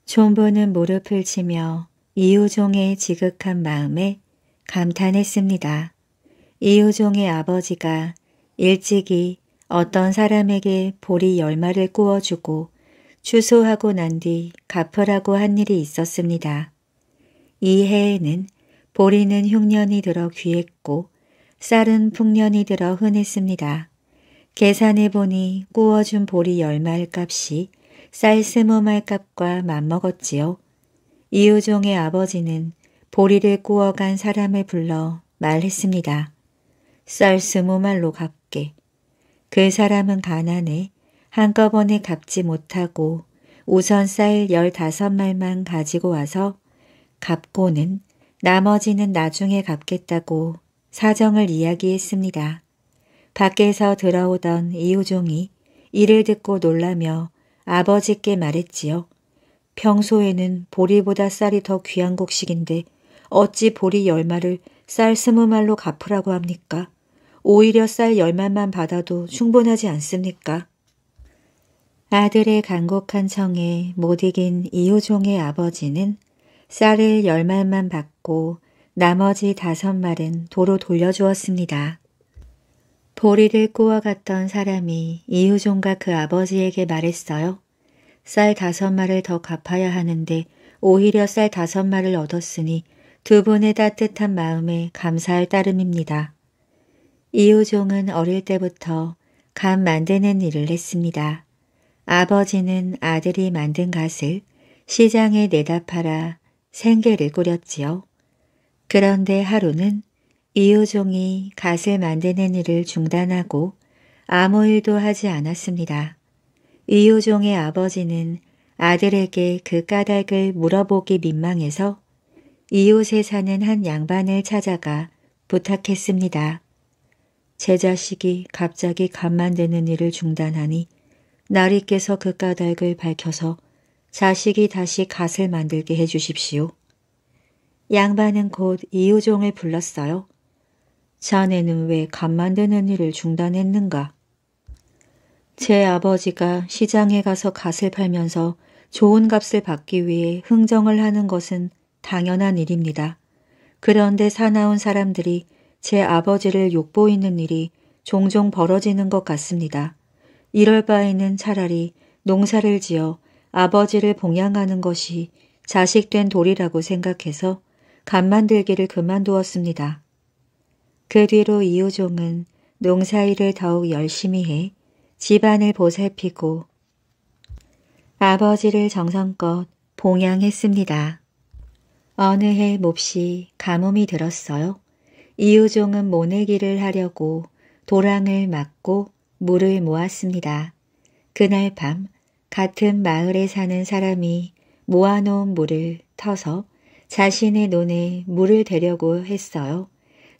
존보는 무릎을 치며 이우종의 지극한 마음에 감탄했습니다. 이우종의 아버지가 일찍이 어떤 사람에게 보리 열마를 구워주고 추수하고 난 뒤 갚으라고 한 일이 있었습니다. 이 해에는 보리는 흉년이 들어 귀했고 쌀은 풍년이 들어 흔했습니다. 계산해 보니 구워준 보리 열말 값이 쌀 스무 말 값과 맞먹었지요. 이우종의 아버지는 보리를 구워간 사람을 불러 말했습니다. 쌀 스무 말로 갚게. 그 사람은 가난해 한꺼번에 갚지 못하고 우선 쌀 열다섯 말만 가지고 와서 갚고는 나머지는 나중에 갚겠다고 사정을 이야기했습니다. 밖에서 들어오던 이우종이 이를 듣고 놀라며 아버지께 말했지요. 평소에는 보리보다 쌀이 더 귀한 곡식인데 어찌 보리 열마를 쌀 스무 말로 갚으라고 합니까? 오히려 쌀 열말만 받아도 충분하지 않습니까? 아들의 간곡한 청에 못 이긴 이호종의 아버지는 쌀을 열말만 받고 나머지 다섯 말은 도로 돌려주었습니다. 보리를 구워갔던 사람이 이후종과 그 아버지에게 말했어요. 쌀 다섯 말을 더 갚아야 하는데 오히려 쌀 다섯 말을 얻었으니 두 분의 따뜻한 마음에 감사할 따름입니다. 이후종은 어릴 때부터 감 만드는 일을 했습니다. 아버지는 아들이 만든 갓을 시장에 내다 팔아 생계를 꾸렸지요. 그런데 하루는 이효종이 갓을 만드는 일을 중단하고 아무 일도 하지 않았습니다. 이효종의 아버지는 아들에게 그 까닭을 물어보기 민망해서 이웃에 사는 한 양반을 찾아가 부탁했습니다. 제 자식이 갑자기 갓 만드는 일을 중단하니 나리께서 그 까닭을 밝혀서 자식이 다시 갓을 만들게 해주십시오. 양반은 곧 이우종을 불렀어요. 자네는 왜 갓 만드는 일을 중단했는가? 제 아버지가 시장에 가서 갓을 팔면서 좋은 값을 받기 위해 흥정을 하는 것은 당연한 일입니다. 그런데 사나운 사람들이 제 아버지를 욕보이는 일이 종종 벌어지는 것 같습니다. 이럴 바에는 차라리 농사를 지어 아버지를 봉양하는 것이 자식된 도리라고 생각해서 간 만들기를 그만두었습니다. 그 뒤로 이호종은 농사일을 더욱 열심히 해 집안을 보살피고 아버지를 정성껏 봉양했습니다. 어느 해 몹시 가뭄이 들었어요. 이우종은 모내기를 하려고 도랑을 막고 물을 모았습니다. 그날 밤 같은 마을에 사는 사람이 모아놓은 물을 터서 자신의 논에 물을 대려고 했어요.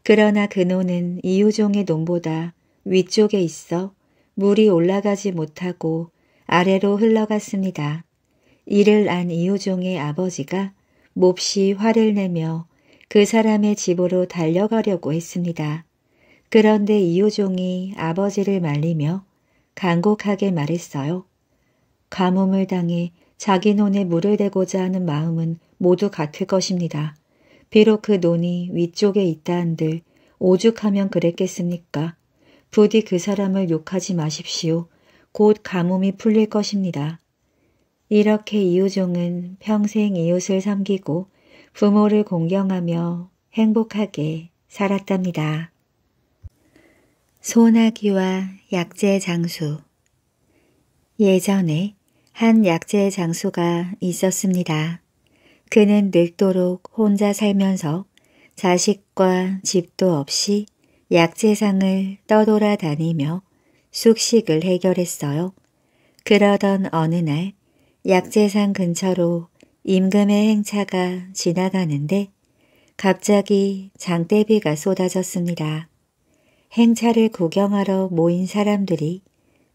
그러나 그 논은 이우종의 논보다 위쪽에 있어 물이 올라가지 못하고 아래로 흘러갔습니다. 이를 안 이우종의 아버지가 몹시 화를 내며 그 사람의 집으로 달려가려고 했습니다. 그런데 이호종이 아버지를 말리며 간곡하게 말했어요. 가뭄을 당해 자기 논에 물을 대고자 하는 마음은 모두 같을 것입니다. 비록 그 논이 위쪽에 있다 한들 오죽하면 그랬겠습니까? 부디 그 사람을 욕하지 마십시오. 곧 가뭄이 풀릴 것입니다. 이렇게 이우종은 평생 이웃을 섬기고 부모를 공경하며 행복하게 살았답니다. 소나기와 약재 장수 예전에 한 약재 장수가 있었습니다. 그는 늙도록 혼자 살면서 자식과 집도 없이 약재상을 떠돌아 다니며 숙식을 해결했어요. 그러던 어느 날 약재상 근처로 임금의 행차가 지나가는데 갑자기 장대비가 쏟아졌습니다. 행차를 구경하러 모인 사람들이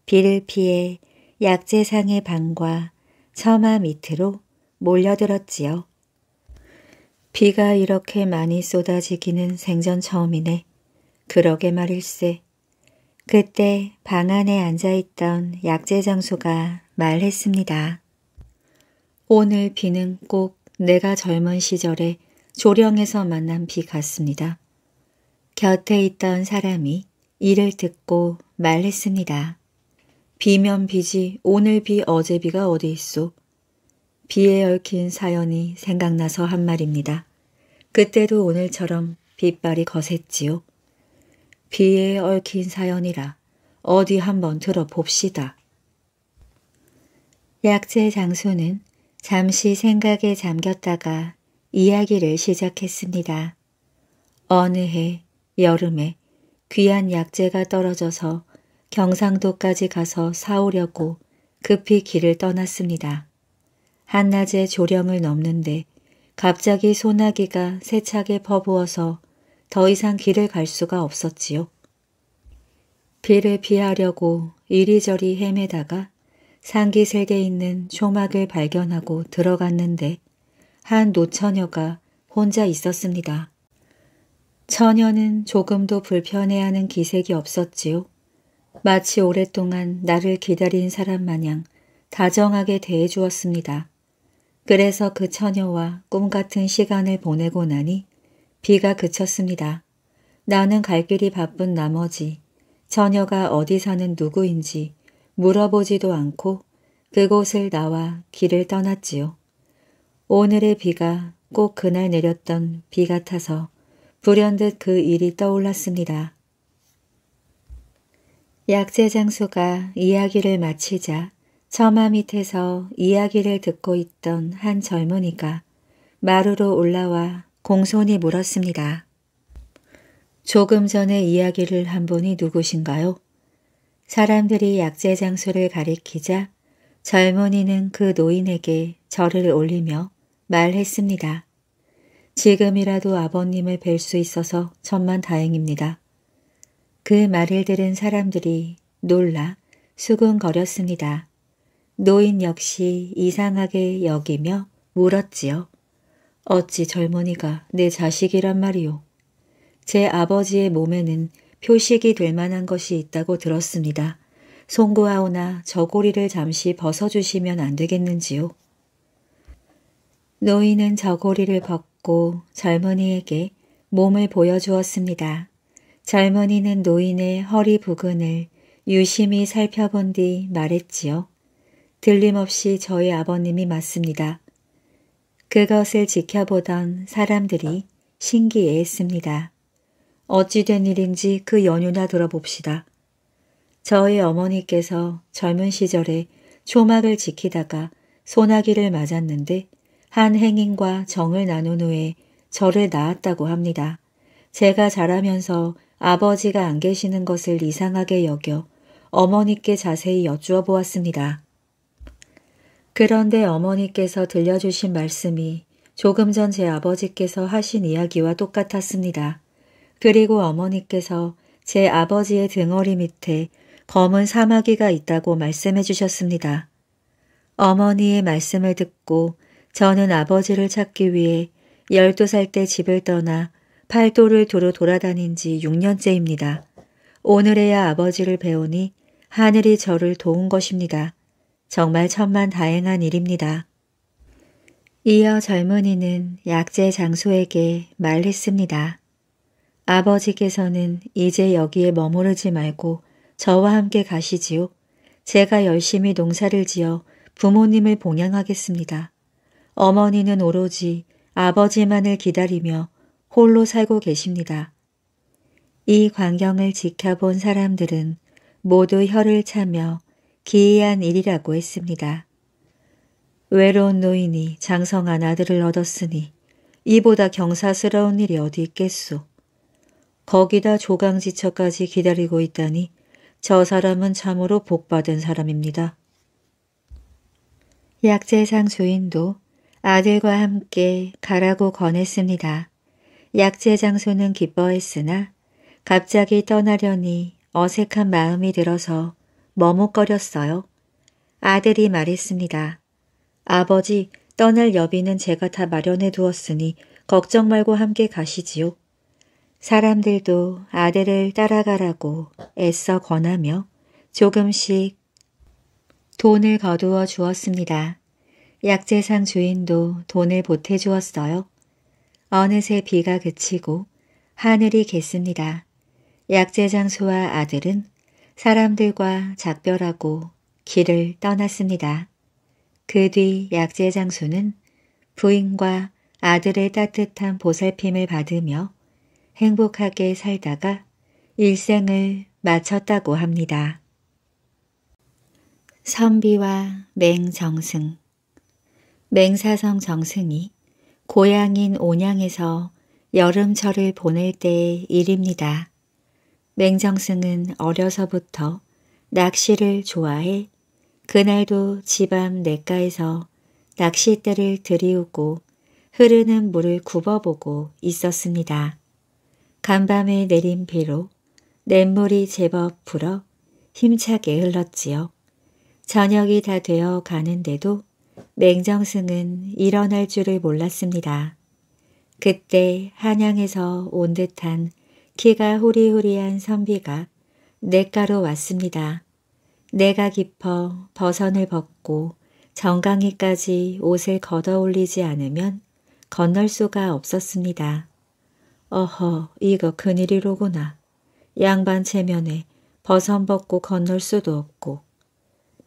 비를 피해 약재상의 방과 처마 밑으로 몰려들었지요. 비가 이렇게 많이 쏟아지기는 생전 처음이네. 그러게 말일세. 그때 방 안에 앉아있던 약재 장수가 말했습니다. 오늘 비는 꼭 내가 젊은 시절에 조령에서 만난 비 같습니다. 곁에 있던 사람이 이를 듣고 말했습니다. 비면 비지 오늘 비 어제 비가 어디 있소. 비에 얽힌 사연이 생각나서 한 말입니다. 그때도 오늘처럼 빗발이 거셌지요. 비에 얽힌 사연이라 어디 한번 들어봅시다. 약재 장소는 잠시 생각에 잠겼다가 이야기를 시작했습니다. 어느 해 여름에 귀한 약재가 떨어져서 경상도까지 가서 사오려고 급히 길을 떠났습니다. 한낮에 조령을 넘는데 갑자기 소나기가 세차게 퍼부어서 더 이상 길을 갈 수가 없었지요. 비를 피하려고 이리저리 헤매다가 상기슬게 있는 초막을 발견하고 들어갔는데 한 노처녀가 혼자 있었습니다. 처녀는 조금도 불편해하는 기색이 없었지요. 마치 오랫동안 나를 기다린 사람 마냥 다정하게 대해주었습니다. 그래서 그 처녀와 꿈같은 시간을 보내고 나니 비가 그쳤습니다. 나는 갈 길이 바쁜 나머지 처녀가 어디 사는 누구인지 물어보지도 않고 그곳을 나와 길을 떠났지요. 오늘의 비가 꼭 그날 내렸던 비 같아서 불현듯 그 일이 떠올랐습니다. 약재 장수가 이야기를 마치자 처마 밑에서 이야기를 듣고 있던 한 젊은이가 마루로 올라와 공손히 물었습니다. 조금 전에 이야기를 한 분이 누구신가요? 사람들이 약재 장수를 가리키자 젊은이는 그 노인에게 절을 올리며 말했습니다. 지금이라도 아버님을 뵐 수 있어서 천만 다행입니다. 그 말을 들은 사람들이 놀라 수근거렸습니다. 노인 역시 이상하게 여기며 물었지요. 어찌 젊은이가 내 자식이란 말이오. 제 아버지의 몸에는 표식이 될 만한 것이 있다고 들었습니다. 송구하오나 저고리를 잠시 벗어주시면 안 되겠는지요. 노인은 저고리를 벗고 젊은이에게 몸을 보여주었습니다. 젊은이는 노인의 허리 부근을 유심히 살펴본 뒤 말했지요. 들림없이 저희 아버님이 맞습니다. 그것을 지켜보던 사람들이 신기해했습니다. 어찌된 일인지 그 연유나 들어봅시다. 저희 어머니께서 젊은 시절에 초막을 지키다가 소나기를 맞았는데 한 행인과 정을 나눈 후에 저를 낳았다고 합니다. 제가 자라면서 아버지가 안 계시는 것을 이상하게 여겨 어머니께 자세히 여쭈어 보았습니다. 그런데 어머니께서 들려주신 말씀이 조금 전 제 아버지께서 하신 이야기와 똑같았습니다. 그리고 어머니께서 제 아버지의 등허리 밑에 검은 사마귀가 있다고 말씀해 주셨습니다. 어머니의 말씀을 듣고 저는 아버지를 찾기 위해 12살 때 집을 떠나 팔도를 두루 돌아다닌 지 6년째입니다. 오늘에야 아버지를 배우니 하늘이 저를 도운 것입니다. 정말 천만 다행한 일입니다. 이어 젊은이는 약재 장소에게 말했습니다. 아버지께서는 이제 여기에 머무르지 말고 저와 함께 가시지요. 제가 열심히 농사를 지어 부모님을 봉양하겠습니다. 어머니는 오로지 아버지만을 기다리며 홀로 살고 계십니다. 이 광경을 지켜본 사람들은 모두 혀를 차며 기이한 일이라고 했습니다. 외로운 노인이 장성한 아들을 얻었으니 이보다 경사스러운 일이 어디 있겠소. 거기다 조강지처까지 기다리고 있다니 저 사람은 참으로 복받은 사람입니다. 약재상 주인도 아들과 함께 가라고 권했습니다. 약재 장소는 기뻐했으나 갑자기 떠나려니 어색한 마음이 들어서 머뭇거렸어요. 아들이 말했습니다. 아버지, 떠날 여비는 제가 다 마련해 두었으니 걱정 말고 함께 가시지요. 사람들도 아들을 따라가라고 애써 권하며 조금씩 돈을 거두어 주었습니다. 약재상 주인도 돈을 보태 주었어요. 어느새 비가 그치고 하늘이 겠습니다. 약재장수와 아들은 사람들과 작별하고 길을 떠났습니다. 그 뒤 약재장수는 부인과 아들의 따뜻한 보살핌을 받으며 행복하게 살다가 일생을 마쳤다고 합니다. 선비와 맹정승 맹사성 정승이 고향인 온양에서 여름철을 보낼 때의 일입니다. 맹정승은 어려서부터 낚시를 좋아해 그날도 집앞 냇가에서 낚싯대를 들이우고 흐르는 물을 굽어보고 있었습니다. 간밤에 내린 비로 냇물이 제법 불어 힘차게 흘렀지요. 저녁이 다 되어 가는데도 맹정승은 일어날 줄을 몰랐습니다. 그때 한양에서 온 듯한 키가 후리후리한 선비가 냇가로 왔습니다. 내가 깊어 버선을 벗고 정강이까지 옷을 걷어 올리지 않으면 건널 수가 없었습니다. 어허, 이거 큰일이로구나. 양반 체면에 버선 벗고 건널 수도 없고.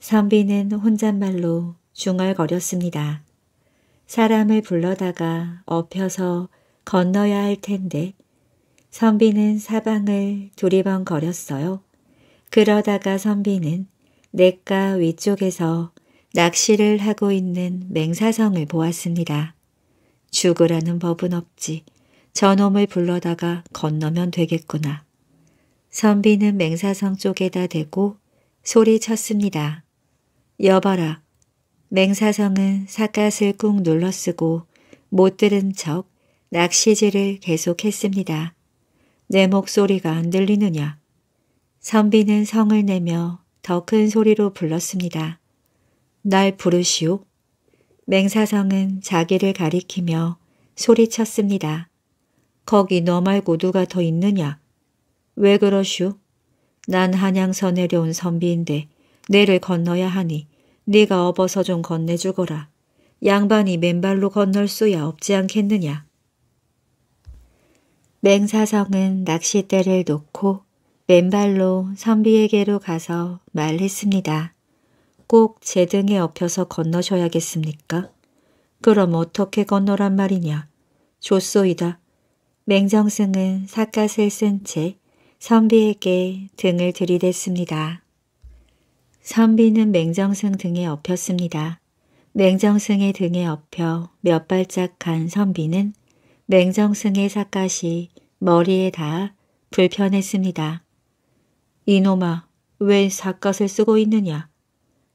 선비는 혼잣말로 중얼거렸습니다. 사람을 불러다가 엎혀서 건너야 할 텐데 선비는 사방을 두리번거렸어요. 그러다가 선비는 냇가 위쪽에서 낚시를 하고 있는 맹사성을 보았습니다. 죽으라는 법은 없지. 저놈을 불러다가 건너면 되겠구나. 선비는 맹사성 쪽에다 대고 소리쳤습니다. 여봐라. 맹사성은 삿갓을 꾹 눌러쓰고 못 들은 척 낚시질을 계속했습니다. 내 목소리가 안 들리느냐. 선비는 성을 내며 더 큰 소리로 불렀습니다. 날 부르시오. 맹사성은 자기를 가리키며 소리쳤습니다. 거기 너 말고 누가 더 있느냐? 왜 그러슈? 난 한양서 내려온 선비인데 내를 건너야 하니 네가 업어서 좀 건네주거라. 양반이 맨발로 건널 수야 없지 않겠느냐. 맹사성은 낚싯대를 놓고 맨발로 선비에게로 가서 말했습니다. 꼭 제 등에 엎혀서 건너셔야겠습니까? 그럼 어떻게 건너란 말이냐? 좋소이다. 맹정승은 삿갓을 쓴 채 선비에게 등을 들이댔습니다. 선비는 맹정승 등에 엎였습니다. 맹정승의 등에 엎여 몇 발짝 간 선비는 맹정승의 삿갓이 머리에 닿아 불편했습니다. 이놈아, 왜 삿갓을 쓰고 있느냐?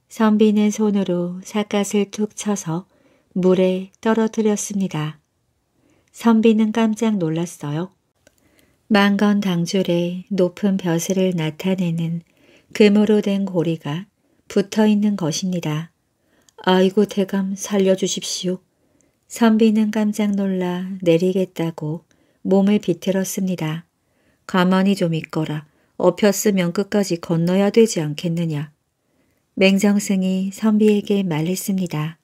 선비는 손으로 삿갓을 툭 쳐서 물에 떨어뜨렸습니다. 선비는 깜짝 놀랐어요. 만건 당줄에 높은 벼슬을 나타내는 금으로 된 고리가 붙어 있는 것입니다. 아이고 대감 살려주십시오. 선비는 깜짝 놀라 내리겠다고 몸을 비틀었습니다. 가만히 좀 있거라. 엎였으면 끝까지 건너야 되지 않겠느냐. 맹정승이 선비에게 말했습니다.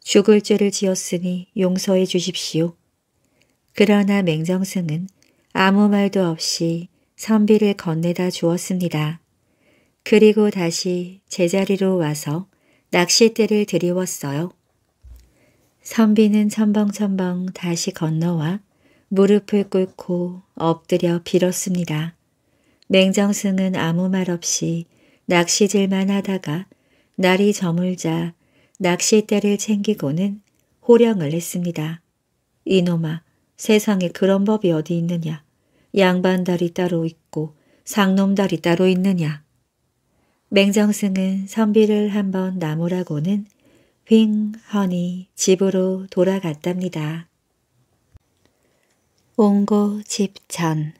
죽을 죄를 지었으니 용서해 주십시오. 그러나 맹정승은 아무 말도 없이 선비를 건네다 주었습니다. 그리고 다시 제자리로 와서 낚싯대를 들이웠어요. 선비는 첨벙첨벙 다시 건너와 무릎을 꿇고 엎드려 빌었습니다. 맹정승은 아무 말 없이 낚시질만 하다가 날이 저물자 낚싯대를 챙기고는 호령을 했습니다. 이놈아, 세상에 그런 법이 어디 있느냐. 양반다리 따로 있고 상놈다리 따로 있느냐. 맹정승은 선비를 한번 나무라고는 휑 허니 집으로 돌아갔답니다. 옹고 집전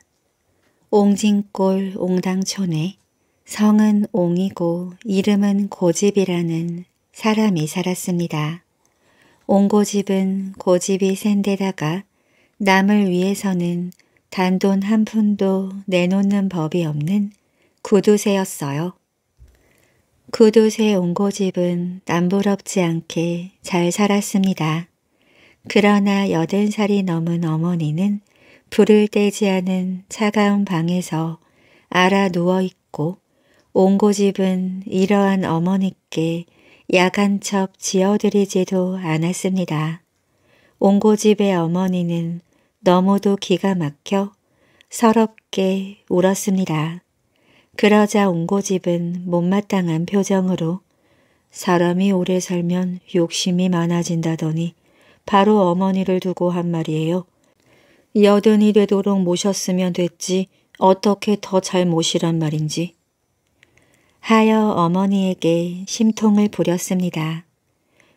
옹진골 옹당촌에 성은 옹이고 이름은 고집이라는 사람이 살았습니다. 옹고집은 고집이 센 데다가 남을 위해서는 단돈 한 푼도 내놓는 법이 없는 구두쇠였어요. 구두쇠 옹고집은 남부럽지 않게 잘 살았습니다. 그러나 여든 살이 넘은 어머니는 불을 떼지 않은 차가운 방에서 알아 누워있고 옹고집은 이러한 어머니께 야간첩 지어드리지도 않았습니다. 옹고집의 어머니는 너무도 기가 막혀 서럽게 울었습니다. 그러자 옹고집은 못마땅한 표정으로 사람이 오래 살면 욕심이 많아진다더니 바로 어머니를 두고 한 말이에요. 여든이 되도록 모셨으면 됐지 어떻게 더 잘 모시란 말인지. 하여 어머니에게 심통을 부렸습니다.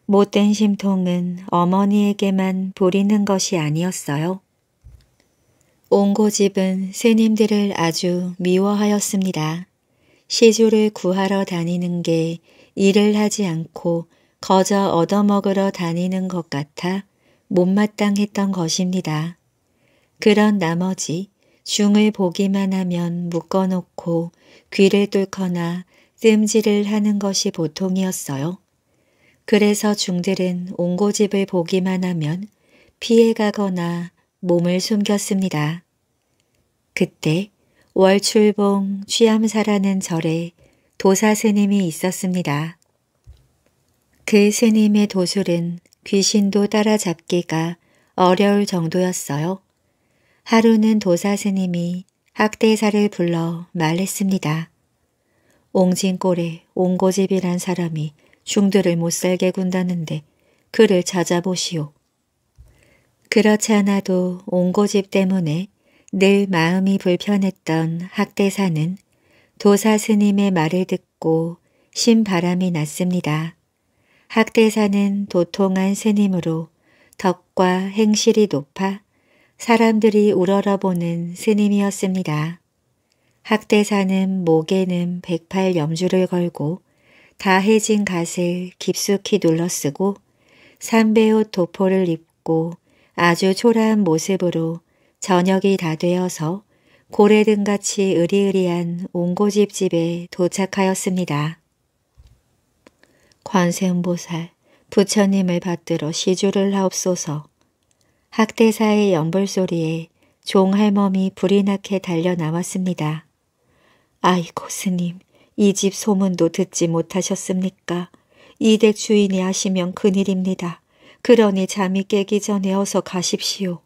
못된 심통은 어머니에게만 부리는 것이 아니었어요. 옹고집은 스님들을 아주 미워하였습니다. 시주를 구하러 다니는 게 일을 하지 않고 거저 얻어먹으러 다니는 것 같아 못마땅했던 것입니다. 그런 나머지 중을 보기만 하면 묶어놓고 귀를 뚫거나 뜸질을 하는 것이 보통이었어요. 그래서 중들은 옹고집을 보기만 하면 피해가거나 몸을 숨겼습니다. 그때 월출봉 취암사라는 절에 도사 스님이 있었습니다. 그 스님의 도술은 귀신도 따라잡기가 어려울 정도였어요. 하루는 도사 스님이 학대사를 불러 말했습니다. 옹진골에 옹고집이란 사람이 중들을 못 살게 군다는데 그를 찾아보시오. 그렇지 않아도 옹고집 때문에 늘 마음이 불편했던 학대사는 도사 스님의 말을 듣고 신바람이 났습니다. 학대사는 도통한 스님으로 덕과 행실이 높아 사람들이 우러러보는 스님이었습니다. 학대사는 목에는 백팔 염주를 걸고 다해진 갓을 깊숙이 눌러쓰고 삼배옷 도포를 입고 아주 초라한 모습으로 저녁이 다 되어서 고래등같이 으리으리한 옹고집 집에 도착하였습니다. 관세음보살, 부처님을 받들어 시주를 하옵소서. 학대사의 연불소리에 종할멈이 불이 나게 달려 나왔습니다. 아이고 스님, 이 집 소문도 듣지 못하셨습니까? 이댁 주인이 하시면 큰일입니다. 그러니 잠이 깨기 전에 어서 가십시오.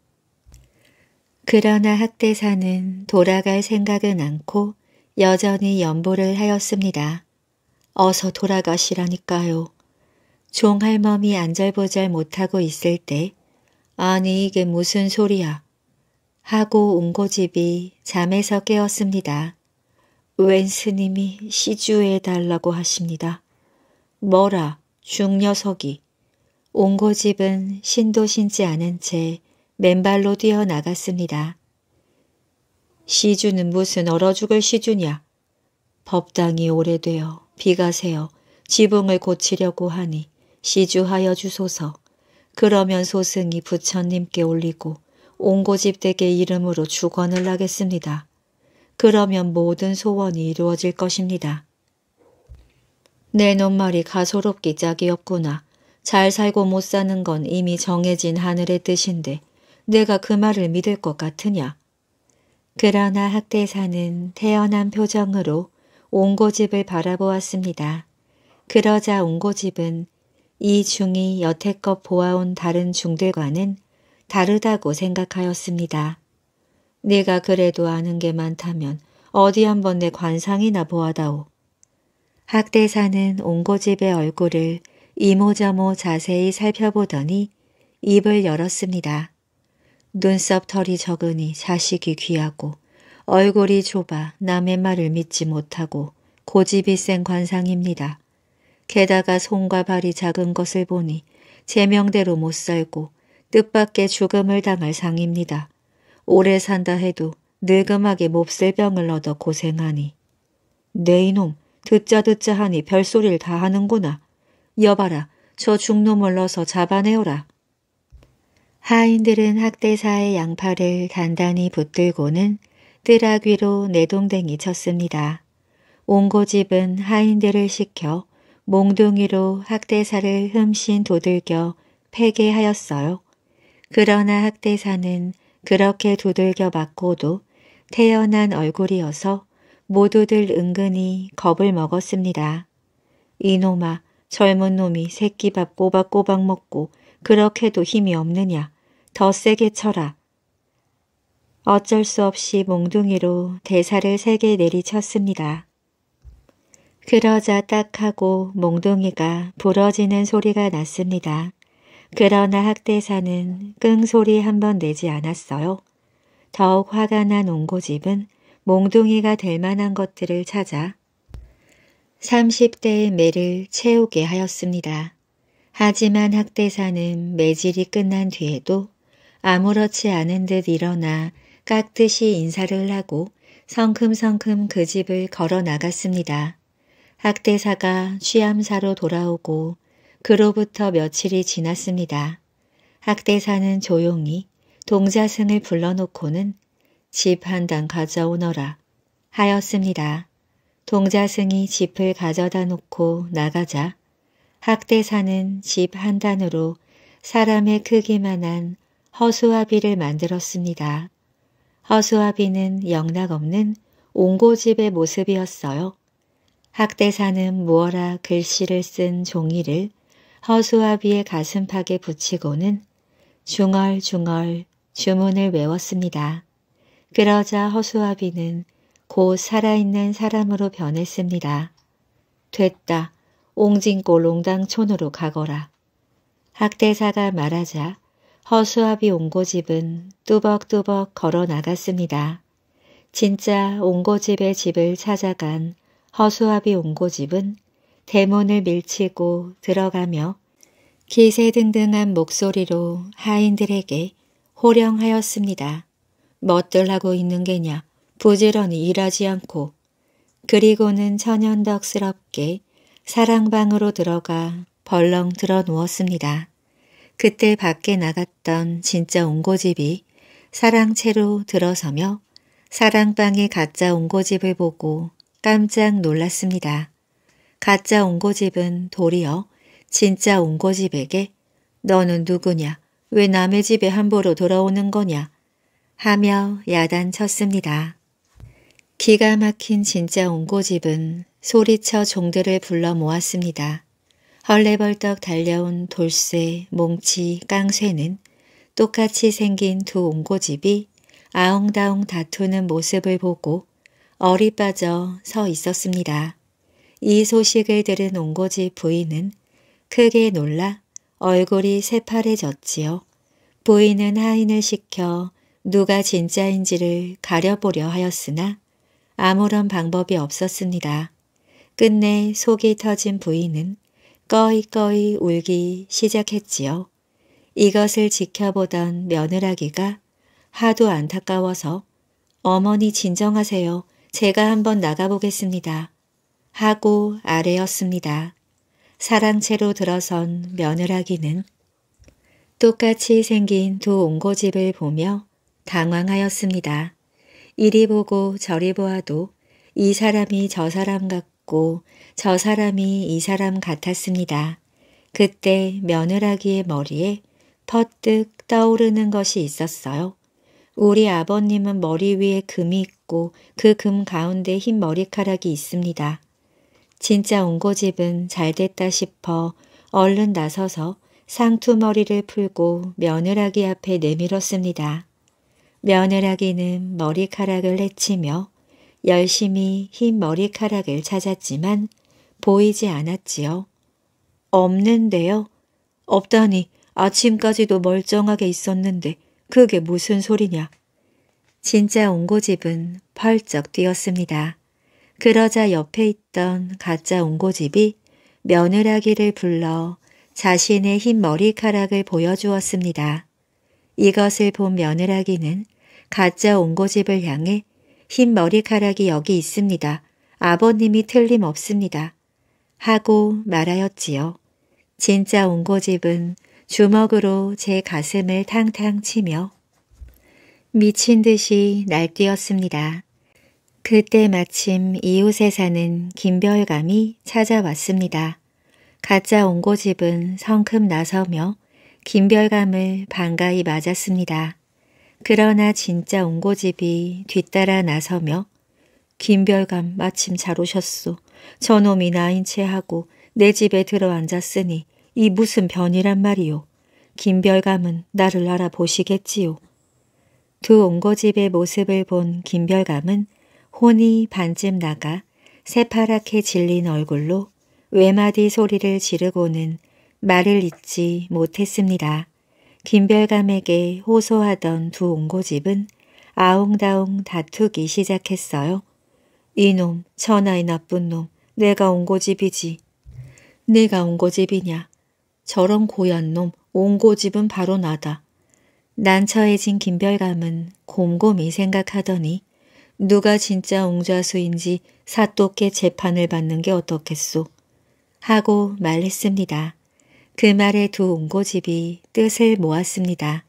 그러나 학대사는 돌아갈 생각은 않고 여전히 연보를 하였습니다. 어서 돌아가시라니까요. 종할멈이 안절보절 못하고 있을 때 아니 이게 무슨 소리야 하고 옹고집이 잠에서 깨었습니다. 웬 스님이 시주해 달라고 하십니다. 뭐라 중녀석이 옹고집은 신도 신지 않은 채 맨발로 뛰어나갔습니다. 시주는 무슨 얼어 죽을 시주냐. 법당이 오래되어 비가 새어 지붕을 고치려고 하니 시주하여 주소서. 그러면 소승이 부처님께 올리고 옹고집 댁의 이름으로 축원을 하겠습니다. 그러면 모든 소원이 이루어질 것입니다. 내 놈말이 가소롭기 짝이었구나. 잘 살고 못 사는 건 이미 정해진 하늘의 뜻인데 내가 그 말을 믿을 것 같으냐. 그러나 학대사는 태연한 표정으로 옹고집을 바라보았습니다. 그러자 옹고집은 이 중이 여태껏 보아온 다른 중들과는 다르다고 생각하였습니다. 네가 그래도 아는 게 많다면 어디 한번 내 관상이나 보아다오. 학대사는 옹고집의 얼굴을 이모저모 자세히 살펴보더니 입을 열었습니다. 눈썹 털이 적으니 자식이 귀하고 얼굴이 좁아 남의 말을 믿지 못하고 고집이 센 관상입니다. 게다가 손과 발이 작은 것을 보니 제명대로 못 살고 뜻밖의 죽음을 당할 상입니다. 오래 산다 해도 늙음하게 몹쓸 병을 얻어 고생하니. 내 이놈 듣자 듣자 하니 별소리를 다 하는구나. 여봐라 저 죽놈을 넣어서 잡아내어라. 하인들은 학대사의 양팔을 단단히 붙들고는 뜨락 위로 내동댕이 쳤습니다. 옹고집은 하인들을 시켜 몽둥이로 학대사를 흠씬 도들겨 폐게하였어요. 그러나 학대사는 그렇게 두들겨 맞고도 태연한 얼굴이어서 모두들 은근히 겁을 먹었습니다. 이놈아 젊은 놈이 새끼밥 꼬박꼬박 먹고 그렇게도 힘이 없느냐. 더 세게 쳐라. 어쩔 수 없이 몽둥이로 대사를 세게 내리쳤습니다. 그러자 딱 하고 몽둥이가 부러지는 소리가 났습니다. 그러나 학대사는 끙 소리 한 번 내지 않았어요. 더욱 화가 난 옹고집은 몽둥이가 될 만한 것들을 찾아 30대의 매를 채우게 하였습니다. 하지만 학대사는 매질이 끝난 뒤에도 아무렇지 않은 듯 일어나 깍듯이 인사를 하고 성큼성큼 그 집을 걸어 나갔습니다. 학대사가 취함사로 돌아오고 그로부터 며칠이 지났습니다. 학대사는 조용히 동자승을 불러놓고는 집한단 가져오너라 하였습니다. 동자승이 집을 가져다 놓고 나가자 학대사는 집 한 단으로 사람의 크기만한 허수아비를 만들었습니다. 허수아비는 영락없는 옹고집의 모습이었어요. 학대사는 무어라 글씨를 쓴 종이를 허수아비의 가슴팍에 붙이고는 중얼중얼 주문을 외웠습니다. 그러자 허수아비는 곧 살아있는 사람으로 변했습니다. 됐다. 옹진골 옹당촌으로 가거라. 학대사가 말하자 허수아비 옹고집은 뚜벅뚜벅 걸어 나갔습니다. 진짜 옹고집의 집을 찾아간 허수아비 옹고집은 대문을 밀치고 들어가며 기세등등한 목소리로 하인들에게 호령하였습니다. 멋들 하고 있는 게냐 부지런히 일하지 않고 그리고는 천연덕스럽게 사랑방으로 들어가 벌렁 들어 누웠습니다. 그때 밖에 나갔던 진짜 옹고집이 사랑채로 들어서며 사랑방의 가짜 옹고집을 보고 깜짝 놀랐습니다. 가짜 옹고집은 도리어 진짜 옹고집에게 너는 누구냐? 왜 남의 집에 함부로 돌아오는 거냐? 하며 야단쳤습니다. 기가 막힌 진짜 옹고집은 소리쳐 종들을 불러 모았습니다. 헐레벌떡 달려온 돌쇠, 몽치, 깡쇠는 똑같이 생긴 두 옹고집이 아웅다웅 다투는 모습을 보고 어리 빠져 서 있었습니다. 이 소식을 들은 옹고집 부인은 크게 놀라 얼굴이 새파래졌지요. 부인은 하인을 시켜 누가 진짜인지를 가려보려 하였으나 아무런 방법이 없었습니다. 끝내 속이 터진 부인은 꺼이꺼이 울기 시작했지요. 이것을 지켜보던 며느라기가 하도 안타까워서 어머니 진정하세요. 제가 한번 나가보겠습니다. 하고 아래였습니다. 사랑채로 들어선 며느라기는 똑같이 생긴 두 옹고집을 보며 당황하였습니다. 이리 보고 저리 보아도 이 사람이 저 사람 같고 저 사람이 이 사람 같았습니다. 그때 며느라기의 머리에 퍼뜩 떠오르는 것이 있었어요. 우리 아버님은 머리 위에 금이 있고 그 금 가운데 흰 머리카락이 있습니다. 진짜 옹고집은 잘 됐다 싶어 얼른 나서서 상투머리를 풀고 며느라기 앞에 내밀었습니다. 며느라기는 머리카락을 해치며 열심히 흰 머리카락을 찾았지만 보이지 않았지요. 없는데요. 없다니 아침까지도 멀쩡하게 있었는데 그게 무슨 소리냐. 진짜 옹고집은 펄쩍 뛰었습니다. 그러자 옆에 있던 가짜 옹고집이 며느라기를 불러 자신의 흰 머리카락을 보여주었습니다. 이것을 본 며느라기는 가짜 옹고집을 향해 흰 머리카락이 여기 있습니다. 아버님이 틀림없습니다. 하고 말하였지요. 진짜 옹고집은 주먹으로 제 가슴을 탕탕 치며 미친 듯이 날뛰었습니다. 그때 마침 이웃에 사는 김별감이 찾아왔습니다. 가짜 옹고집은 성큼 나서며 김별감을 반가이 맞았습니다. 그러나 진짜 옹고집이 뒤따라 나서며 김별감 마침 잘 오셨소. 저놈이 나인 채 하고 내 집에 들어 앉았으니 이 무슨 변이란 말이오. 김별감은 나를 알아보시겠지요. 두 옹고집의 모습을 본 김별감은 혼이 반쯤 나가 새파랗게 질린 얼굴로 외마디 소리를 지르고는 말을 잇지 못했습니다. 김별감에게 호소하던 두 옹고집은 아웅다웅 다투기 시작했어요. 이놈, 천하의 나쁜 놈, 내가 옹고집이지. 내가 옹고집이냐. 저런 고얀 놈, 옹고집은 바로 나다. 난처해진 김별감은 곰곰이 생각하더니 누가 진짜 옹좌수인지 사또께 재판을 받는 게 어떻겠소. 하고 말했습니다. 그 말에 두 옹고집이 뜻을 모았습니다.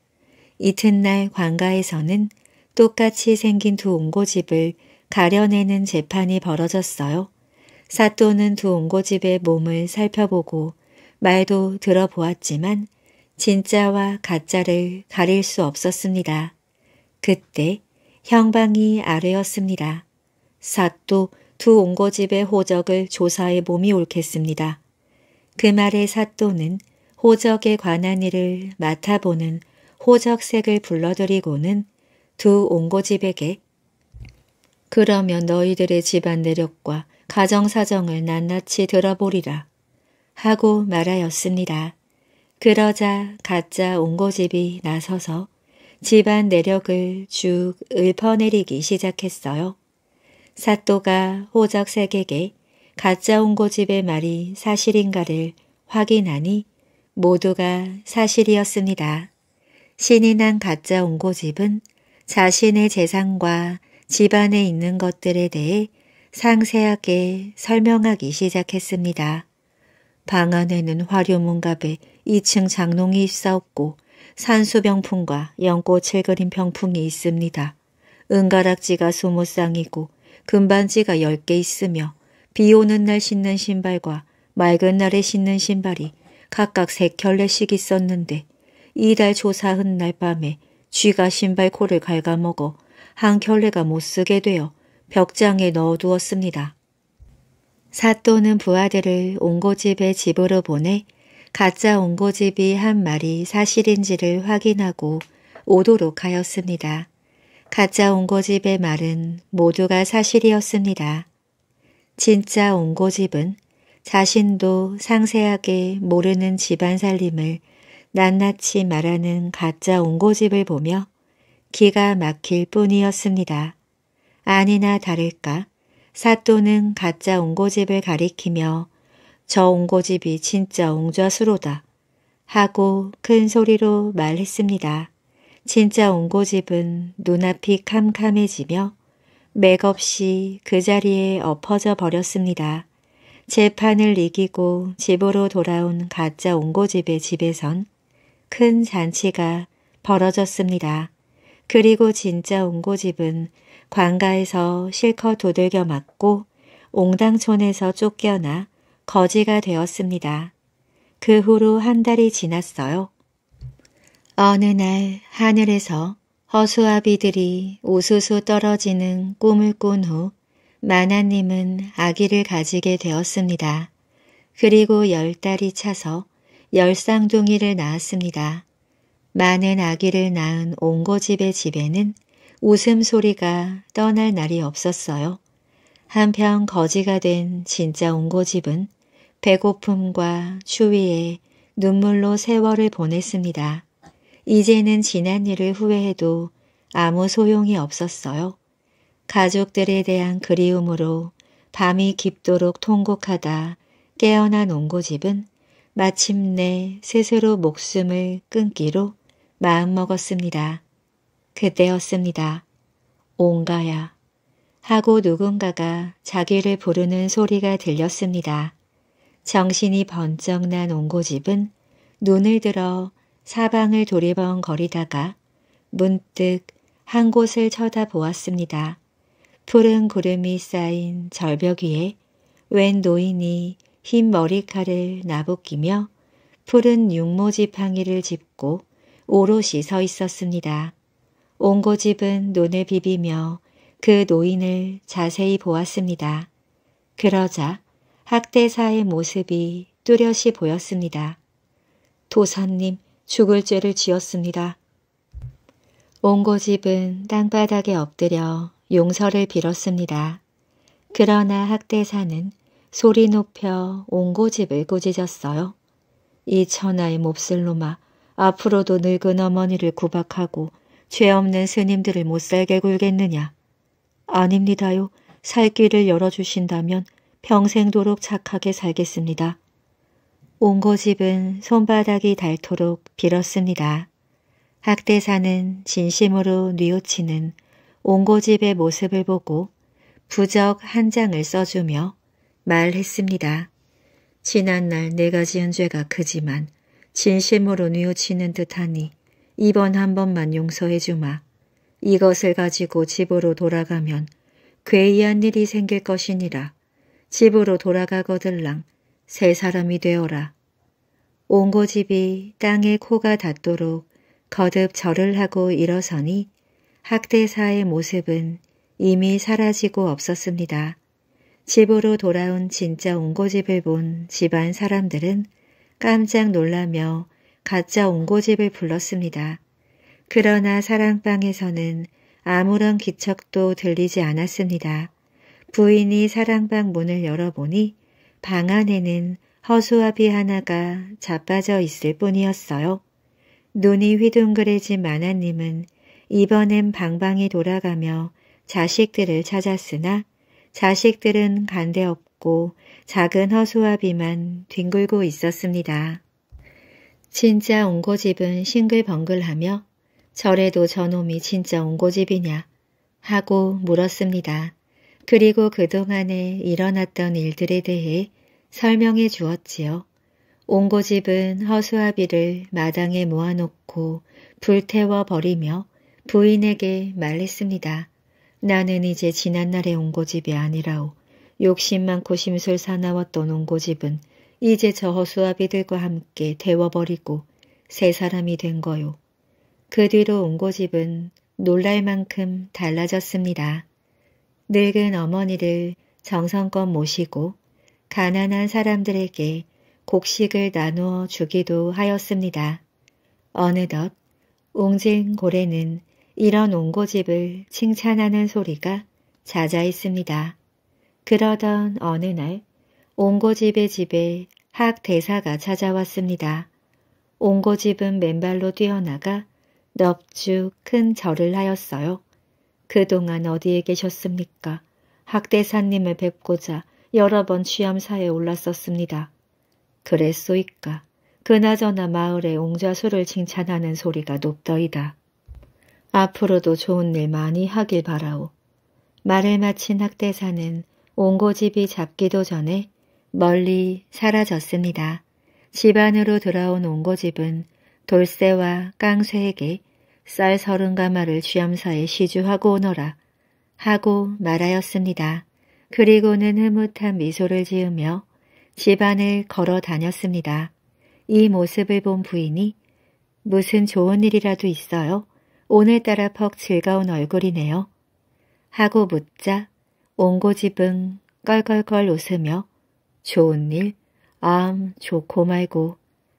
이튿날 관가에서는 똑같이 생긴 두 옹고집을 가려내는 재판이 벌어졌어요. 사또는 두 옹고집의 몸을 살펴보고 말도 들어보았지만 진짜와 가짜를 가릴 수 없었습니다. 그때 형방이 아뢰었습니다. 사또 두 옹고집의 호적을 조사해 몸이 옳겠습니다. 그 말에 사또는 호적에 관한 일을 맡아보는 호적색을 불러들이고는 두 옹고집에게 그러면 너희들의 집안 내력과 가정사정을 낱낱이 들어보리라 하고 말하였습니다. 그러자 가짜 옹고집이 나서서 집안 내력을 쭉 읊어내리기 시작했어요. 사또가 호적색에게 가짜 옹고집의 말이 사실인가를 확인하니 모두가 사실이었습니다. 신이 난 가짜 옹고집은 자신의 재산과 집안에 있는 것들에 대해 상세하게 설명하기 시작했습니다. 방 안에는 화료문갑에 2층 장롱이 있사옵고 산수병풍과 연꽃을 그린 병풍이 있습니다. 은가락지가 20쌍이고 금반지가 10개 있으며 비 오는 날 신는 신발과 맑은 날에 신는 신발이 각각 세 켤레씩 있었는데 이달 조사흔 날 밤에 쥐가 신발 코를 갉아먹어 한 켤레가 못 쓰게 되어 벽장에 넣어두었습니다. 사또는 부하들을 옹고집의 집으로 보내 가짜 옹고집이 한 말이 사실인지를 확인하고 오도록 하였습니다. 가짜 옹고집의 말은 모두가 사실이었습니다. 진짜 옹고집은 자신도 상세하게 모르는 집안 살림을 낱낱이 말하는 가짜 옹고집을 보며 기가 막힐 뿐이었습니다. 아니나 다를까 사또는 가짜 옹고집을 가리키며 저 옹고집이 진짜 옹좌수로다 하고 큰 소리로 말했습니다. 진짜 옹고집은 눈앞이 캄캄해지며 맥없이 그 자리에 엎어져 버렸습니다. 재판을 이기고 집으로 돌아온 가짜 옹고집의 집에선 큰 잔치가 벌어졌습니다. 그리고 진짜 옹고집은 관가에서 실컷 도들겨 맞고 옹당촌에서 쫓겨나 거지가 되었습니다. 그 후로 한 달이 지났어요. 어느 날 하늘에서 허수아비들이 우수수 떨어지는 꿈을 꾼 후 마나님은 아기를 가지게 되었습니다. 그리고 열 달이 차서 열 쌍둥이를 낳았습니다. 많은 아기를 낳은 옹고집의 집에는 웃음소리가 떠날 날이 없었어요. 한편 거지가 된 진짜 옹고집은 배고픔과 추위에 눈물로 세월을 보냈습니다. 이제는 지난 일을 후회해도 아무 소용이 없었어요. 가족들에 대한 그리움으로 밤이 깊도록 통곡하다 깨어난 옹고집은 마침내 스스로 목숨을 끊기로 마음먹었습니다. 그때였습니다. 온가야 하고 누군가가 자기를 부르는 소리가 들렸습니다. 정신이 번쩍 난 옹고집은 눈을 들어 사방을 도리번거리다가 문득 한 곳을 쳐다보았습니다. 푸른 구름이 쌓인 절벽 위에 웬 노인이 흰 머리칼을 나부끼며 푸른 육모지팡이를 짚고 오롯이 서 있었습니다. 옹고집은 눈을 비비며 그 노인을 자세히 보았습니다. 그러자 학대사의 모습이 뚜렷이 보였습니다. 도사님, 죽을 죄를 지었습니다. 옹고집은 땅바닥에 엎드려 용서를 빌었습니다. 그러나 학대사는 소리 높여 옹고집을 꾸짖었어요. 이 천하의 몹쓸 놈아 앞으로도 늙은 어머니를 구박하고 죄 없는 스님들을 못살게 굴겠느냐. 아닙니다요. 살 길을 열어주신다면 평생도록 착하게 살겠습니다. 옹고집은 손바닥이 닳도록 빌었습니다. 학대사는 진심으로 뉘우치는 옹고집의 모습을 보고 부적 한 장을 써주며 말했습니다. 지난날 내가 지은 죄가 크지만 진심으로 뉘우치는 듯하니 이번 한 번만 용서해 주마. 이것을 가지고 집으로 돌아가면 괴이한 일이 생길 것이니라. 집으로 돌아가거들랑 새 사람이 되어라. 옹고집이 땅에 코가 닿도록 거듭 절을 하고 일어서니 학대사의 모습은 이미 사라지고 없었습니다. 집으로 돌아온 진짜 옹고집을 본 집안 사람들은 깜짝 놀라며 가짜 옹고집을 불렀습니다. 그러나 사랑방에서는 아무런 기척도 들리지 않았습니다. 부인이 사랑방 문을 열어보니 방 안에는 허수아비 하나가 자빠져 있을 뿐이었어요. 눈이 휘둥그레진 마나님은 이번엔 방방이 돌아가며 자식들을 찾았으나 자식들은 간데 없고 작은 허수아비만 뒹굴고 있었습니다. 진짜 옹고집은 싱글벙글하며 저래도 저놈이 진짜 옹고집이냐 하고 물었습니다. 그리고 그동안에 일어났던 일들에 대해 설명해 주었지요. 옹고집은 허수아비를 마당에 모아놓고 불태워 버리며 부인에게 말했습니다. 나는 이제 지난날의 옹고집이 아니라오. 욕심 많고 심술 사나웠던 옹고집은 이제 저 허수아비들과 함께 데워버리고 새 사람이 된 거요. 그 뒤로 옹고집은 놀랄 만큼 달라졌습니다. 늙은 어머니를 정성껏 모시고 가난한 사람들에게 곡식을 나누어 주기도 하였습니다. 어느덧 옹진 고래는 이런 옹고집을 칭찬하는 소리가 잦아있습니다. 그러던 어느 날 옹고집의 집에 학 대사가 찾아왔습니다. 옹고집은 맨발로 뛰어나가 넙죽 큰 절을 하였어요. 그동안 어디에 계셨습니까? 학대사님을 뵙고자 여러 번 취암사에 올랐었습니다. 그랬소이까. 그나저나 마을에 옹좌수를 칭찬하는 소리가 높더이다. 앞으로도 좋은 일 많이 하길 바라오. 말을 마친 학대사는 옹고집이 잡기도 전에 멀리 사라졌습니다. 집 안으로 들어온 옹고집은 돌쇠와 깡쇠에게 쌀 서른 가마를 쥐엄사에 시주하고 오너라 하고 말하였습니다. 그리고는 흐뭇한 미소를 지으며 집안을 걸어 다녔습니다. 이 모습을 본 부인이 무슨 좋은 일이라도 있어요? 오늘따라 퍽 즐거운 얼굴이네요. 하고 묻자 옹고집은 껄껄껄 웃으며 좋은 일, 암 좋고 말고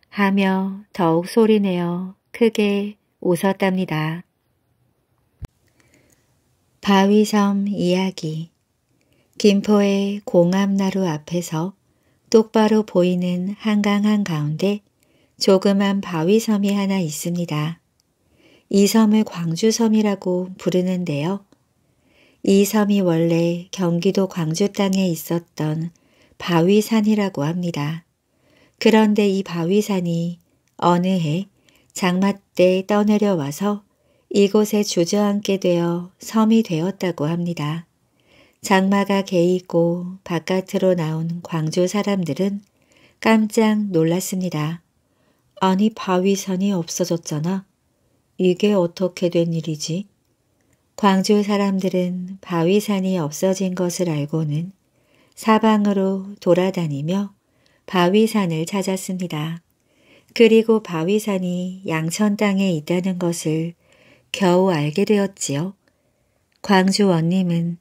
하며 더욱 소리내어 크게 웃었답니다. 바위섬 이야기 김포의 공암나루 앞에서 똑바로 보이는 한강 한가운데 조그만 바위섬이 하나 있습니다. 이 섬을 광주섬이라고 부르는데요. 이 섬이 원래 경기도 광주 땅에 있었던 바위산이라고 합니다. 그런데 이 바위산이 어느 해 장마 때 떠내려 와서 이곳에 주저앉게 되어 섬이 되었다고 합니다. 장마가 개이고 바깥으로 나온 광주 사람들은 깜짝 놀랐습니다. 아니 바위산이 없어졌잖아. 이게 어떻게 된 일이지? 광주 사람들은 바위산이 없어진 것을 알고는 사방으로 돌아다니며 바위산을 찾았습니다. 그리고 바위산이 양천 땅에 있다는 것을 겨우 알게 되었지요. 광주 원님은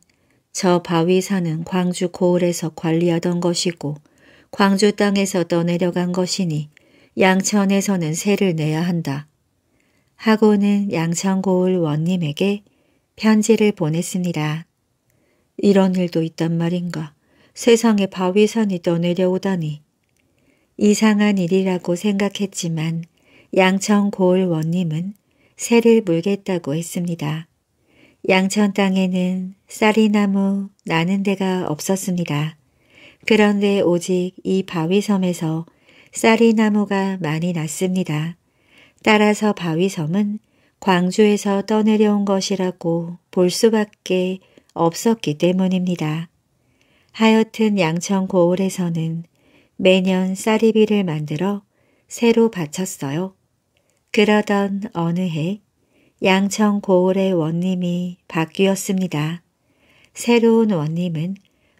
저 바위산은 광주 고을에서 관리하던 것이고 광주 땅에서 떠내려간 것이니 양천에서는 세를 내야 한다. 하고는 양천고을 원님에게 편지를 보냈습니다. 이런 일도 있단 말인가. 세상에 바위산이 떠내려오다니. 이상한 일이라고 생각했지만 양천 고을 원님은 새를 물겠다고 했습니다. 양천 땅에는 쌀이나무 나는 데가 없었습니다. 그런데 오직 이 바위섬에서 쌀이나무가 많이 났습니다. 따라서 바위섬은 광주에서 떠내려온 것이라고 볼 수밖에 없었기 때문입니다. 하여튼 양천 고을에서는 매년 쌀이비를 만들어 새로 바쳤어요. 그러던 어느 해 양천 고을의 원님이 바뀌었습니다. 새로운 원님은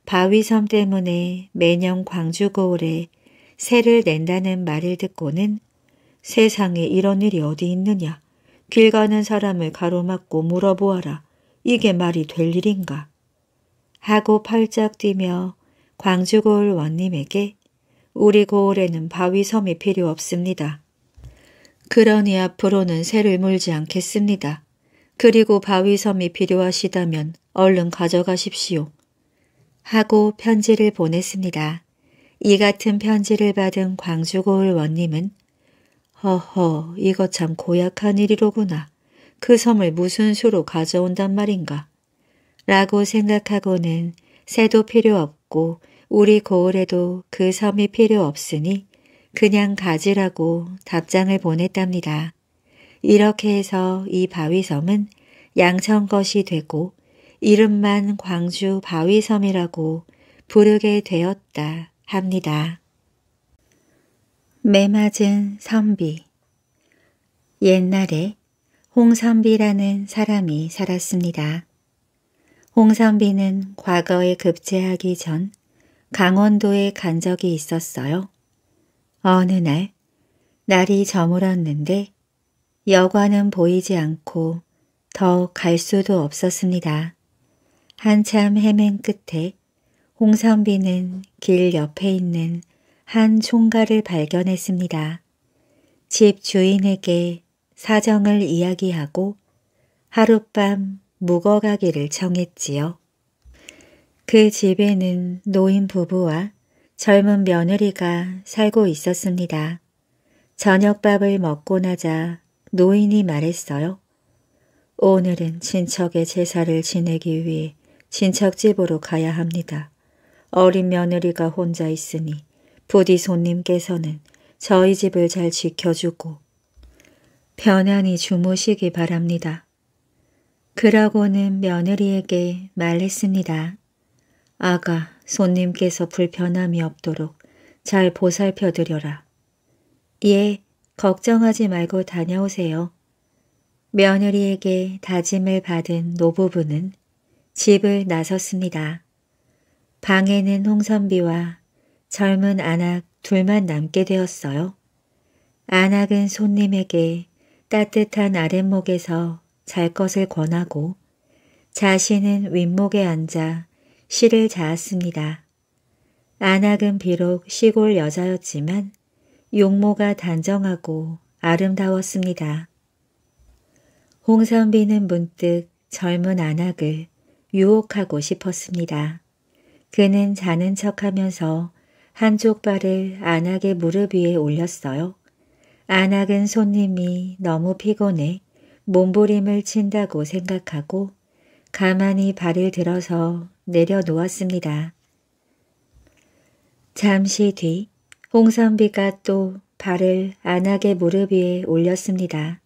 바위섬 때문에 매년 광주 고을에 새를 낸다는 말을 듣고는 세상에 이런 일이 어디 있느냐. 길 가는 사람을 가로막고 물어보아라. 이게 말이 될 일인가. 하고 펄쩍 뛰며 광주 고을 원님에게 우리 고을에는 바위섬이 필요 없습니다. 그러니 앞으로는 새를 물지 않겠습니다. 그리고 바위섬이 필요하시다면 얼른 가져가십시오. 하고 편지를 보냈습니다. 이 같은 편지를 받은 광주고을 원님은 허허 이거 참 고약한 일이로구나. 그 섬을 무슨 수로 가져온단 말인가. 라고 생각하고는 새도 필요 없고 우리 고을에도 그 섬이 필요 없으니 그냥 가지라고 답장을 보냈답니다. 이렇게 해서 이 바위섬은 양천 것이 되고 이름만 광주 바위섬이라고 부르게 되었다 합니다. 매맞은 선비 옛날에 홍선비라는 사람이 살았습니다. 홍선비는 과거에 급제하기 전 강원도에 간 적이 있었어요. 어느 날 날이 저물었는데 여관은 보이지 않고 더 갈 수도 없었습니다. 한참 헤맨 끝에 홍선비는 길 옆에 있는 한 총가를 발견했습니다. 집 주인에게 사정을 이야기하고 하룻밤 묵어가기를 청했지요. 그 집에는 노인 부부와 젊은 며느리가 살고 있었습니다. 저녁밥을 먹고 나자 노인이 말했어요. 오늘은 친척의 제사를 지내기 위해 친척집으로 가야 합니다. 어린 며느리가 혼자 있으니 부디 손님께서는 저희 집을 잘 지켜주고 편안히 주무시기 바랍니다. 그러고는 며느리에게 말했습니다. 아가, 손님께서 불편함이 없도록 잘 보살펴 드려라. 예, 걱정하지 말고 다녀오세요. 며느리에게 다짐을 받은 노부부는 집을 나섰습니다. 방에는 홍선비와 젊은 안악 둘만 남게 되었어요. 안악은 손님에게 따뜻한 아랫목에서 잘 것을 권하고 자신은 윗목에 앉아 시를 자았습니다. 안악은 비록 시골 여자였지만 용모가 단정하고 아름다웠습니다. 홍선비는 문득 젊은 안악을 유혹하고 싶었습니다. 그는 자는 척하면서 한쪽 발을 안악의 무릎 위에 올렸어요. 안악은 손님이 너무 피곤해 몸부림을 친다고 생각하고 가만히 발을 들어서 내려놓았습니다. 잠시 뒤 홍선비가 또 발을 안하게 무릎 위에 올렸습니다.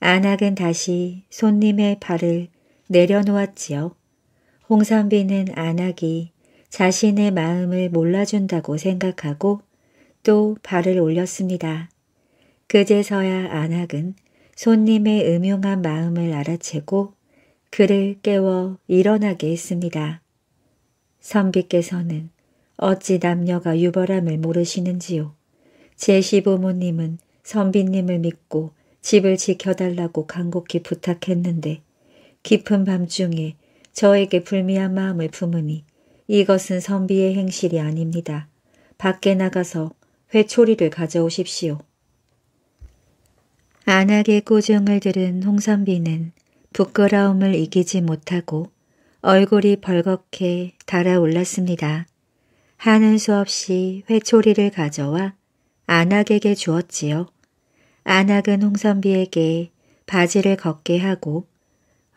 안악은 다시 손님의 발을 내려놓았지요. 홍선비는 안악이 자신의 마음을 몰라준다고 생각하고 또 발을 올렸습니다. 그제서야 안악은 손님의 음흉한 마음을 알아채고 그를 깨워 일어나게 했습니다. 선비께서는 어찌 남녀가 유벌함을 모르시는지요. 제 시부모님은 선비님을 믿고 집을 지켜달라고 간곡히 부탁했는데 깊은 밤중에 저에게 불미한 마음을 품으니 이것은 선비의 행실이 아닙니다. 밖에 나가서 회초리를 가져오십시오. 안하게 꾸중을 들은 홍선비는 부끄러움을 이기지 못하고 얼굴이 벌겋게 달아올랐습니다. 하는 수 없이 회초리를 가져와 안악에게 주었지요. 안악은 홍선비에게 바지를 걷게 하고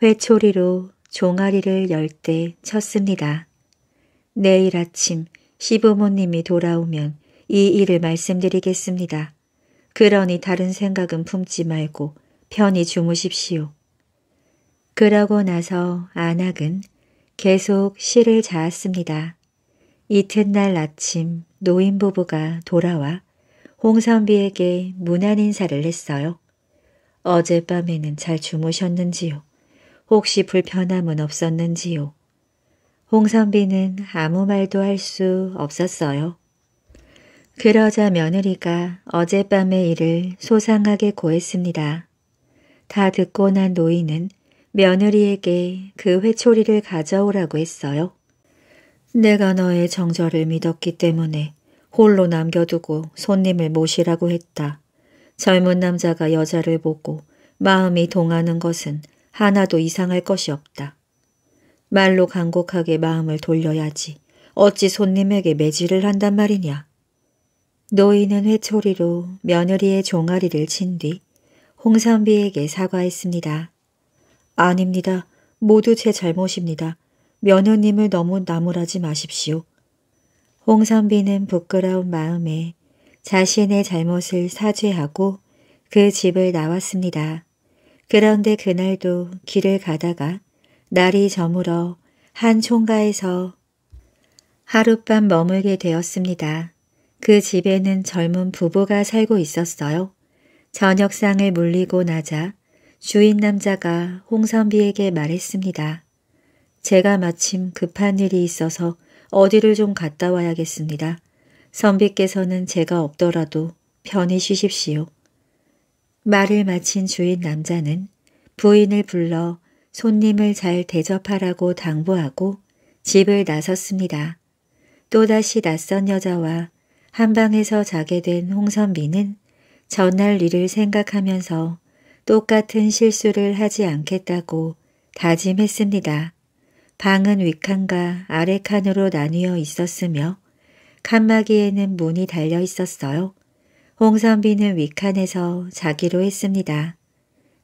회초리로 종아리를 열 때 쳤습니다. 내일 아침 시부모님이 돌아오면 이 일을 말씀드리겠습니다. 그러니 다른 생각은 품지 말고 편히 주무십시오. 그러고 나서 안악은 계속 시를 자았습니다. 이튿날 아침 노인 부부가 돌아와 홍선비에게 문안 인사를 했어요. 어젯밤에는 잘 주무셨는지요? 혹시 불편함은 없었는지요? 홍선비는 아무 말도 할 수 없었어요. 그러자 며느리가 어젯밤의 일을 소상하게 고했습니다. 다 듣고 난 노인은 며느리에게 그 회초리를 가져오라고 했어요. 내가 너의 정절을 믿었기 때문에 홀로 남겨두고 손님을 모시라고 했다. 젊은 남자가 여자를 보고 마음이 동하는 것은 하나도 이상할 것이 없다. 말로 간곡하게 마음을 돌려야지 어찌 손님에게 매질을 한단 말이냐. 노인은 회초리로 며느리의 종아리를 친 뒤 홍선비에게 사과했습니다. 아닙니다. 모두 제 잘못입니다. 며느님을 너무 나무라지 마십시오. 홍선비는 부끄러운 마음에 자신의 잘못을 사죄하고 그 집을 나왔습니다. 그런데 그날도 길을 가다가 날이 저물어 한 총가에서 하룻밤 머물게 되었습니다. 그 집에는 젊은 부부가 살고 있었어요. 저녁상을 물리고 나자 주인 남자가 홍선비에게 말했습니다. 제가 마침 급한 일이 있어서 어디를 좀 갔다 와야겠습니다. 선비께서는 제가 없더라도 편히 쉬십시오. 말을 마친 주인 남자는 부인을 불러 손님을 잘 대접하라고 당부하고 집을 나섰습니다. 또다시 낯선 여자와 한방에서 자게 된 홍선비는 전날 일을 생각하면서 똑같은 실수를 하지 않겠다고 다짐했습니다. 방은 윗칸과 아래칸으로 나뉘어 있었으며 칸막이에는 문이 달려 있었어요. 홍선비는 윗칸에서 자기로 했습니다.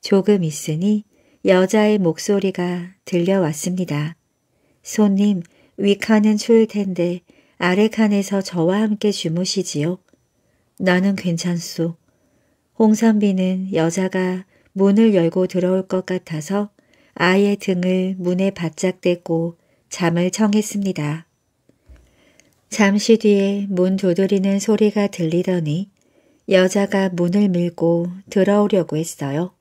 조금 있으니 여자의 목소리가 들려왔습니다. 손님, 윗칸은 추울 텐데 아래 칸에서 저와 함께 주무시지요. 나는 괜찮소. 홍선비는 여자가 문을 열고 들어올 것 같아서 아이의 등을 문에 바짝 대고 잠을 청했습니다. 잠시 뒤에 문 두드리는 소리가 들리더니 여자가 문을 밀고 들어오려고 했어요.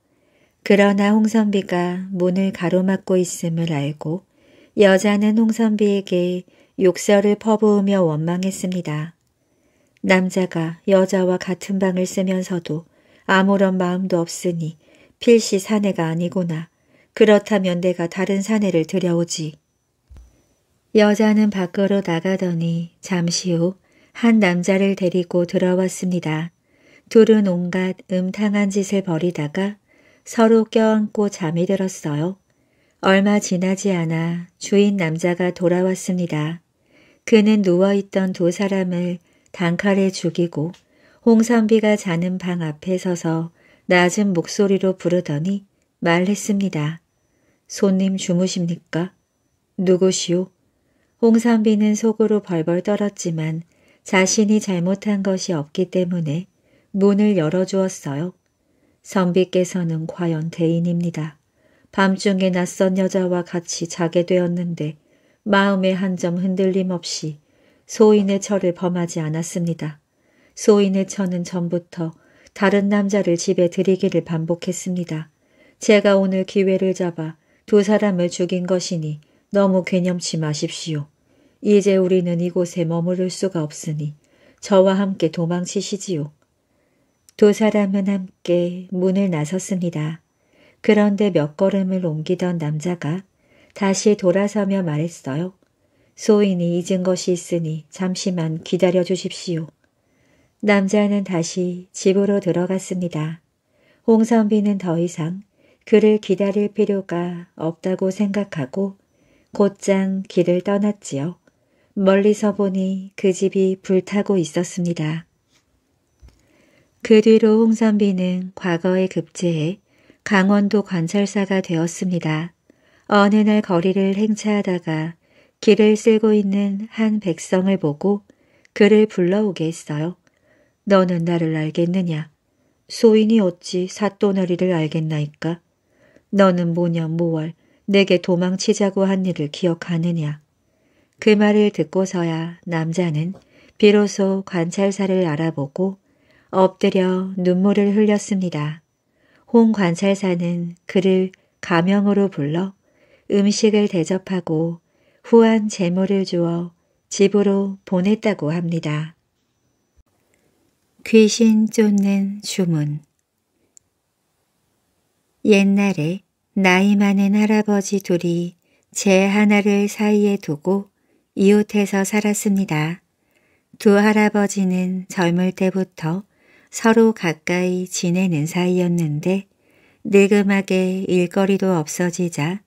그러나 홍선비가 문을 가로막고 있음을 알고 여자는 홍선비에게 욕설을 퍼부으며 원망했습니다. 남자가 여자와 같은 방을 쓰면서도 아무런 마음도 없으니 필시 사내가 아니구나. 그렇다면 내가 다른 사내를 들여오지. 여자는 밖으로 나가더니 잠시 후 한 남자를 데리고 들어왔습니다. 둘은 온갖 음탕한 짓을 벌이다가 서로 껴안고 잠이 들었어요. 얼마 지나지 않아 주인 남자가 돌아왔습니다. 그는 누워있던 두 사람을 단칼에 죽이고 홍선비가 자는 방 앞에 서서 낮은 목소리로 부르더니 말했습니다. 손님 주무십니까? 누구시오? 홍선비는 속으로 벌벌 떨었지만 자신이 잘못한 것이 없기 때문에 문을 열어주었어요. 선비께서는 과연 대인입니다. 밤중에 낯선 여자와 같이 자게 되었는데 마음의 한 점 흔들림 없이 소인의 처를 범하지 않았습니다. 소인의 처는 전부터 다른 남자를 집에 들이기를 반복했습니다. 제가 오늘 기회를 잡아 두 사람을 죽인 것이니 너무 괴념치 마십시오. 이제 우리는 이곳에 머무를 수가 없으니 저와 함께 도망치시지요. 두 사람은 함께 문을 나섰습니다. 그런데 몇 걸음을 옮기던 남자가 다시 돌아서며 말했어요. 소인이 잊은 것이 있으니 잠시만 기다려 주십시오. 남자는 다시 집으로 들어갔습니다. 홍선비는 더 이상 그를 기다릴 필요가 없다고 생각하고 곧장 길을 떠났지요. 멀리서 보니 그 집이 불타고 있었습니다. 그 뒤로 홍선비는 과거에 급제해 강원도 관찰사가 되었습니다. 어느 날 거리를 행차하다가 길을 쓸고 있는 한 백성을 보고 그를 불러오게 했어요. 너는 나를 알겠느냐? 소인이 어찌 사또나리를 알겠나이까? 너는 뭐냐 뭐월 내게 도망치자고 한 일을 기억하느냐? 그 말을 듣고서야 남자는 비로소 관찰사를 알아보고 엎드려 눈물을 흘렸습니다. 홍 관찰사는 그를 가명으로 불러 음식을 대접하고 후한 재물을 주어 집으로 보냈다고 합니다. 귀신 쫓는 주문 옛날에 나이 많은 할아버지 둘이 제 하나를 사이에 두고 이웃해서 살았습니다. 두 할아버지는 젊을 때부터 서로 가까이 지내는 사이였는데 늙음하게 일거리도 없어지자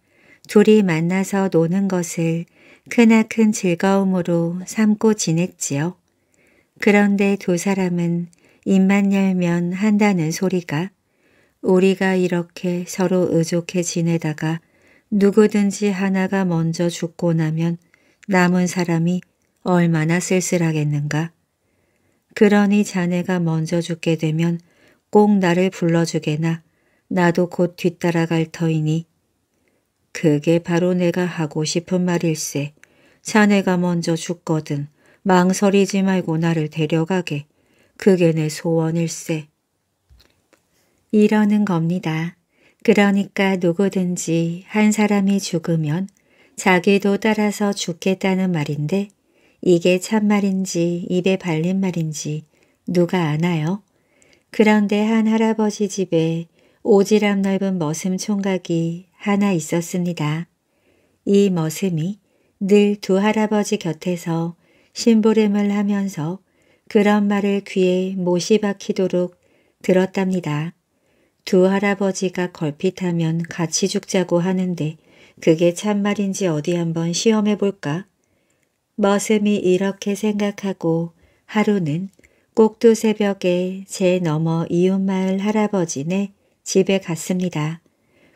둘이 만나서 노는 것을 크나큰 즐거움으로 삼고 지냈지요. 그런데 두 사람은 입만 열면 한다는 소리가 우리가 이렇게 서로 의족해 지내다가 누구든지 하나가 먼저 죽고 나면 남은 사람이 얼마나 쓸쓸하겠는가. 그러니 자네가 먼저 죽게 되면 꼭 나를 불러주게나 나도 곧 뒤따라갈 터이니 그게 바로 내가 하고 싶은 말일세. 자네가 먼저 죽거든 망설이지 말고 나를 데려가게. 그게 내 소원일세. 이러는 겁니다. 그러니까 누구든지 한 사람이 죽으면 자기도 따라서 죽겠다는 말인데 이게 참말인지 입에 발린 말인지 누가 아나요? 그런데 한 할아버지 집에 오지랖 넓은 머슴 총각이 하나 있었습니다. 이 머슴이 늘 두 할아버지 곁에서 심부름을 하면서 그런 말을 귀에 못이 박히도록 들었답니다. 두 할아버지가 걸핏하면 같이 죽자고 하는데 그게 참말인지 어디 한번 시험해 볼까? 머슴이 이렇게 생각하고 하루는 꼭두 새벽에 제 너머 이웃마을 할아버지네 집에 갔습니다.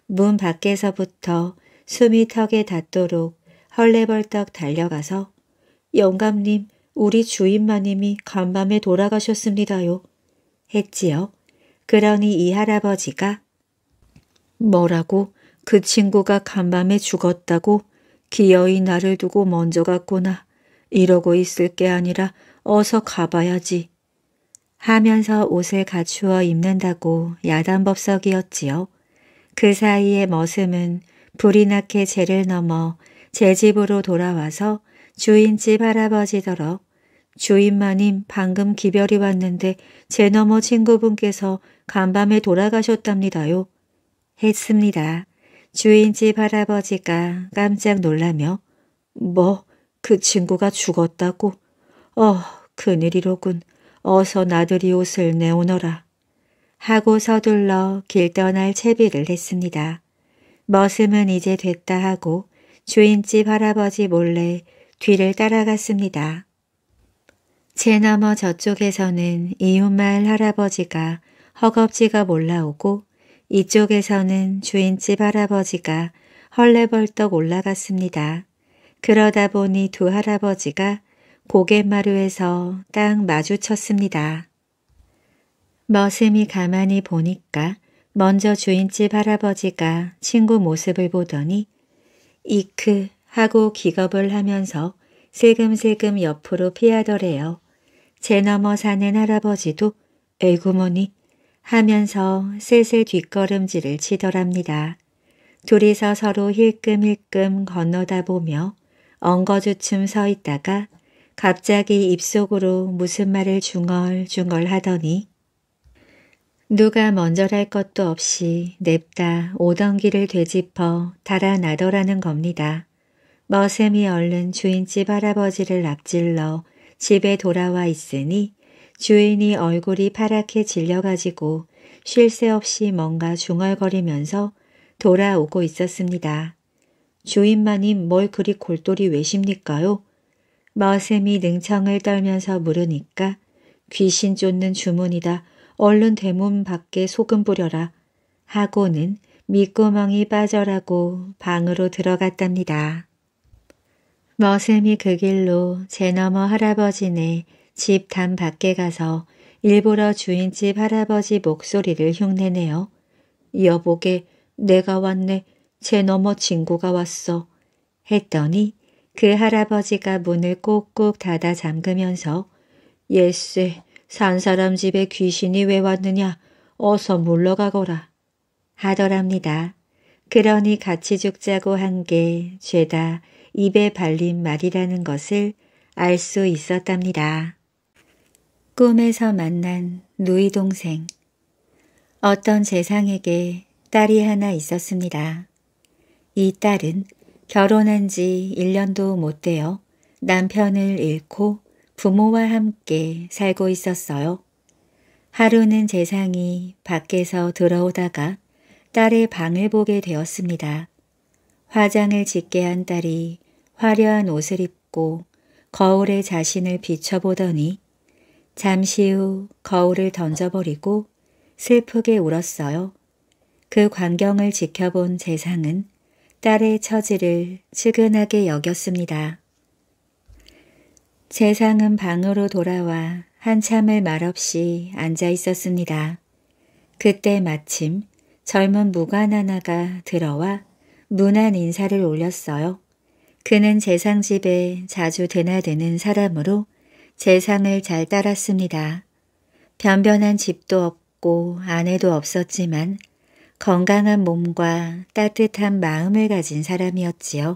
문 밖에서부터 숨이 턱에 닿도록 헐레벌떡 달려가서 영감님 우리 주인 마님이 간밤에 돌아가셨습니다요. 했지요. 그러니 이 할아버지가 뭐라고 그 친구가 간밤에 죽었다고 기어이 나를 두고 먼저 갔구나. 이러고 있을 게 아니라 어서 가봐야지. 하면서 옷을 갖추어 입는다고 야단법석이었지요. 그 사이에 머슴은 불이 나게 죄를 넘어 제 집으로 돌아와서 주인집 할아버지더러 주인 마님 방금 기별이 왔는데 제 너머 친구분께서 간밤에 돌아가셨답니다요. 했습니다. 주인집 할아버지가 깜짝 놀라며 뭐 그 친구가 죽었다고? 어 큰일이로군. 어서 나들이 옷을 내오너라. 하고 서둘러 길 떠날 채비를 했습니다. 머슴은 이제 됐다 하고 주인집 할아버지 몰래 뒤를 따라갔습니다. 제 너머 저쪽에서는 이웃마을 할아버지가 허겁지가 몰라오고 이쪽에서는 주인집 할아버지가 헐레벌떡 올라갔습니다. 그러다 보니 두 할아버지가 고갯마루에서 딱 마주쳤습니다. 머슴이 가만히 보니까 먼저 주인집 할아버지가 친구 모습을 보더니 이크 하고 기겁을 하면서 슬금슬금 옆으로 피하더래요. 제 넘어 사는 할아버지도 에구머니 하면서 슬슬 뒷걸음질을 치더랍니다. 둘이서 서로 힐끔힐끔 건너다 보며 엉거주춤 서 있다가 갑자기 입속으로 무슨 말을 중얼중얼 하더니 누가 먼저랄 것도 없이 냅다 오던 길을 되짚어 달아나더라는 겁니다. 머슴이 얼른 주인집 할아버지를 앞질러 집에 돌아와 있으니 주인이 얼굴이 파랗게 질려가지고 쉴 새 없이 뭔가 중얼거리면서 돌아오고 있었습니다. 주인마님 뭘 그리 골똘히 왜십니까요? 머슴이 능청을 떨면서 물으니까 귀신 쫓는 주문이다. 얼른 대문 밖에 소금 뿌려라. 하고는 밑구멍이 빠져라고 방으로 들어갔답니다. 머슴이 그 길로 제 너머 할아버지네 집단 밖에 가서 일부러 주인집 할아버지 목소리를 흉내내어 여보게 내가 왔네. 제 너머 친구가 왔어. 했더니 그 할아버지가 문을 꼭꼭 닫아 잠그면서 예쎄 산 사람 집에 귀신이 왜 왔느냐? 어서 물러가거라. 하더랍니다. 그러니 같이 죽자고 한 게 죄다 입에 발린 말이라는 것을 알 수 있었답니다. 꿈에서 만난 누이 동생 어떤 재상에게 딸이 하나 있었습니다. 이 딸은 결혼한 지 1년도 못 되어 남편을 잃고 부모와 함께 살고 있었어요. 하루는 재상이 밖에서 들어오다가 딸의 방을 보게 되었습니다. 화장을 짓게 한 딸이 화려한 옷을 입고 거울에 자신을 비춰보더니 잠시 후 거울을 던져버리고 슬프게 울었어요. 그 광경을 지켜본 재상은 딸의 처지를 측은하게 여겼습니다. 재상은 방으로 돌아와 한참을 말없이 앉아 있었습니다. 그때 마침 젊은 무관 하나가 들어와 문안 인사를 올렸어요. 그는 재상 집에 자주 드나드는 사람으로 재상을 잘 따랐습니다. 변변한 집도 없고 아내도 없었지만 건강한 몸과 따뜻한 마음을 가진 사람이었지요.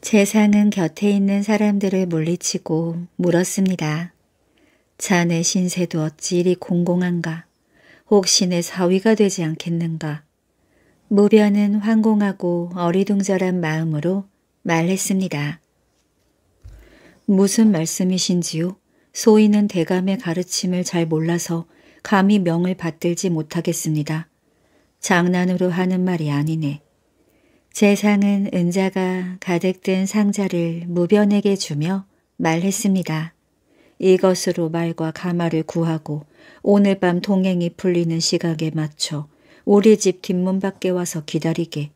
재상은 곁에 있는 사람들을 물리치고 물었습니다. 자네 신세도 어찌 이리 공공한가? 혹시 내 사위가 되지 않겠는가? 무변은 황공하고 어리둥절한 마음으로 말했습니다. 무슨 말씀이신지요? 소인은 대감의 가르침을 잘 몰라서 감히 명을 받들지 못하겠습니다. 장난으로 하는 말이 아니네. 재상은 은자가 가득 든 상자를 무변에게 주며 말했습니다. 이것으로 말과 가마를 구하고 오늘 밤 동행이 풀리는 시각에 맞춰 우리 집 뒷문 밖에 와서 기다리게.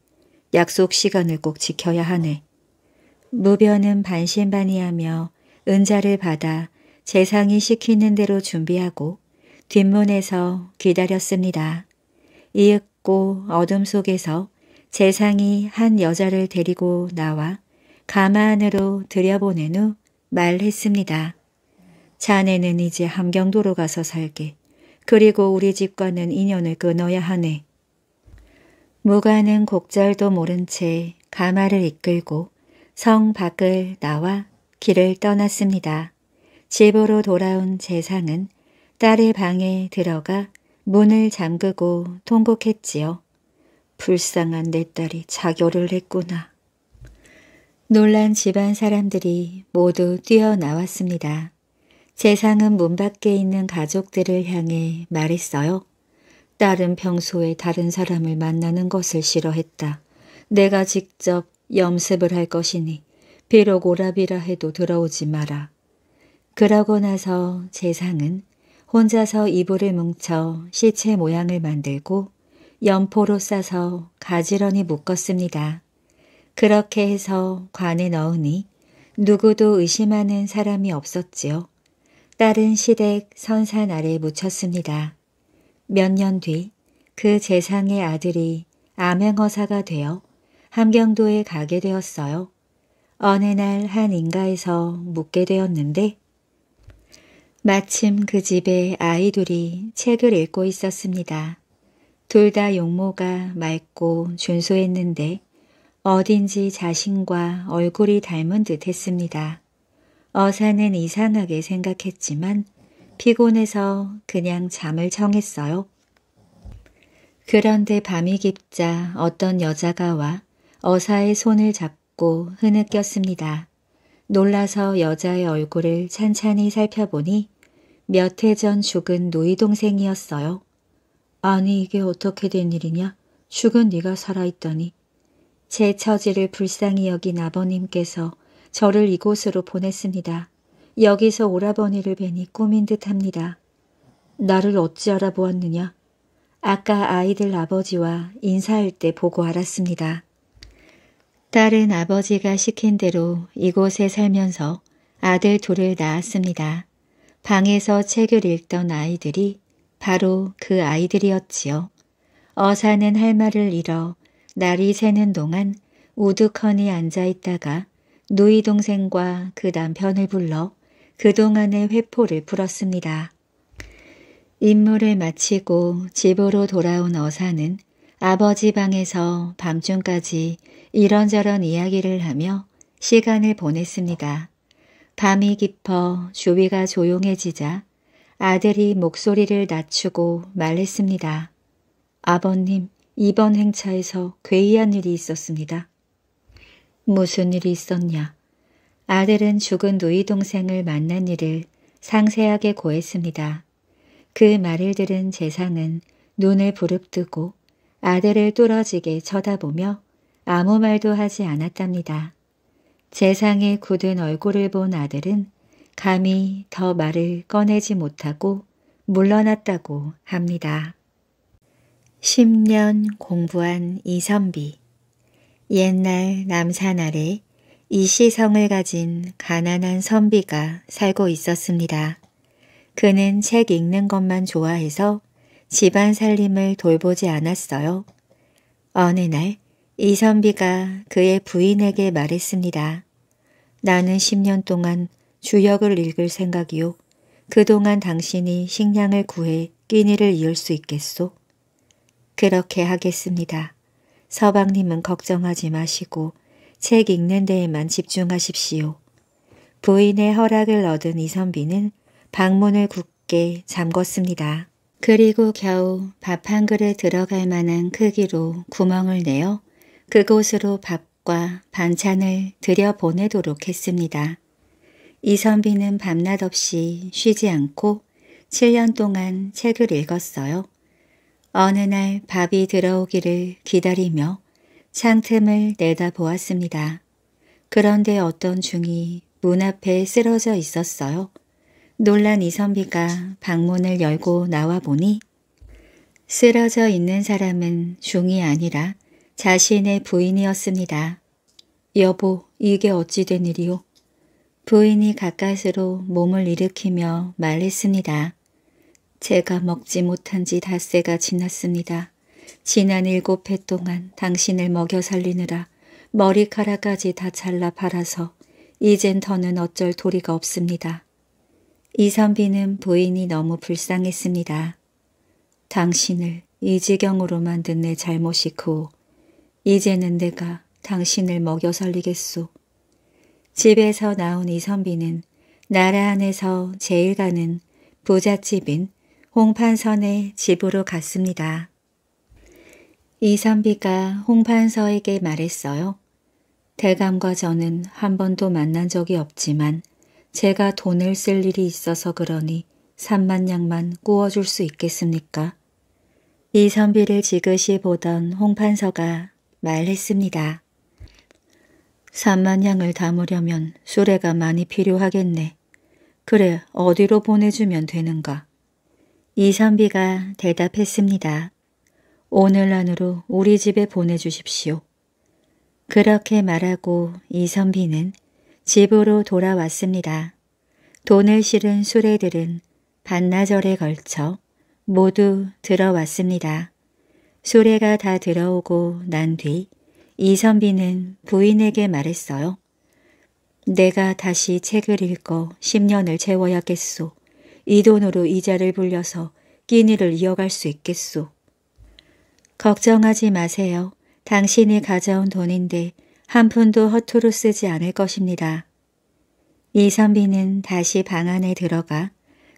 약속 시간을 꼭 지켜야 하네. 무변은 반신반의하며 은자를 받아 재상이 시키는 대로 준비하고 뒷문에서 기다렸습니다. 이윽고 어둠 속에서 재상이 한 여자를 데리고 나와 가마 안으로 들여보낸 후 말했습니다. 자네는 이제 함경도로 가서 살게. 그리고 우리 집과는 인연을 끊어야 하네. 무가는 곡절도 모른 채 가마를 이끌고 성 밖을 나와 길을 떠났습니다. 집으로 돌아온 재상은 딸의 방에 들어가 문을 잠그고 통곡했지요. 불쌍한 내 딸이 자교를 했구나. 놀란 집안 사람들이 모두 뛰어나왔습니다. 재상은 문 밖에 있는 가족들을 향해 말했어요. 딸은 평소에 다른 사람을 만나는 것을 싫어했다. 내가 직접 염습을 할 것이니 비록 오랍이라 해도 들어오지 마라. 그러고 나서 재상은 혼자서 이불을 뭉쳐 시체 모양을 만들고 연포로 싸서 가지런히 묶었습니다. 그렇게 해서 관에 넣으니 누구도 의심하는 사람이 없었지요. 딸은 시댁 선산 아래 묻혔습니다. 몇 년 뒤 그 재상의 아들이 암행어사가 되어 함경도에 가게 되었어요. 어느 날 한 인가에서 묵게 되었는데 마침 그 집에 아이들이 책을 읽고 있었습니다. 둘 다 용모가 맑고 준수했는데 어딘지 자신과 얼굴이 닮은 듯 했습니다. 어사는 이상하게 생각했지만 피곤해서 그냥 잠을 청했어요. 그런데 밤이 깊자 어떤 여자가 와 어사의 손을 잡고 흐느꼈습니다. 놀라서 여자의 얼굴을 찬찬히 살펴보니 몇 해 전 죽은 누이 동생이었어요. 아니 이게 어떻게 된 일이냐? 죽은 네가 살아있다니. 제 처지를 불쌍히 여긴 아버님께서 저를 이곳으로 보냈습니다. 여기서 오라버니를 뵈니 꿈인 듯합니다. 나를 어찌 알아보았느냐? 아까 아이들 아버지와 인사할 때 보고 알았습니다. 딸은 아버지가 시킨 대로 이곳에 살면서 아들 둘을 낳았습니다. 방에서 책을 읽던 아이들이 바로 그 아이들이었지요. 어사는 할 말을 잃어 날이 새는 동안 우두커니 앉아있다가 누이 동생과 그 남편을 불러 그동안의 회포를 풀었습니다. 임무를 마치고 집으로 돌아온 어사는 아버지 방에서 밤중까지 이런저런 이야기를 하며 시간을 보냈습니다. 밤이 깊어 주위가 조용해지자 아들이 목소리를 낮추고 말했습니다. 아버님, 이번 행차에서 괴이한 일이 있었습니다. 무슨 일이 있었냐? 아들은 죽은 누이 동생을 만난 일을 상세하게 고했습니다. 그 말을 들은 재상은 눈을 부릅뜨고 아들을 뚫어지게 쳐다보며 아무 말도 하지 않았답니다. 재상의 굳은 얼굴을 본 아들은 감히 더 말을 꺼내지 못하고 물러났다고 합니다. 10년 공부한 이선비 옛날 남산 아래 이시성을 가진 가난한 선비가 살고 있었습니다. 그는 책 읽는 것만 좋아해서 집안 살림을 돌보지 않았어요. 어느 날 이선비가 그의 부인에게 말했습니다. 나는 10년 동안 주역을 읽을 생각이요. 그동안 당신이 식량을 구해 끼니를 이을 수 있겠소? 그렇게 하겠습니다. 서방님은 걱정하지 마시고 책 읽는 데에만 집중하십시오. 부인의 허락을 얻은 이선비는 방문을 굳게 잠궜습니다. 그리고 겨우 밥 한 그릇 들어갈 만한 크기로 구멍을 내어 그곳으로 밥과 반찬을 들여보내도록 했습니다. 이선비는 밤낮 없이 쉬지 않고 7년 동안 책을 읽었어요. 어느 날 밥이 들어오기를 기다리며 창틈을 내다보았습니다. 그런데 어떤 중이 문 앞에 쓰러져 있었어요. 놀란 이선비가 방문을 열고 나와 보니 쓰러져 있는 사람은 중이 아니라 자신의 부인이었습니다. 여보, 이게 어찌 된 일이오? 부인이 가까스로 몸을 일으키며 말했습니다. 제가 먹지 못한 지 닷새가 지났습니다. 지난 일곱 해 동안 당신을 먹여 살리느라 머리카락까지 다 잘라 팔아서 이젠 더는 어쩔 도리가 없습니다. 이선비는 부인이 너무 불쌍했습니다. 당신을 이 지경으로 만든 내 잘못이 크오. 이제는 내가 당신을 먹여 살리겠소. 집에서 나온 이선비는 나라 안에서 제일 가는 부잣집인 홍판선의 집으로 갔습니다. 이선비가 홍판서에게 말했어요. 대감과 저는 한 번도 만난 적이 없지만 제가 돈을 쓸 일이 있어서 그러니 3만 양만 구워줄 수 있겠습니까? 이 선비를 지그시 보던 홍판서가 말했습니다. 3만 양을 담으려면 수레가 많이 필요하겠네. 그래, 어디로 보내주면 되는가? 이 선비가 대답했습니다. 오늘 안으로 우리 집에 보내주십시오. 그렇게 말하고 이 선비는 집으로 돌아왔습니다. 돈을 실은 수레들은 반나절에 걸쳐 모두 들어왔습니다. 수레가 다 들어오고 난 뒤 이선비는 부인에게 말했어요. 내가 다시 책을 읽어 10년을 채워야겠소. 이 돈으로 이자를 불려서 끼니를 이어갈 수 있겠소. 걱정하지 마세요. 당신이 가져온 돈인데 한 푼도 허투루 쓰지 않을 것입니다. 이선비는 다시 방 안에 들어가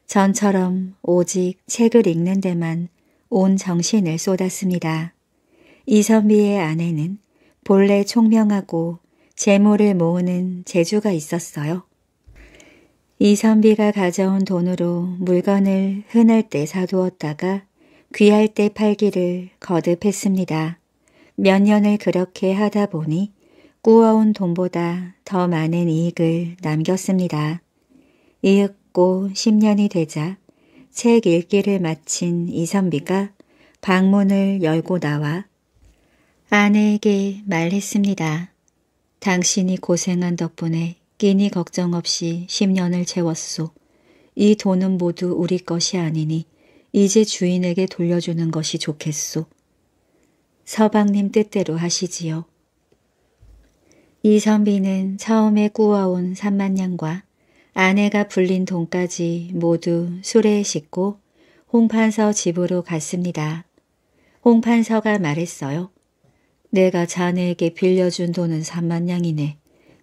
전처럼 오직 책을 읽는 데만 온 정신을 쏟았습니다. 이선비의 아내는 본래 총명하고 재물을 모으는 재주가 있었어요. 이선비가 가져온 돈으로 물건을 흔할 때 사두었다가 귀할 때 팔기를 거듭했습니다. 몇 년을 그렇게 하다 보니 꾸어온 돈보다 더 많은 이익을 남겼습니다. 이윽고 10년이 되자 책 읽기를 마친 이선비가 방문을 열고 나와 아내에게 말했습니다. 당신이 고생한 덕분에 끼니 걱정 없이 10년을 채웠소. 이 돈은 모두 우리 것이 아니니 이제 주인에게 돌려주는 것이 좋겠소. 서방님 뜻대로 하시지요. 이선비는 처음에 꾸어온 3만냥과 아내가 불린 돈까지 모두 수레에 싣고 홍판서 집으로 갔습니다. 홍판서가 말했어요. 내가 자네에게 빌려준 돈은 3만냥이네.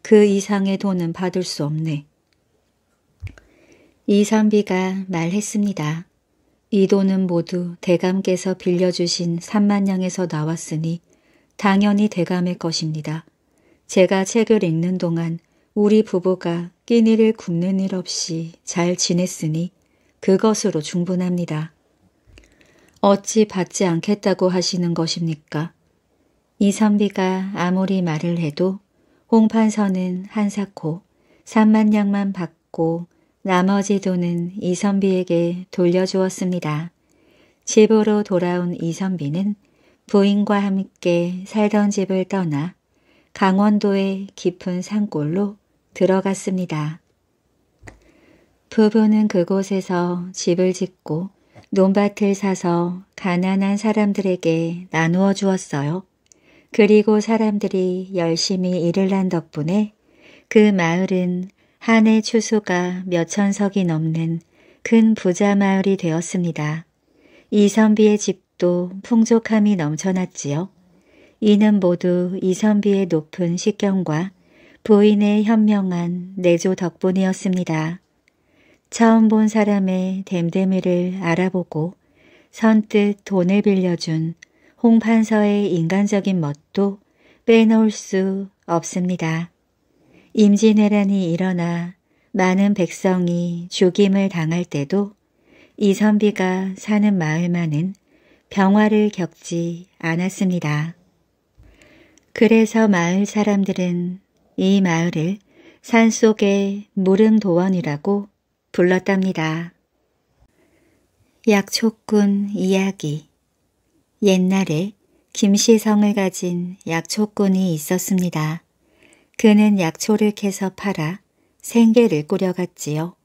그 이상의 돈은 받을 수 없네. 이선비가 말했습니다. 이 돈은 모두 대감께서 빌려주신 3만냥에서 나왔으니 당연히 대감의 것입니다. 제가 책을 읽는 동안 우리 부부가 끼니를 굶는 일 없이 잘 지냈으니 그것으로 충분합니다. 어찌 받지 않겠다고 하시는 것입니까? 이선비가 아무리 말을 해도 홍판서는 한사코 3만냥만 받고 나머지 돈은 이선비에게 돌려주었습니다. 집으로 돌아온 이선비는 부인과 함께 살던 집을 떠나 강원도의 깊은 산골로 들어갔습니다. 부부는 그곳에서 집을 짓고 논밭을 사서 가난한 사람들에게 나누어 주었어요. 그리고 사람들이 열심히 일을 한 덕분에 그 마을은 한 해 추수가 몇천 석이 넘는 큰 부자 마을이 되었습니다. 이선비의 집도 풍족함이 넘쳐났지요. 이는 모두 이선비의 높은 식경과 부인의 현명한 내조 덕분이었습니다. 처음 본 사람의 댐데미를 알아보고 선뜻 돈을 빌려준 홍판서의 인간적인 멋도 빼놓을 수 없습니다. 임진왜란이 일어나 많은 백성이 죽임을 당할 때도 이선비가 사는 마을만은 병화를 겪지 않았습니다. 그래서 마을 사람들은 이 마을을 산속의 무릉도원이라고 불렀답니다. 약초꾼 이야기 옛날에 김시성을 가진 약초꾼이 있었습니다. 그는 약초를 캐서 팔아 생계를 꾸려갔지요.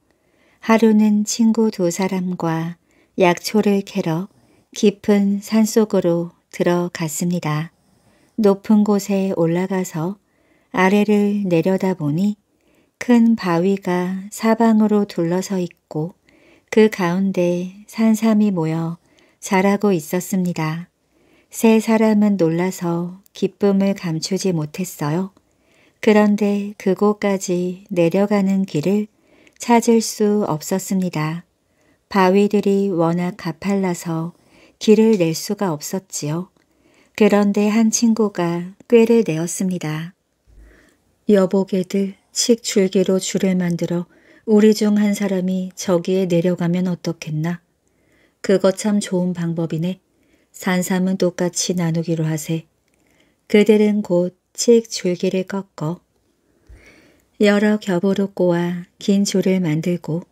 하루는 친구 두 사람과 약초를 캐러 깊은 산속으로 들어갔습니다. 높은 곳에 올라가서 아래를 내려다보니 큰 바위가 사방으로 둘러서 있고 그 가운데 산삼이 모여 자라고 있었습니다. 세 사람은 놀라서 기쁨을 감추지 못했어요. 그런데 그곳까지 내려가는 길을 찾을 수 없었습니다. 바위들이 워낙 가팔라서 길을 낼 수가 없었지요. 그런데 한 친구가 꾀를 내었습니다. 여보게들 칡 줄기로 줄을 만들어 우리 중 한 사람이 저기에 내려가면 어떻겠나? 그거 참 좋은 방법이네. 산삼은 똑같이 나누기로 하세. 그들은 곧 칡 줄기를 꺾어 여러 겹으로 꼬아 긴 줄을 만들고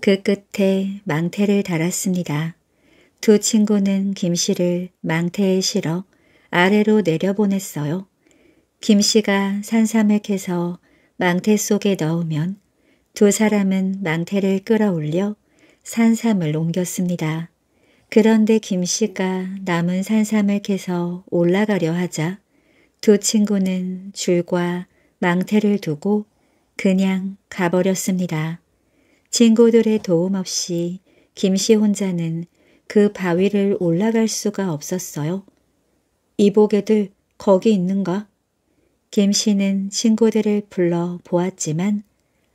그 끝에 망태를 달았습니다. 두 친구는 김씨를 망태에 실어 아래로 내려보냈어요. 김씨가 산삼을 캐서 망태 속에 넣으면 두 사람은 망태를 끌어올려 산삼을 옮겼습니다. 그런데 김씨가 남은 산삼을 캐서 올라가려 하자 두 친구는 줄과 망태를 두고 그냥 가버렸습니다. 친구들의 도움 없이 김씨 혼자는 그 바위를 올라갈 수가 없었어요. 이보게들 거기 있는가? 김 씨는 친구들을 불러 보았지만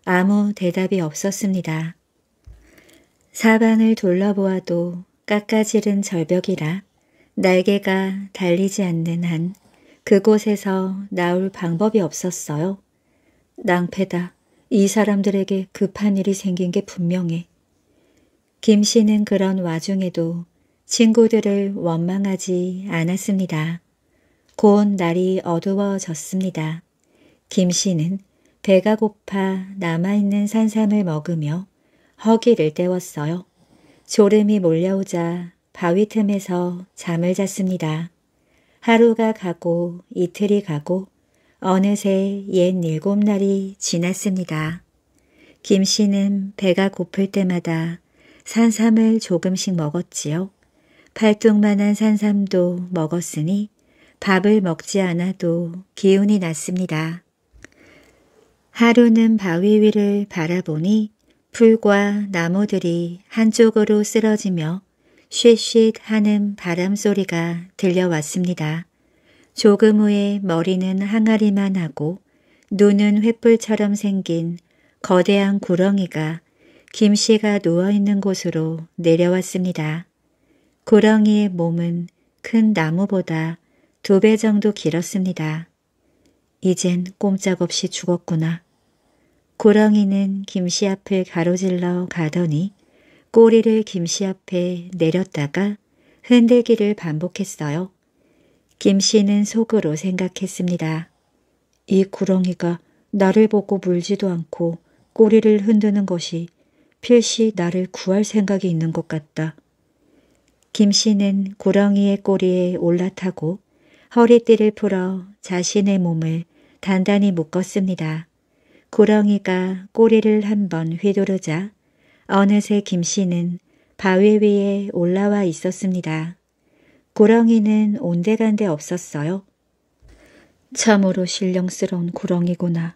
아무 대답이 없었습니다. 사방을 둘러보아도 깎아지른 절벽이라 날개가 달리지 않는 한 그곳에서 나올 방법이 없었어요. 낭패다. 이 사람들에게 급한 일이 생긴 게 분명해. 김 씨는 그런 와중에도 친구들을 원망하지 않았습니다. 곧 날이 어두워졌습니다. 김 씨는 배가 고파 남아있는 산삼을 먹으며 허기를 때웠어요. 졸음이 몰려오자 바위 틈에서 잠을 잤습니다. 하루가 가고 이틀이 가고 어느새 옛 일곱 날이 지났습니다. 김 씨는 배가 고플 때마다 산삼을 조금씩 먹었지요. 팔뚝만한 산삼도 먹었으니 밥을 먹지 않아도 기운이 났습니다. 하루는 바위 위를 바라보니 풀과 나무들이 한쪽으로 쓰러지며 쉿쉿 하는 바람 소리가 들려왔습니다. 조금 후에 머리는 항아리만 하고 눈은 횃불처럼 생긴 거대한 구렁이가 김씨가 누워있는 곳으로 내려왔습니다. 구렁이의 몸은 큰 나무보다 두 배 정도 길었습니다. 이젠 꼼짝없이 죽었구나. 구렁이는 김씨 앞을 가로질러 가더니 꼬리를 김씨 앞에 내렸다가 흔들기를 반복했어요. 김씨는 속으로 생각했습니다. 이 구렁이가 나를 보고 물지도 않고 꼬리를 흔드는 것이 필시 나를 구할 생각이 있는 것 같다. 김씨는 구렁이의 꼬리에 올라타고 허리띠를 풀어 자신의 몸을 단단히 묶었습니다. 구렁이가 꼬리를 한번 휘두르자 어느새 김씨는 바위 위에 올라와 있었습니다. 구렁이는 온데간데 없었어요. 참으로 신령스러운 구렁이구나.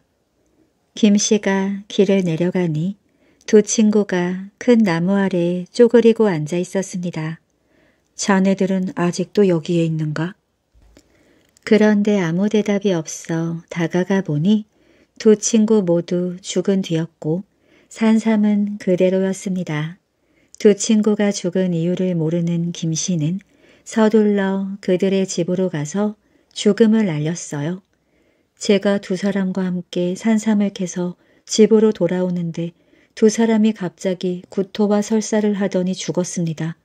김씨가 길을 내려가니 두 친구가 큰 나무 아래 쪼그리고 앉아 있었습니다. 자네들은 아직도 여기에 있는가? 그런데 아무 대답이 없어 다가가 보니 두 친구 모두 죽은 뒤였고 산삼은 그대로였습니다. 두 친구가 죽은 이유를 모르는 김 씨는 서둘러 그들의 집으로 가서 죽음을 알렸어요. 제가 두 사람과 함께 산삼을 캐서 집으로 돌아오는데 두 사람이 갑자기 구토와 설사를 하더니 죽었습니다.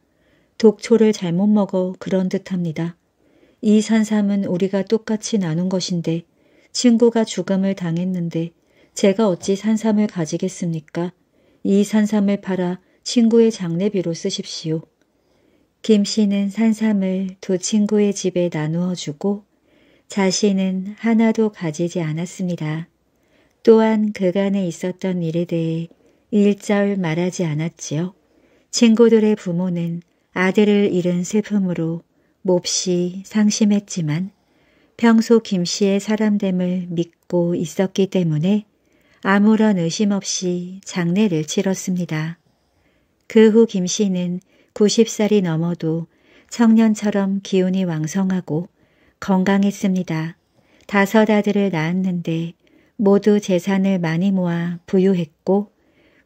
독초를 잘못 먹어 그런 듯합니다. 이 산삼은 우리가 똑같이 나눈 것인데 친구가 죽음을 당했는데 제가 어찌 산삼을 가지겠습니까? 이 산삼을 팔아 친구의 장례비로 쓰십시오. 김 씨는 산삼을 두 친구의 집에 나누어 주고 자신은 하나도 가지지 않았습니다. 또한 그간에 있었던 일에 대해 일절 말하지 않았지요. 친구들의 부모는 아들을 잃은 슬픔으로 몹시 상심했지만 평소 김 씨의 사람됨을 믿고 있었기 때문에 아무런 의심 없이 장례를 치렀습니다. 그 후 김 씨는 90살이 넘어도 청년처럼 기운이 왕성하고 건강했습니다. 다섯 아들을 낳았는데 모두 재산을 많이 모아 부유했고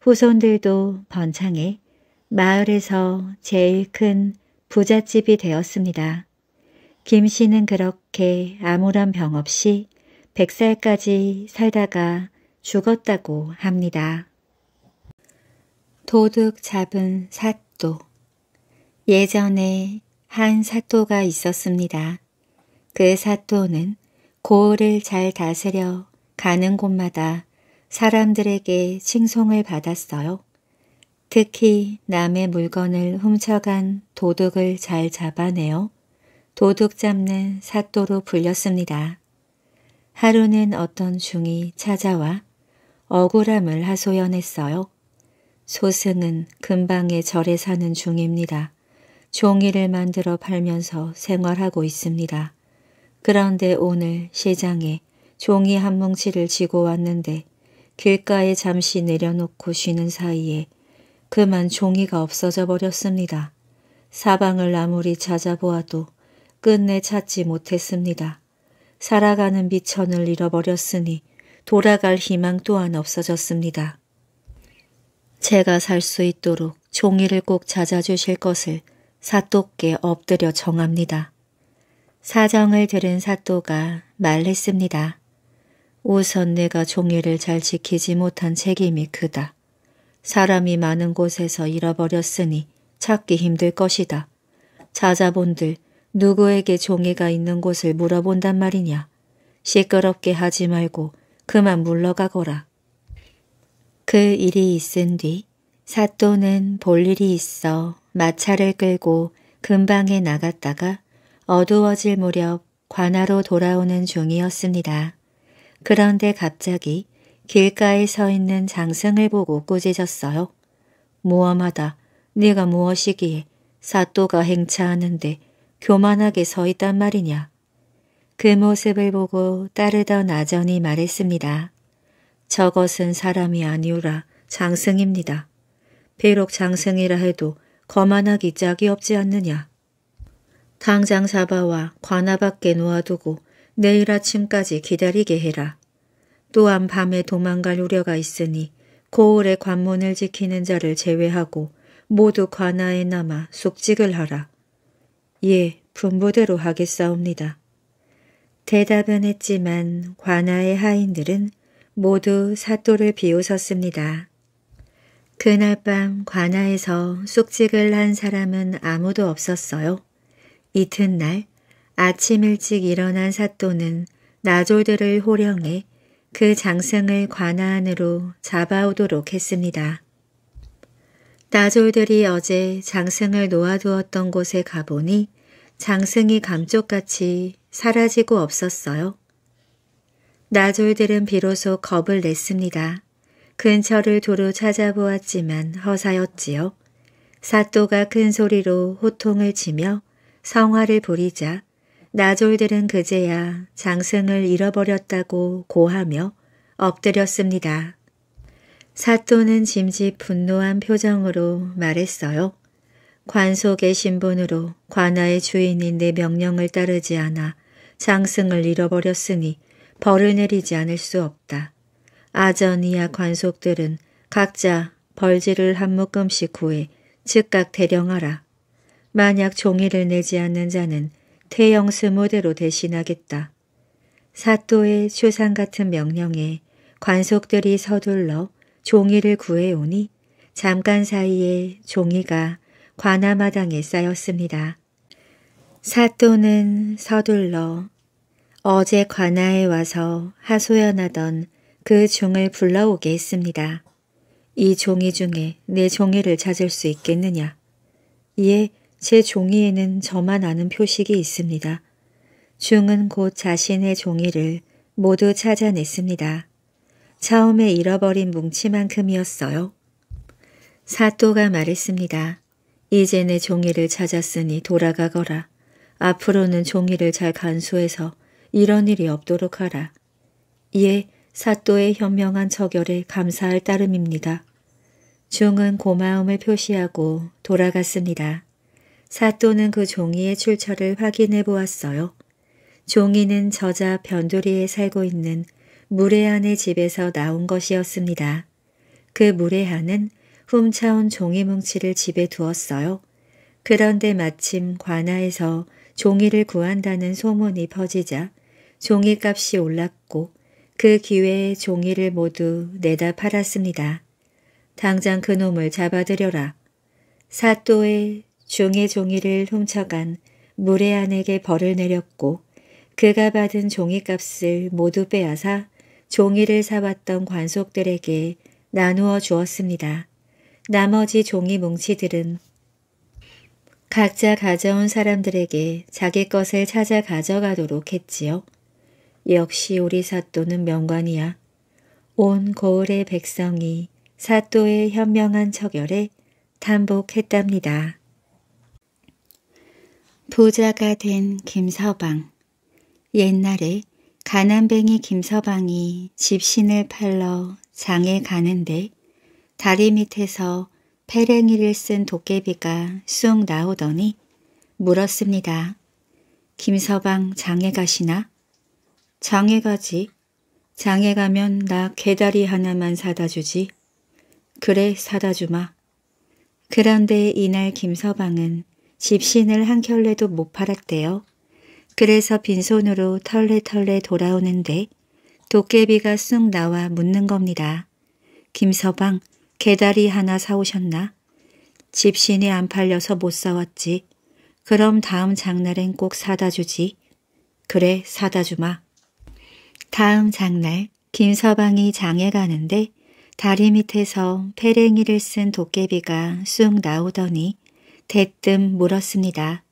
후손들도 번창해 마을에서 제일 큰 부잣집이 되었습니다. 김 씨는 그렇게 아무런 병 없이 100살까지 살다가 죽었다고 합니다. 도둑 잡은 사또 예전에 한 사또가 있었습니다. 그 사또는 고을을 잘 다스려 가는 곳마다 사람들에게 칭송을 받았어요. 특히 남의 물건을 훔쳐간 도둑을 잘 잡아내어 도둑 잡는 사또로 불렸습니다. 하루는 어떤 중이 찾아와 억울함을 하소연했어요. 소승은 근방의 절에 사는 중입니다. 종이를 만들어 팔면서 생활하고 있습니다. 그런데 오늘 시장에 종이 한 뭉치를 지고 왔는데 길가에 잠시 내려놓고 쉬는 사이에 그만 종이가 없어져 버렸습니다. 사방을 아무리 찾아보아도 끝내 찾지 못했습니다. 살아가는 미천을 잃어버렸으니 돌아갈 희망 또한 없어졌습니다. 제가 살 수 있도록 종이를 꼭 찾아주실 것을 사또께 엎드려 정합니다. 사정을 들은 사또가 말했습니다. 우선 내가 종이를 잘 지키지 못한 책임이 크다. 사람이 많은 곳에서 잃어버렸으니 찾기 힘들 것이다. 찾아본들 누구에게 종이가 있는 곳을 물어본단 말이냐. 시끄럽게 하지 말고 그만 물러가거라. 그 일이 있은 뒤 사또는 볼 일이 있어 마차를 끌고 근방에 나갔다가 어두워질 무렵 관하로 돌아오는 중이었습니다. 그런데 갑자기 길가에 서 있는 장승을 보고 꾸짖었어요. 무엄하다. 네가 무엇이기에 사또가 행차하는데 교만하게 서 있단 말이냐. 그 모습을 보고 따르던 아전이 말했습니다. 저것은 사람이 아니오라 장승입니다. 비록 장승이라 해도 거만하기 짝이 없지 않느냐. 당장 잡아와 관아 밖에 놓아두고 내일 아침까지 기다리게 해라. 또한 밤에 도망갈 우려가 있으니 고을의 관문을 지키는 자를 제외하고 모두 관아에 남아 숙직을 하라. 예, 분부대로 하겠사옵니다. 대답은 했지만 관아의 하인들은 모두 사또를 비웃었습니다. 그날 밤 관아에서 숙직을 한 사람은 아무도 없었어요. 이튿날 아침 일찍 일어난 사또는 나졸들을 호령해 그 장승을 관아 안으로 잡아오도록 했습니다. 나졸들이 어제 장승을 놓아두었던 곳에 가보니 장승이 감쪽같이 사라지고 없었어요. 나졸들은 비로소 겁을 냈습니다. 근처를 두루 찾아보았지만 허사였지요. 사또가 큰 소리로 호통을 치며 성화를 부리자 나졸들은 그제야 장승을 잃어버렸다고 고하며 엎드렸습니다. 사또는 짐짓 분노한 표정으로 말했어요. 관속의 신분으로 관아의 주인인 내 명령을 따르지 않아 장승을 잃어버렸으니 벌을 내리지 않을 수 없다. 아전이야 관속들은 각자 벌지를 한 묶음씩 구해 즉각 대령하라. 만약 종이를 내지 않는 자는 태영 스무대로 대신하겠다. 사또의 추상 같은 명령에 관속들이 서둘러 종이를 구해오니 잠깐 사이에 종이가 관아마당에 쌓였습니다. 사또는 서둘러 어제 관아에 와서 하소연하던 그 종을 불러오게 했습니다. 이 종이 중에 내 종이를 찾을 수 있겠느냐? 예, 제 종이에는 저만 아는 표식이 있습니다. 중은 곧 자신의 종이를 모두 찾아냈습니다. 처음에 잃어버린 뭉치만큼이었어요. 사또가 말했습니다. 이제 내 종이를 찾았으니 돌아가거라. 앞으로는 종이를 잘 간수해서 이런 일이 없도록 하라. 예, 사또의 현명한 처결에 감사할 따름입니다. 중은 고마움을 표시하고 돌아갔습니다. 사또는 그 종이의 출처를 확인해 보았어요. 종이는 저자 변두리에 살고 있는 무례한의 집에서 나온 것이었습니다. 그 무례한은 훔쳐온 종이 뭉치를 집에 두었어요. 그런데 마침 관아에서 종이를 구한다는 소문이 퍼지자 종이값이 올랐고 그 기회에 종이를 모두 내다 팔았습니다. 당장 그놈을 잡아들여라. 사또의 중의 종이를 훔쳐간 무례한에게 벌을 내렸고 그가 받은 종이값을 모두 빼앗아 종이를 사왔던 관속들에게 나누어 주었습니다. 나머지 종이 뭉치들은 각자 가져온 사람들에게 자기 것을 찾아 가져가도록 했지요. 역시 우리 사또는 명관이야. 온 고을의 백성이 사또의 현명한 처결에 탄복했답니다. 부자가 된 김서방 옛날에 가난뱅이 김서방이 집신을 팔러 장에 가는데 다리 밑에서 페랭이를 쓴 도깨비가 쑥 나오더니 물었습니다. 김서방 장에 가시나? 장에 가지. 장에 가면 나 개다리 하나만 사다 주지. 그래 사다 주마. 그런데 이날 김서방은 집신을 한 켤레도 못 팔았대요. 그래서 빈손으로 털레털레 돌아오는데 도깨비가 쑥 나와 묻는 겁니다. 김서방 개다리 하나 사오셨나? 집신이 안 팔려서 못 사왔지. 그럼 다음 장날엔 꼭 사다 주지. 그래 사다 주마. 다음 장날 김서방이 장에 가는데 다리 밑에서 페랭이를 쓴 도깨비가 쑥 나오더니 대뜸 물었습니다.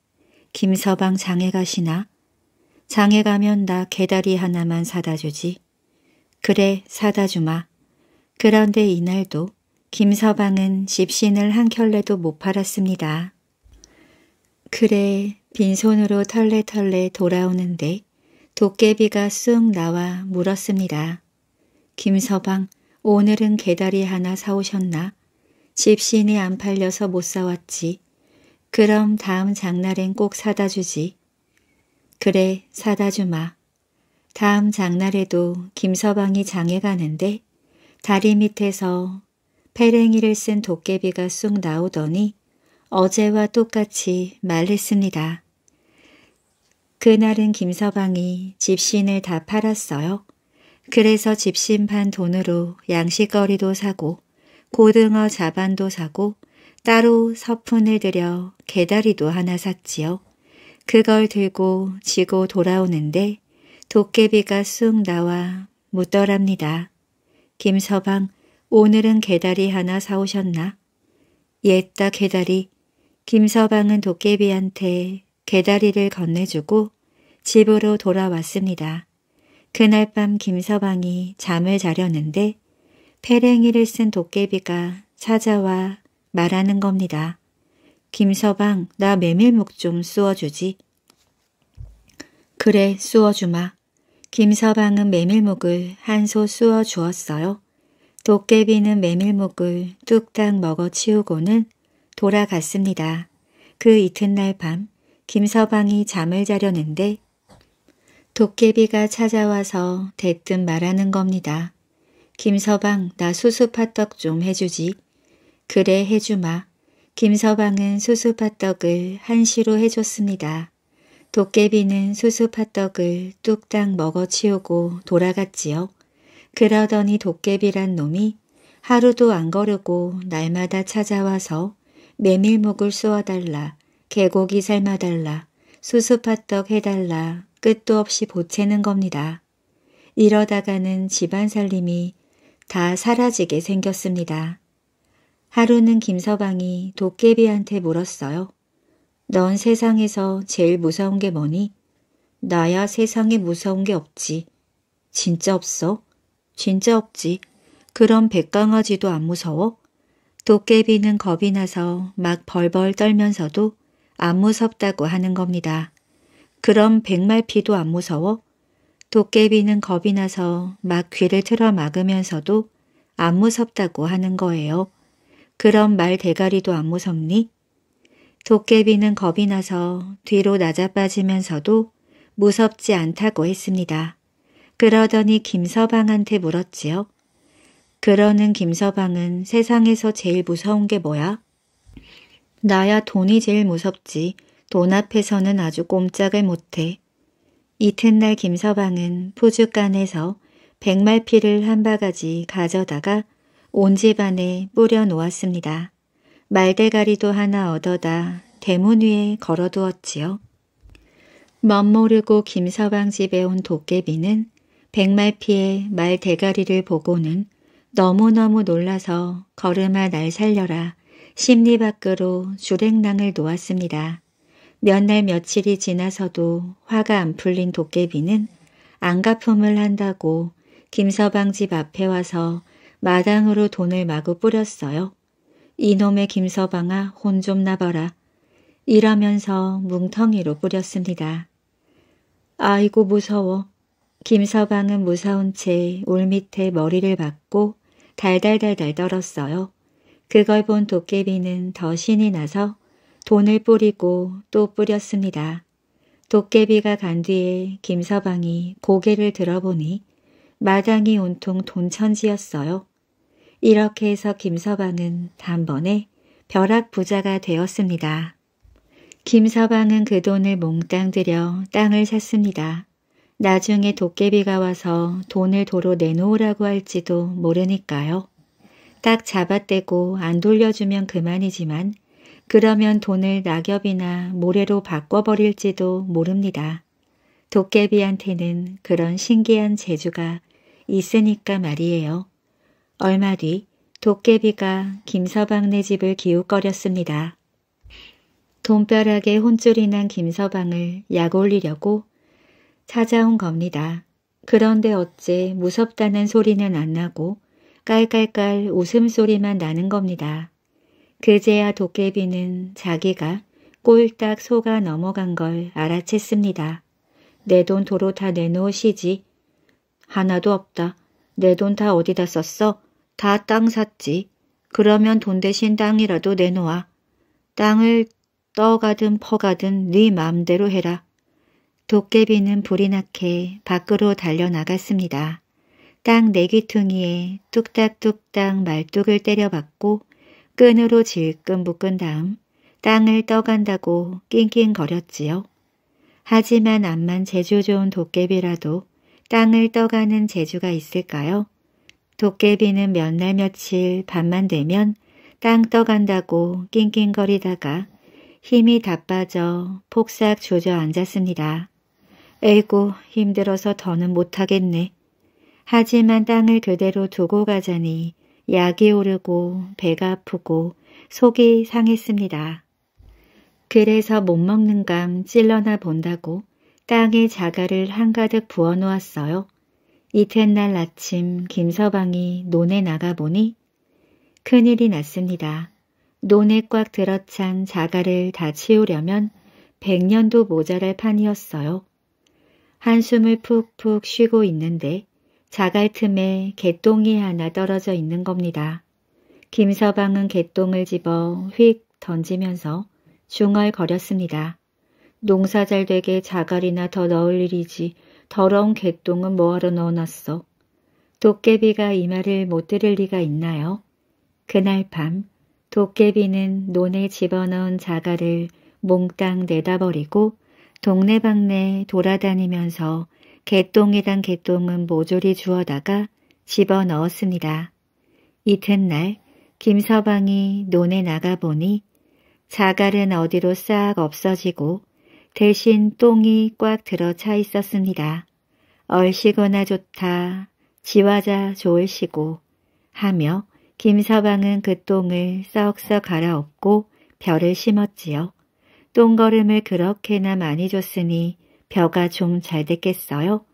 김서방 장에 가시나? 장에 가면 나 개다리 하나만 사다 주지. 그래 사다 주마. 그런데 이날도 김서방은 집신을 한 켤레도 못 팔았습니다. 그래 빈손으로 털레털레 돌아오는데 도깨비가 쑥 나와 물었습니다. 김서방 오늘은 개다리 하나 사오셨나? 집신이 안 팔려서 못 사왔지. 그럼 다음 장날엔 꼭 사다 주지. 그래 사다 주마. 다음 장날에도 김서방이 장에 가는데 다리 밑에서 페랭이를 쓴 도깨비가 쑥 나오더니 어제와 똑같이 말했습니다. 그날은 김서방이 집신을 다 팔았어요. 그래서 집신 판 돈으로 양식거리도 사고 고등어 자반도 사고 따로 서푼을 들여 개다리도 하나 샀지요. 그걸 들고 지고 돌아오는데 도깨비가 쑥 나와 묻더랍니다. 김서방 오늘은 개다리 하나 사오셨나? 옛다 개다리 김서방은 도깨비한테 개다리를 건네주고 집으로 돌아왔습니다. 그날 밤 김서방이 잠을 자려는데 페랭이를 쓴 도깨비가 찾아와 말하는 겁니다. 김서방 나 메밀묵 좀 쑤어주지. 그래 쑤어주마. 김서방은 메밀묵을 한 소 쑤어 주었어요. 도깨비는 메밀묵을 뚝딱 먹어 치우고는 돌아갔습니다. 그 이튿날 밤 김서방이 잠을 자려는데 도깨비가 찾아와서 대뜸 말하는 겁니다. 김서방 나 수수팥떡 좀 해주지. 그래 해주마. 김서방은 수수팥떡을 한시로 해줬습니다. 도깨비는 수수팥떡을 뚝딱 먹어치우고 돌아갔지요. 그러더니 도깨비란 놈이 하루도 안 거르고 날마다 찾아와서 메밀묵을 쏘아달라, 개고기 삶아달라, 수수팥떡 해달라 끝도 없이 보채는 겁니다. 이러다가는 집안 살림이 다 사라지게 생겼습니다. 하루는 김서방이 도깨비한테 물었어요. 넌 세상에서 제일 무서운 게 뭐니? 나야 세상에 무서운 게 없지. 진짜 없어? 진짜 없지. 그럼 백강아지도 안 무서워? 도깨비는 겁이 나서 막 벌벌 떨면서도 안 무섭다고 하는 겁니다. 그럼 백말피도 안 무서워? 도깨비는 겁이 나서 막 귀를 틀어 막으면서도 안 무섭다고 하는 거예요. 그럼 말 대가리도 안 무섭니? 도깨비는 겁이 나서 뒤로 낮아빠지면서도 무섭지 않다고 했습니다. 그러더니 김서방한테 물었지요. 그러는 김서방은 세상에서 제일 무서운 게 뭐야? 나야 돈이 제일 무섭지. 돈 앞에서는 아주 꼼짝을 못해. 이튿날 김서방은 푸주간에서 백말피를 한 바가지 가져다가 온 집안에 뿌려 놓았습니다. 말대가리도 하나 얻어다 대문 위에 걸어두었지요. 멋모르고 김서방 집에 온 도깨비는 백말피의 말 대가리를 보고는 너무너무 놀라서 걸음아 날 살려라 심리 밖으로 주랭랑을 놓았습니다. 몇 날 며칠이 지나서도 화가 안 풀린 도깨비는 안가품을 한다고 김서방 집 앞에 와서 마당으로 돈을 마구 뿌렸어요. 이놈의 김서방아 혼 좀 나봐라. 이러면서 뭉텅이로 뿌렸습니다. 아이고 무서워. 김서방은 무서운 채 울밑에 머리를 박고 달달달달 떨었어요. 그걸 본 도깨비는 더 신이 나서 돈을 뿌리고 또 뿌렸습니다. 도깨비가 간 뒤에 김서방이 고개를 들어보니 마당이 온통 돈천지였어요. 이렇게 해서 김서방은 단번에 벼락 부자가 되었습니다. 김서방은 그 돈을 몽땅 들여 땅을 샀습니다. 나중에 도깨비가 와서 돈을 도로 내놓으라고 할지도 모르니까요. 딱 잡아떼고 안 돌려주면 그만이지만 그러면 돈을 낙엽이나 모래로 바꿔버릴지도 모릅니다. 도깨비한테는 그런 신기한 재주가 있으니까 말이에요. 얼마 뒤 도깨비가 김서방네 집을 기웃거렸습니다. 돈벼락에 혼쭐이 난 김서방을 약 올리려고 찾아온 겁니다. 그런데 어째 무섭다는 소리는 안 나고 깔깔깔 웃음소리만 나는 겁니다. 그제야 도깨비는 자기가 꼴딱 속아 넘어간 걸 알아챘습니다. 내 돈 도로 다 내놓으시지. 하나도 없다. 내 돈 다 어디다 썼어? 다 땅 샀지. 그러면 돈 대신 땅이라도 내놓아. 땅을 떠가든 퍼가든 네 마음대로 해라. 도깨비는 불이 나게 밖으로 달려나갔습니다. 땅 내귀퉁이에 뚝딱뚝딱 말뚝을 때려박고 끈으로 질끈 묶은 다음 땅을 떠간다고 낑낑거렸지요. 하지만 암만 재주 좋은 도깨비라도 땅을 떠가는 재주가 있을까요? 도깨비는 몇 날 며칠 밤만 되면 땅 떠간다고 낑낑거리다가 힘이 다 빠져 폭삭 주저앉았습니다. 에이고 힘들어서 더는 못하겠네. 하지만 땅을 그대로 두고 가자니 약이 오르고 배가 아프고 속이 상했습니다. 그래서 못 먹는 감 찔러나 본다고 땅에 자갈을 한가득 부어놓았어요. 이튿날 아침 김서방이 논에 나가보니 큰일이 났습니다. 논에 꽉 들어찬 자갈을 다 치우려면 백년도 모자랄 판이었어요. 한숨을 푹푹 쉬고 있는데 자갈 틈에 개똥이 하나 떨어져 있는 겁니다. 김서방은 개똥을 집어 휙 던지면서 중얼거렸습니다. 농사 잘 되게 자갈이나 더 넣을 일이지 더러운 개똥은 뭐하러 넣어놨어. 도깨비가 이 말을 못 들을 리가 있나요? 그날 밤 도깨비는 논에 집어넣은 자갈을 몽땅 내다버리고 동네방네 돌아다니면서 개똥이란 개똥은 모조리 주워다가 집어넣었습니다. 이튿날 김서방이 논에 나가보니 자갈은 어디로 싹 없어지고 대신 똥이 꽉 들어차 있었습니다. 얼씨거나 좋다, 지화자 좋을시고 하며 김서방은 그 똥을 썩썩 갈아엎고 벼를 심었지요. 똥걸음을 그렇게나 많이 줬으니 벼가 좀 잘 됐겠어요?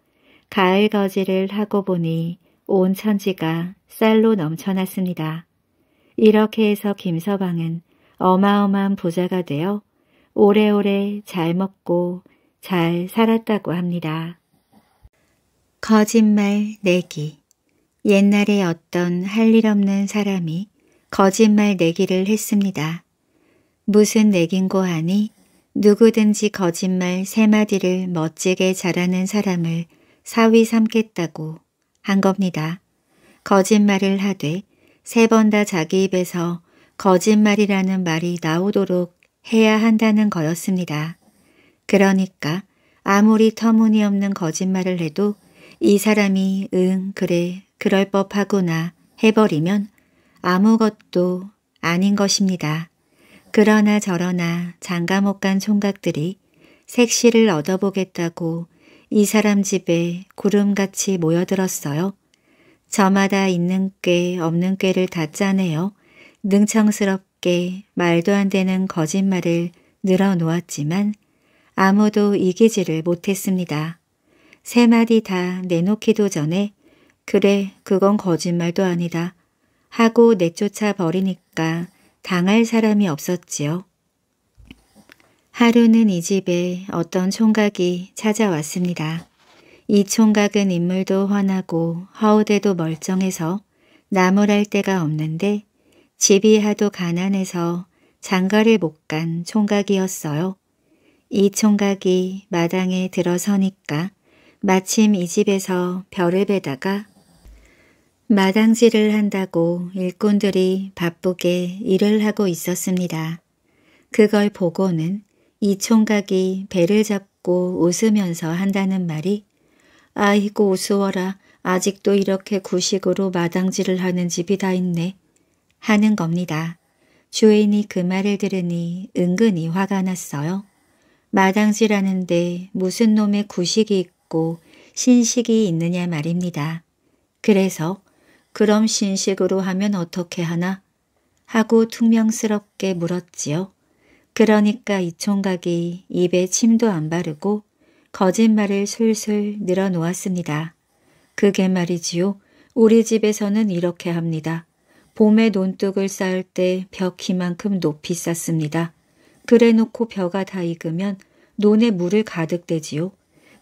가을 거지를 하고 보니 온 천지가 쌀로 넘쳐났습니다. 이렇게 해서 김서방은 어마어마한 부자가 되어 오래오래 잘 먹고 잘 살았다고 합니다. 거짓말 내기 옛날에 어떤 할 일 없는 사람이 거짓말 내기를 했습니다. 무슨 내긴고 하니 누구든지 거짓말 세 마디를 멋지게 잘하는 사람을 사위 삼겠다고 한 겁니다. 거짓말을 하되 세 번 다 자기 입에서 거짓말이라는 말이 나오도록 해야 한다는 거였습니다. 그러니까 아무리 터무니없는 거짓말을 해도 이 사람이 응 그래 그럴 법하구나 해버리면 아무것도 아닌 것입니다. 그러나 저러나 장가 못 간 총각들이 색시를 얻어보겠다고 이 사람 집에 구름같이 모여들었어요. 저마다 있는 꾀 없는 꾀를 다 짜내어 능청스럽 게 말도 안 되는 거짓말을 늘어놓았지만 아무도 이기지를 못했습니다. 세 마디 다 내놓기도 전에 그래 그건 거짓말도 아니다 하고 내쫓아 버리니까 당할 사람이 없었지요. 하루는 이 집에 어떤 총각이 찾아왔습니다. 이 총각은 인물도 훤하고 허우대도 멀쩡해서 나무랄 데가 없는데 집이 하도 가난해서 장가를 못 간 총각이었어요. 이 총각이 마당에 들어서니까 마침 이 집에서 별을 베다가 마당질을 한다고 일꾼들이 바쁘게 일을 하고 있었습니다. 그걸 보고는 이 총각이 배를 잡고 웃으면서 한다는 말이 아이고 우스워라 아직도 이렇게 구식으로 마당질을 하는 집이 다 있네 하는 겁니다. 주인이 그 말을 들으니 은근히 화가 났어요. 마당질하는데 무슨 놈의 구식이 있고 신식이 있느냐 말입니다. 그래서 그럼 신식으로 하면 어떻게 하나? 하고 퉁명스럽게 물었지요. 그러니까 이 총각이 입에 침도 안 바르고 거짓말을 술술 늘어놓았습니다. 그게 말이지요. 우리 집에서는 이렇게 합니다. 봄에 논둑을 쌓을 때 벽 키만큼 높이 쌓습니다. 그래 놓고 벼가 다 익으면 논에 물을 가득 대지요.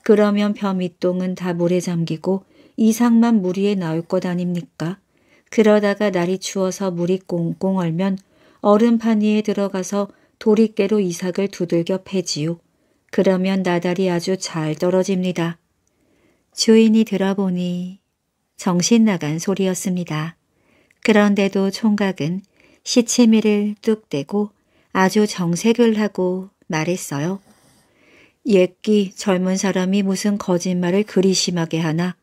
그러면 벼 밑동은 다 물에 잠기고 이상만 물 위에 나올 것 아닙니까? 그러다가 날이 추워서 물이 꽁꽁 얼면 얼음 판 위에 들어가서 도리깨로 이삭을 두들겨 패지요. 그러면 나달이 아주 잘 떨어집니다. 주인이 들어보니 정신 나간 소리였습니다. 그런데도 총각은 시치미를 뚝 떼고 아주 정색을 하고 말했어요. 옛기 젊은 사람이 무슨 거짓말을 그리 심하게 하나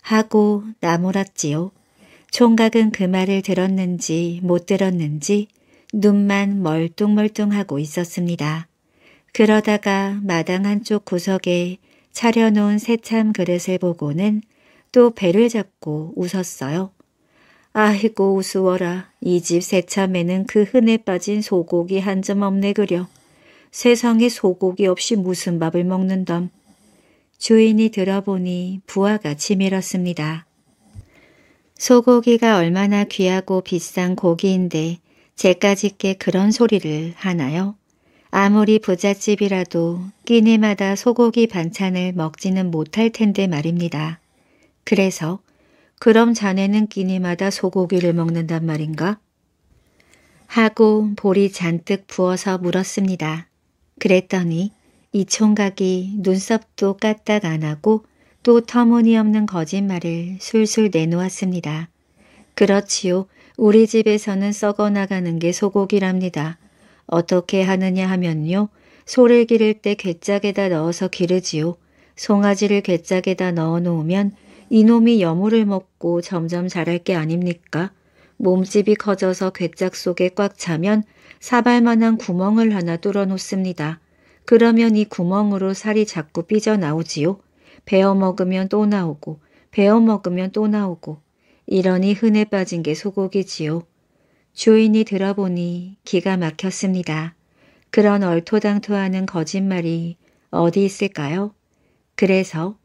하고 나무랐지요. 총각은 그 말을 들었는지 못 들었는지 눈만 멀뚱멀뚱하고 있었습니다. 그러다가 마당 한쪽 구석에 차려놓은 새참 그릇을 보고는 또 배를 잡고 웃었어요. 아이고 우스워라. 이 집 새참에는 그 흔해 빠진 소고기 한 점 없네 그려. 세상에 소고기 없이 무슨 밥을 먹는담. 주인이 들어보니 부하가 치밀었습니다. 소고기가 얼마나 귀하고 비싼 고기인데 제까짓게 그런 소리를 하나요? 아무리 부잣집이라도 끼니마다 소고기 반찬을 먹지는 못할 텐데 말입니다. 그래서 그럼 자네는 끼니마다 소고기를 먹는단 말인가? 하고 볼이 잔뜩 부어서 물었습니다. 그랬더니 이 총각이 눈썹도 까딱 안 하고 또 터무니없는 거짓말을 술술 내놓았습니다. 그렇지요. 우리 집에서는 썩어나가는 게 소고기랍니다. 어떻게 하느냐 하면요. 소를 기를 때 괴짝에다 넣어서 기르지요. 송아지를 괴짝에다 넣어 놓으면 이놈이 여물을 먹고 점점 자랄 게 아닙니까? 몸집이 커져서 괴짝 속에 꽉 차면 사발만한 구멍을 하나 뚫어 놓습니다. 그러면 이 구멍으로 살이 자꾸 삐져나오지요. 베어 먹으면 또 나오고 베어 먹으면 또 나오고 이러니 흔해 빠진 게 소고기지요. 주인이 들어보니 기가 막혔습니다. 그런 얼토당토하는 거짓말이 어디 있을까요? 그래서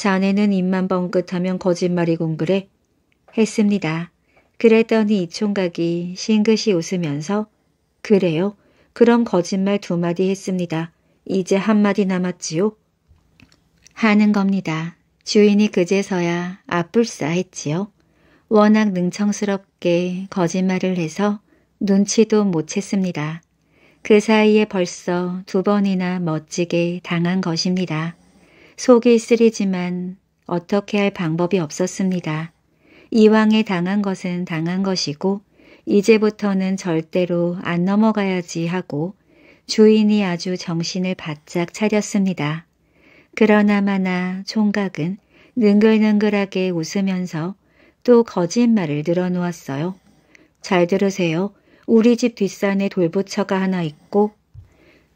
자네는 입만 뻥긋하면 거짓말이군 그래? 했습니다. 그랬더니 이 총각이 싱긋이 웃으면서 그래요? 그럼 거짓말 두 마디 했습니다. 이제 한 마디 남았지요? 하는 겁니다. 주인이 그제서야 아뿔싸 했지요. 워낙 능청스럽게 거짓말을 해서 눈치도 못 챘습니다. 그 사이에 벌써 두 번이나 멋지게 당한 것입니다. 속이 쓰리지만 어떻게 할 방법이 없었습니다. 이왕에 당한 것은 당한 것이고 이제부터는 절대로 안 넘어가야지 하고 주인이 아주 정신을 바짝 차렸습니다. 그러나마나 총각은 능글능글하게 웃으면서 또 거짓말을 늘어놓았어요. 잘 들으세요. 우리 집 뒷산에 돌부처가 하나 있고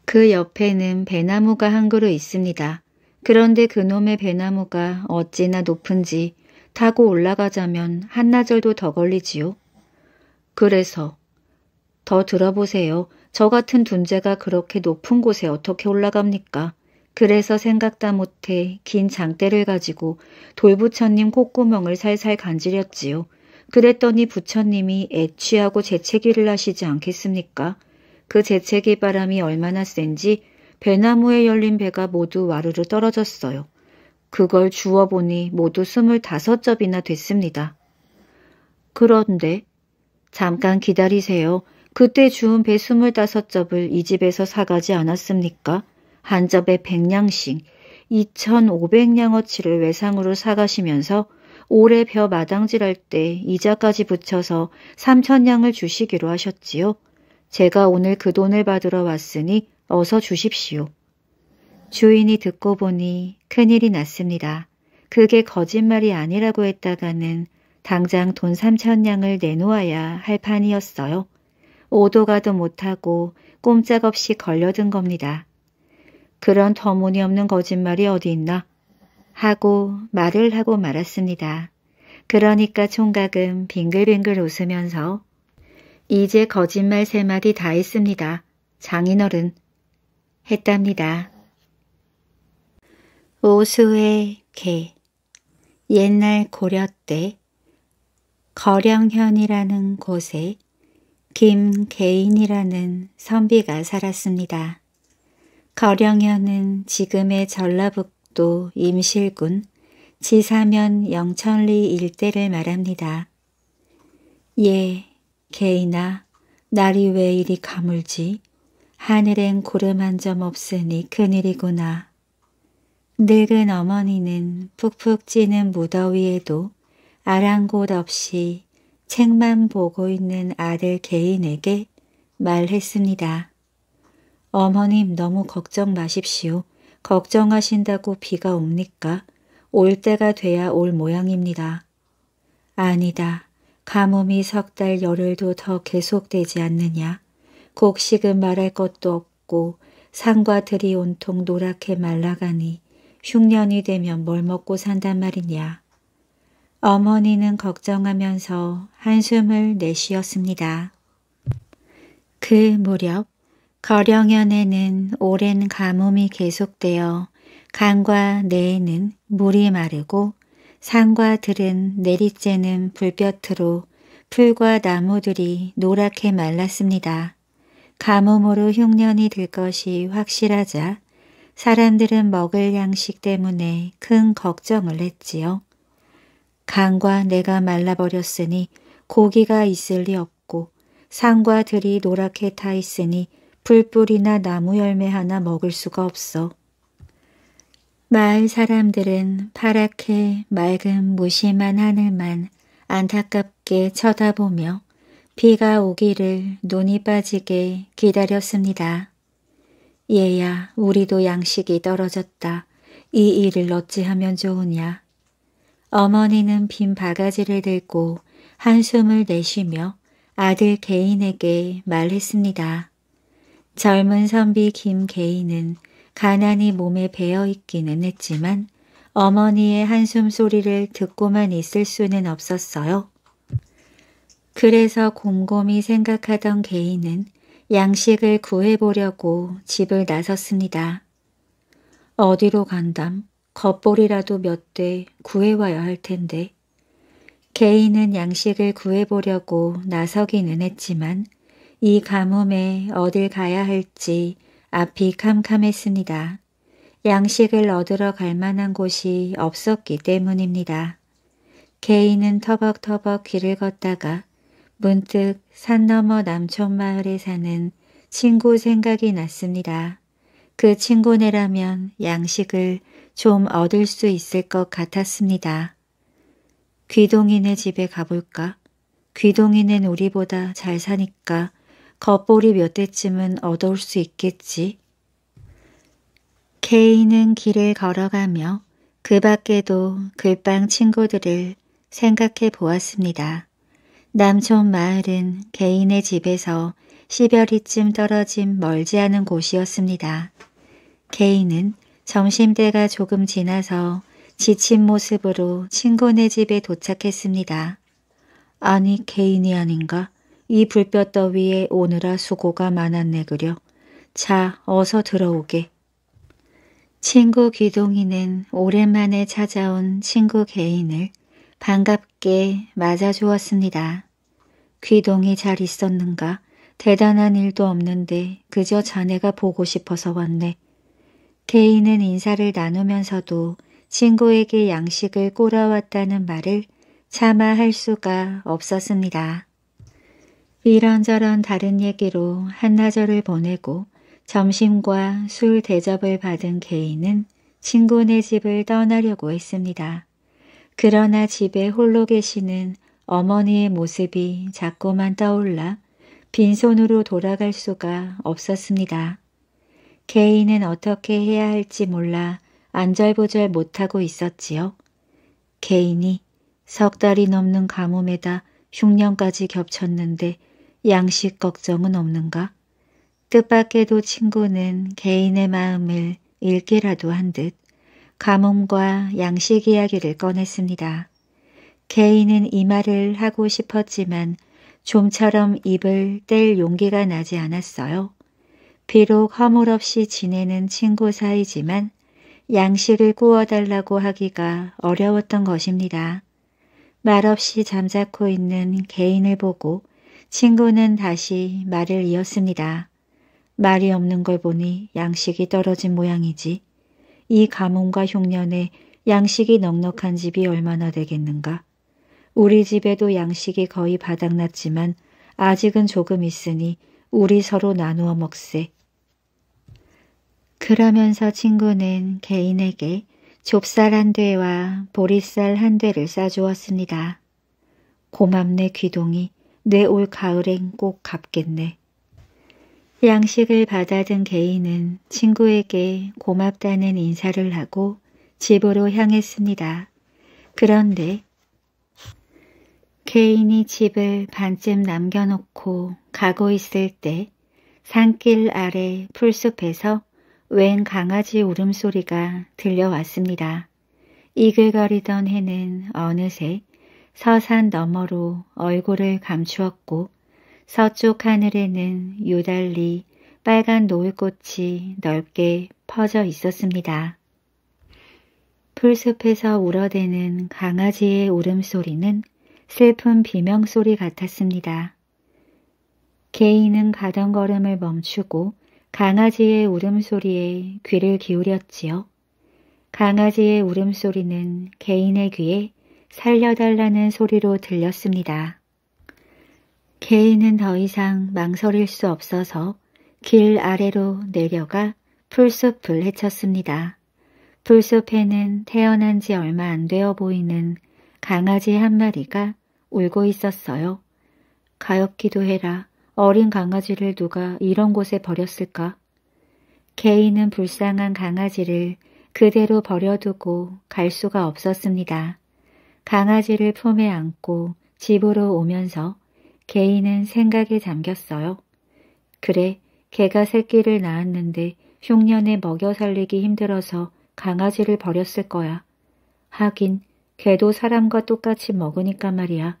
그 옆에는 배나무가 한 그루 있습니다. 그런데 그놈의 배나무가 어찌나 높은지 타고 올라가자면 한나절도 더 걸리지요. 그래서 더 들어보세요. 저 같은 둔재가 그렇게 높은 곳에 어떻게 올라갑니까? 그래서 생각다 못해 긴 장대를 가지고 돌부처님 콧구멍을 살살 간지렸지요. 그랬더니 부처님이 애취하고 재채기를 하시지 않겠습니까? 그 재채기 바람이 얼마나 센지 배나무에 열린 배가 모두 와르르 떨어졌어요. 그걸 주워 보니 모두 스물다섯 접이나 됐습니다. 그런데 잠깐 기다리세요. 그때 주운 배 스물다섯 접을 이 집에서 사가지 않았습니까? 한 접에 백냥씩 2,500냥어치를 외상으로 사가시면서 올해 벼 마당질할 때 이자까지 붙여서 3천냥을 주시기로 하셨지요. 제가 오늘 그 돈을 받으러 왔으니 어서 주십시오. 주인이 듣고 보니 큰일이 났습니다. 그게 거짓말이 아니라고 했다가는 당장 돈 3천냥을 내놓아야 할 판이었어요. 오도 가도 못하고 꼼짝없이 걸려든 겁니다. 그런 터무니없는 거짓말이 어디 있나? 하고 말을 하고 말았습니다. 그러니까 총각은 빙글빙글 웃으면서 이제 거짓말 세 마디 다 했습니다. 장인어른 했답니다. 오수의 개 옛날 고려 때 거령현이라는 곳에 김개인이라는 선비가 살았습니다. 거령현은 지금의 전라북도 임실군 지사면 영천리 일대를 말합니다. 예, 개인아, 날이 왜 이리 가물지? 하늘엔 구름 한 점 없으니 큰일이구나. 늙은 어머니는 푹푹 찌는 무더위에도 아랑곳 없이 책만 보고 있는 아들 개인에게 말했습니다. 어머님 너무 걱정 마십시오. 걱정하신다고 비가 옵니까? 올 때가 돼야 올 모양입니다. 아니다. 가뭄이 석 달 열흘도 더 계속되지 않느냐. 곡식은 말할 것도 없고 산과 들이 온통 노랗게 말라가니 흉년이 되면 뭘 먹고 산단 말이냐. 어머니는 걱정하면서 한숨을 내쉬었습니다. 그 무렵 거령연에는 오랜 가뭄이 계속되어 강과 내에는 물이 마르고 산과 들은 내리쬐는 불볕으로 풀과 나무들이 노랗게 말랐습니다. 가뭄으로 흉년이 들 것이 확실하자 사람들은 먹을 양식 때문에 큰 걱정을 했지요. 강과 내가 말라버렸으니 고기가 있을 리 없고 산과 들이 노랗게 타 있으니 불뿌리나 나무 열매 하나 먹을 수가 없어. 마을 사람들은 파랗게 맑은 무심한 하늘만 안타깝게 쳐다보며 비가 오기를 눈이 빠지게 기다렸습니다. 얘야, 우리도 양식이 떨어졌다. 이 일을 어찌하면 좋으냐. 어머니는 빈 바가지를 들고 한숨을 내쉬며 아들 개인에게 말했습니다. 젊은 선비 김개인은 가난이 몸에 배어 있기는 했지만 어머니의 한숨 소리를 듣고만 있을 수는 없었어요. 그래서 곰곰이 생각하던 개인은 양식을 구해보려고 집을 나섰습니다. 어디로 간담? 겉볼이라도 몇 대 구해와야 할 텐데. 개인은 양식을 구해보려고 나서기는 했지만 이 가뭄에 어딜 가야 할지 앞이 캄캄했습니다. 양식을 얻으러 갈 만한 곳이 없었기 때문입니다. 개인은 터벅터벅 길을 걷다가 문득 산 너머 남촌 마을에 사는 친구 생각이 났습니다. 그 친구네라면 양식을 좀 얻을 수 있을 것 같았습니다. 귀동이네 집에 가볼까? 귀동이는 우리보다 잘 사니까 겉볼이 몇 대쯤은 얻어올 수 있겠지. 케이는 길을 걸어가며 그 밖에도 글방 친구들을 생각해 보았습니다. 남촌 마을은 개인의 집에서 시별이쯤 떨어진 멀지 않은 곳이었습니다. 개인은 점심때가 조금 지나서 지친 모습으로 친구네 집에 도착했습니다. 아니 개인이 아닌가? 이 불볕 더위에 오느라 수고가 많았네 그려. 자 어서 들어오게. 친구 귀동이는 오랜만에 찾아온 친구 개인을 반갑게 맞아주었습니다. 귀동이 잘 있었는가? 대단한 일도 없는데 그저 자네가 보고 싶어서 왔네. 개인은 인사를 나누면서도 친구에게 양식을 꼬라왔다는 말을 차마 할 수가 없었습니다. 이런저런 다른 얘기로 한나절을 보내고 점심과 술 대접을 받은 개인은 친구네 집을 떠나려고 했습니다. 그러나 집에 홀로 계시는 어머니의 모습이 자꾸만 떠올라 빈손으로 돌아갈 수가 없었습니다. 개인은 어떻게 해야 할지 몰라 안절부절 못하고 있었지요. 개인이 석 달이 넘는 가뭄에다 흉년까지 겹쳤는데 양식 걱정은 없는가? 뜻밖에도 친구는 개인의 마음을 읽기라도 한 듯 가뭄과 양식 이야기를 꺼냈습니다. 개인은 이 말을 하고 싶었지만 좀처럼 입을 뗄 용기가 나지 않았어요. 비록 허물없이 지내는 친구 사이지만 양식을 구워달라고 하기가 어려웠던 것입니다. 말없이 잠자코 있는 개인을 보고 친구는 다시 말을 이었습니다. 말이 없는 걸 보니 양식이 떨어진 모양이지. 이 가뭄과 흉년에 양식이 넉넉한 집이 얼마나 되겠는가. 우리 집에도 양식이 거의 바닥났지만 아직은 조금 있으니 우리 서로 나누어 먹세. 그러면서 친구는 개인에게 좁쌀 한 대와 보리쌀 한 대를 싸주었습니다. 고맙네 귀동이 내 올 가을엔 꼭 갚겠네. 양식을 받아든 개인은 친구에게 고맙다는 인사를 하고 집으로 향했습니다. 그런데 개인이 집을 반쯤 남겨놓고 가고 있을 때 산길 아래 풀숲에서 웬 강아지 울음소리가 들려왔습니다. 이글거리던 해는 어느새 서산 너머로 얼굴을 감추었고 서쪽 하늘에는 유달리 빨간 노을꽃이 넓게 퍼져 있었습니다. 풀숲에서 울어대는 강아지의 울음소리는 슬픈 비명소리 같았습니다. 개인은 가던 걸음을 멈추고 강아지의 울음소리에 귀를 기울였지요. 강아지의 울음소리는 개인의 귀에 살려달라는 소리로 들렸습니다. 개인은 더 이상 망설일 수 없어서 길 아래로 내려가 풀숲을 헤쳤습니다. 풀숲에는 태어난 지 얼마 안 되어 보이는 강아지 한 마리가 울고 있었어요. 가엾기도 해라. 어린 강아지를 누가 이런 곳에 버렸을까? 개인은 불쌍한 강아지를 그대로 버려두고 갈 수가 없었습니다. 강아지를 품에 안고 집으로 오면서 개인은 생각에 잠겼어요. 그래, 개가 새끼를 낳았는데 흉년에 먹여 살리기 힘들어서 강아지를 버렸을 거야. 하긴 개도 사람과 똑같이 먹으니까 말이야.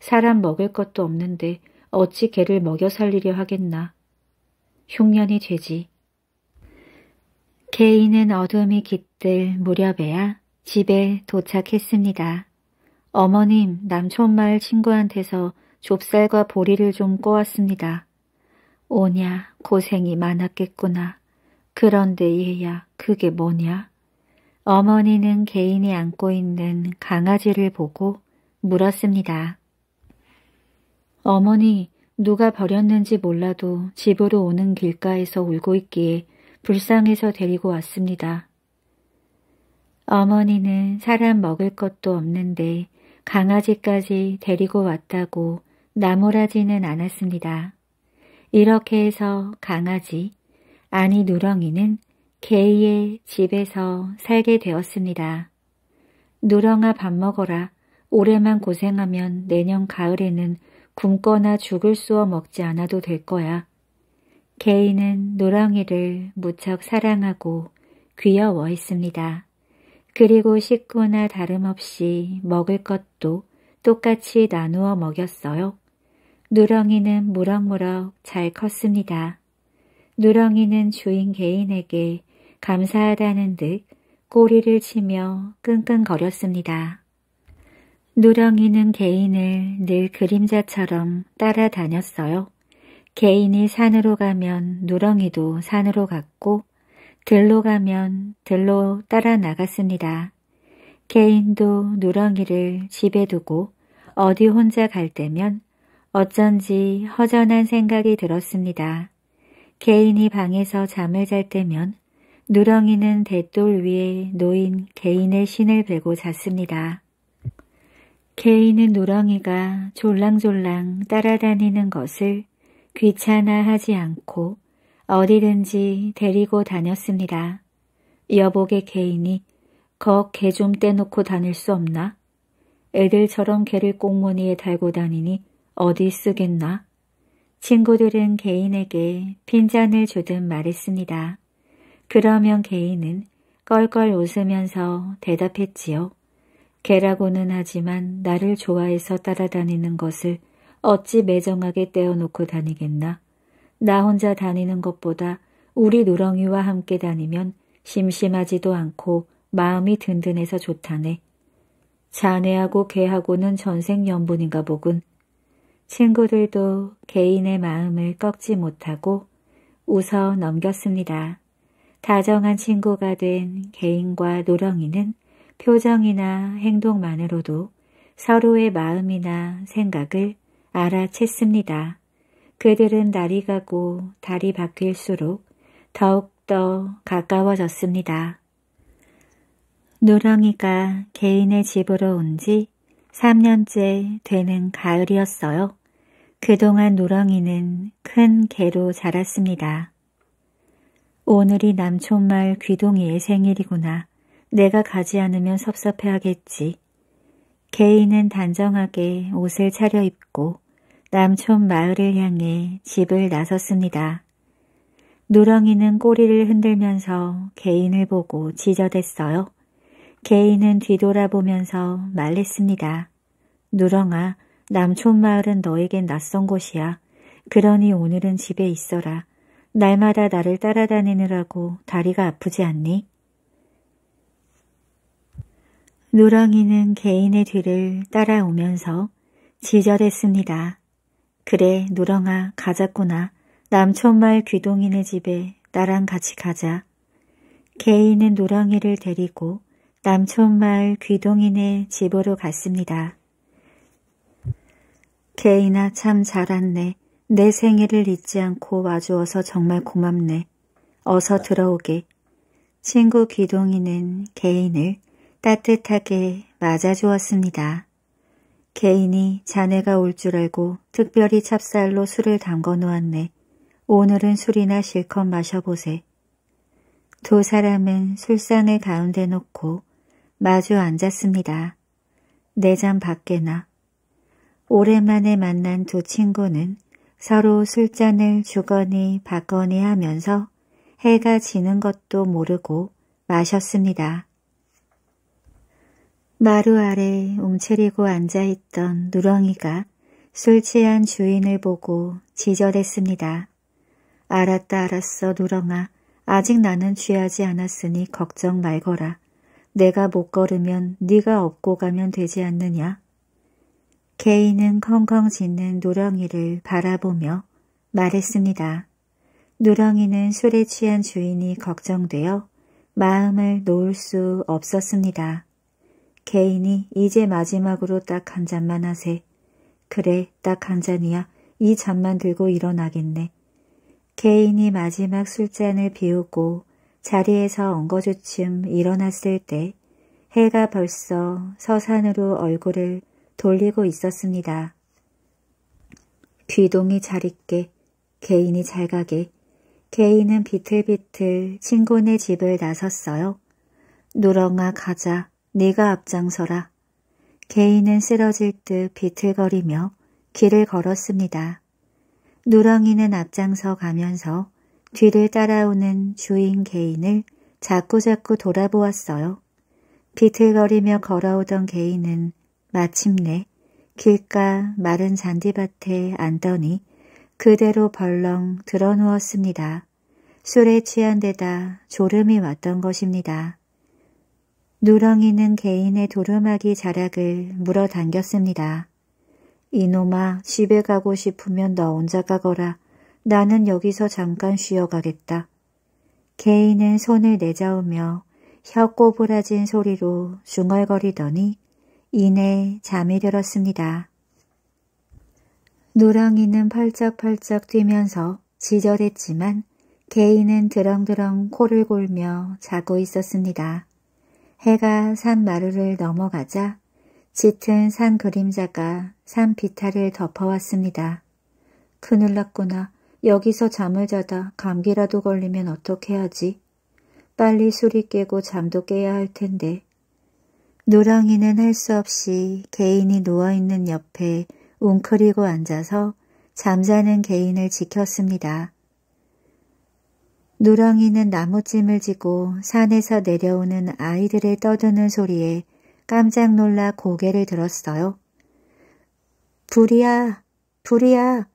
사람 먹을 것도 없는데 어찌 개를 먹여 살리려 하겠나. 흉년이 되지. 개인은 어둠이 깃들 무렵에야 집에 도착했습니다. 어머님, 남촌마을 친구한테서 좁쌀과 보리를 좀 꼬았습니다. 오냐, 고생이 많았겠구나. 그런데 얘야, 그게 뭐냐? 어머니는 개인이 안고 있는 강아지를 보고 물었습니다. 어머니, 누가 버렸는지 몰라도 집으로 오는 길가에서 울고 있기에 불쌍해서 데리고 왔습니다. 어머니는 사람 먹을 것도 없는데 강아지까지 데리고 왔다고 나무라지는 않았습니다. 이렇게 해서 강아지, 아니 누렁이는 개의 집에서 살게 되었습니다. 누렁아 밥 먹어라. 올해만 고생하면 내년 가을에는 굶거나 죽을 쑤어 먹지 않아도 될 거야. 개인은 누렁이를 무척 사랑하고 귀여워했습니다. 그리고 식구나 다름없이 먹을 것도 똑같이 나누어 먹였어요. 누렁이는 무럭무럭 잘 컸습니다. 누렁이는 주인 개인에게 감사하다는 듯 꼬리를 치며 끙끙거렸습니다. 누렁이는 개인을 늘 그림자처럼 따라다녔어요. 개인이 산으로 가면 누렁이도 산으로 갔고 들로 가면 들로 따라 나갔습니다. 개인도 누렁이를 집에 두고 어디 혼자 갈 때면 어쩐지 허전한 생각이 들었습니다. 개인이 방에서 잠을 잘 때면 누렁이는 대돌 위에 놓인 개인의 신을 베고 잤습니다. 개인은 누렁이가 졸랑졸랑 따라다니는 것을 귀찮아하지 않고 어디든지 데리고 다녔습니다. 여복의 개인이 거 개 좀 떼놓고 다닐 수 없나? 애들처럼 개를 꽁무니에 달고 다니니 어디 쓰겠나? 친구들은 개인에게 핀잔을 주듯 말했습니다. 그러면 개인은 껄껄 웃으면서 대답했지요. 개라고는 하지만 나를 좋아해서 따라다니는 것을 어찌 매정하게 떼어놓고 다니겠나. 나 혼자 다니는 것보다 우리 누렁이와 함께 다니면 심심하지도 않고 마음이 든든해서 좋다네. 자네하고 개하고는 전생연분인가 보군. 친구들도 개인의 마음을 꺾지 못하고 웃어 넘겼습니다. 다정한 친구가 된 개인과 노렁이는 표정이나 행동만으로도 서로의 마음이나 생각을 알아챘습니다. 그들은 날이 가고 달이 바뀔수록 더욱더 가까워졌습니다. 노렁이가 개인의 집으로 온 지 3년째 되는 가을이었어요. 그동안 노렁이는 큰 개로 자랐습니다. 오늘이 남촌말 귀동이의 생일이구나. 내가 가지 않으면 섭섭해하겠지. 개인은 단정하게 옷을 차려입고 남촌 마을을 향해 집을 나섰습니다. 누렁이는 꼬리를 흔들면서 개인을 보고 지저댔어요. 개인은 뒤돌아보면서 말했습니다. 누렁아, 남촌 마을은 너에겐 낯선 곳이야. 그러니 오늘은 집에 있어라. 날마다 나를 따라다니느라고 다리가 아프지 않니? 누렁이는 개인의 뒤를 따라오면서 지저댔습니다. 그래, 누렁아, 가자꾸나. 남촌마을 귀동이네 집에 나랑 같이 가자. 개인은 누렁이를 데리고 남촌마을 귀동이네 집으로 갔습니다. 개인아 참 잘 왔네. 내 생일을 잊지 않고 와주어서 정말 고맙네. 어서 들어오게. 친구 귀동이는 개인을 따뜻하게 맞아주었습니다. 개인이 자네가 올 줄 알고 특별히 찹쌀로 술을 담궈 놓았네. 오늘은 술이나 실컷 마셔보세. 두 사람은 술상을 가운데 놓고 마주 앉았습니다. 내잠 밖에나. 오랜만에 만난 두 친구는 서로 술잔을 주거니 받거니 하면서 해가 지는 것도 모르고 마셨습니다. 마루 아래 움츠리고 앉아있던 누렁이가 술 취한 주인을 보고 지저댔습니다. 알았다 알았어 누렁아. 아직 나는 취하지 않았으니 걱정 말거라. 내가 못 걸으면 네가 업고 가면 되지 않느냐. 개인은 컹컹 짖는 누렁이를 바라보며 말했습니다. 누렁이는 술에 취한 주인이 걱정되어 마음을 놓을 수 없었습니다. 개인이 이제 마지막으로 딱 한 잔만 하세. 그래, 딱 한 잔이야. 이 잔만 들고 일어나겠네. 개인이 마지막 술잔을 비우고 자리에서 엉거주춤 일어났을 때 해가 벌써 서산으로 얼굴을 돌리고 있었습니다. 귀동이 잘 있게, 개인이 잘 가게, 개인은 비틀비틀 친구네 집을 나섰어요. 누렁아 가자. 네가 앞장서라. 개인은 쓰러질 듯 비틀거리며 길을 걸었습니다. 누렁이는 앞장서 가면서 뒤를 따라오는 주인 개인을 자꾸자꾸 돌아보았어요. 비틀거리며 걸어오던 개인은 마침내 길가 마른 잔디밭에 앉더니 그대로 벌렁 드러누웠습니다. 술에 취한 데다 졸음이 왔던 것입니다. 누렁이는 개인의 도루마기 자락을 물어당겼습니다. 이놈아 집에 가고 싶으면 너 혼자 가거라. 나는 여기서 잠깐 쉬어가겠다. 개인은 손을 내저으며 혀 꼬부라진 소리로 중얼거리더니 이내 잠이 들었습니다. 누렁이는 펄쩍펄쩍 뛰면서 지저댔지만 개인은 드렁드렁 코를 골며 자고 있었습니다. 해가 산 마루를 넘어가자 짙은 산 그림자가 산 비탈을 덮어왔습니다. 큰일 났구나. 여기서 잠을 자다 감기라도 걸리면 어떻게 하지? 빨리 술이 깨고 잠도 깨야 할 텐데. 누렁이는 할 수 없이 개인이 누워있는 옆에 웅크리고 앉아서 잠자는 개인을 지켰습니다. 누렁이는 나무찜을 지고 산에서 내려오는 아이들의 떠드는 소리에 깜짝 놀라 고개를 들었어요. 불이야! 불이야!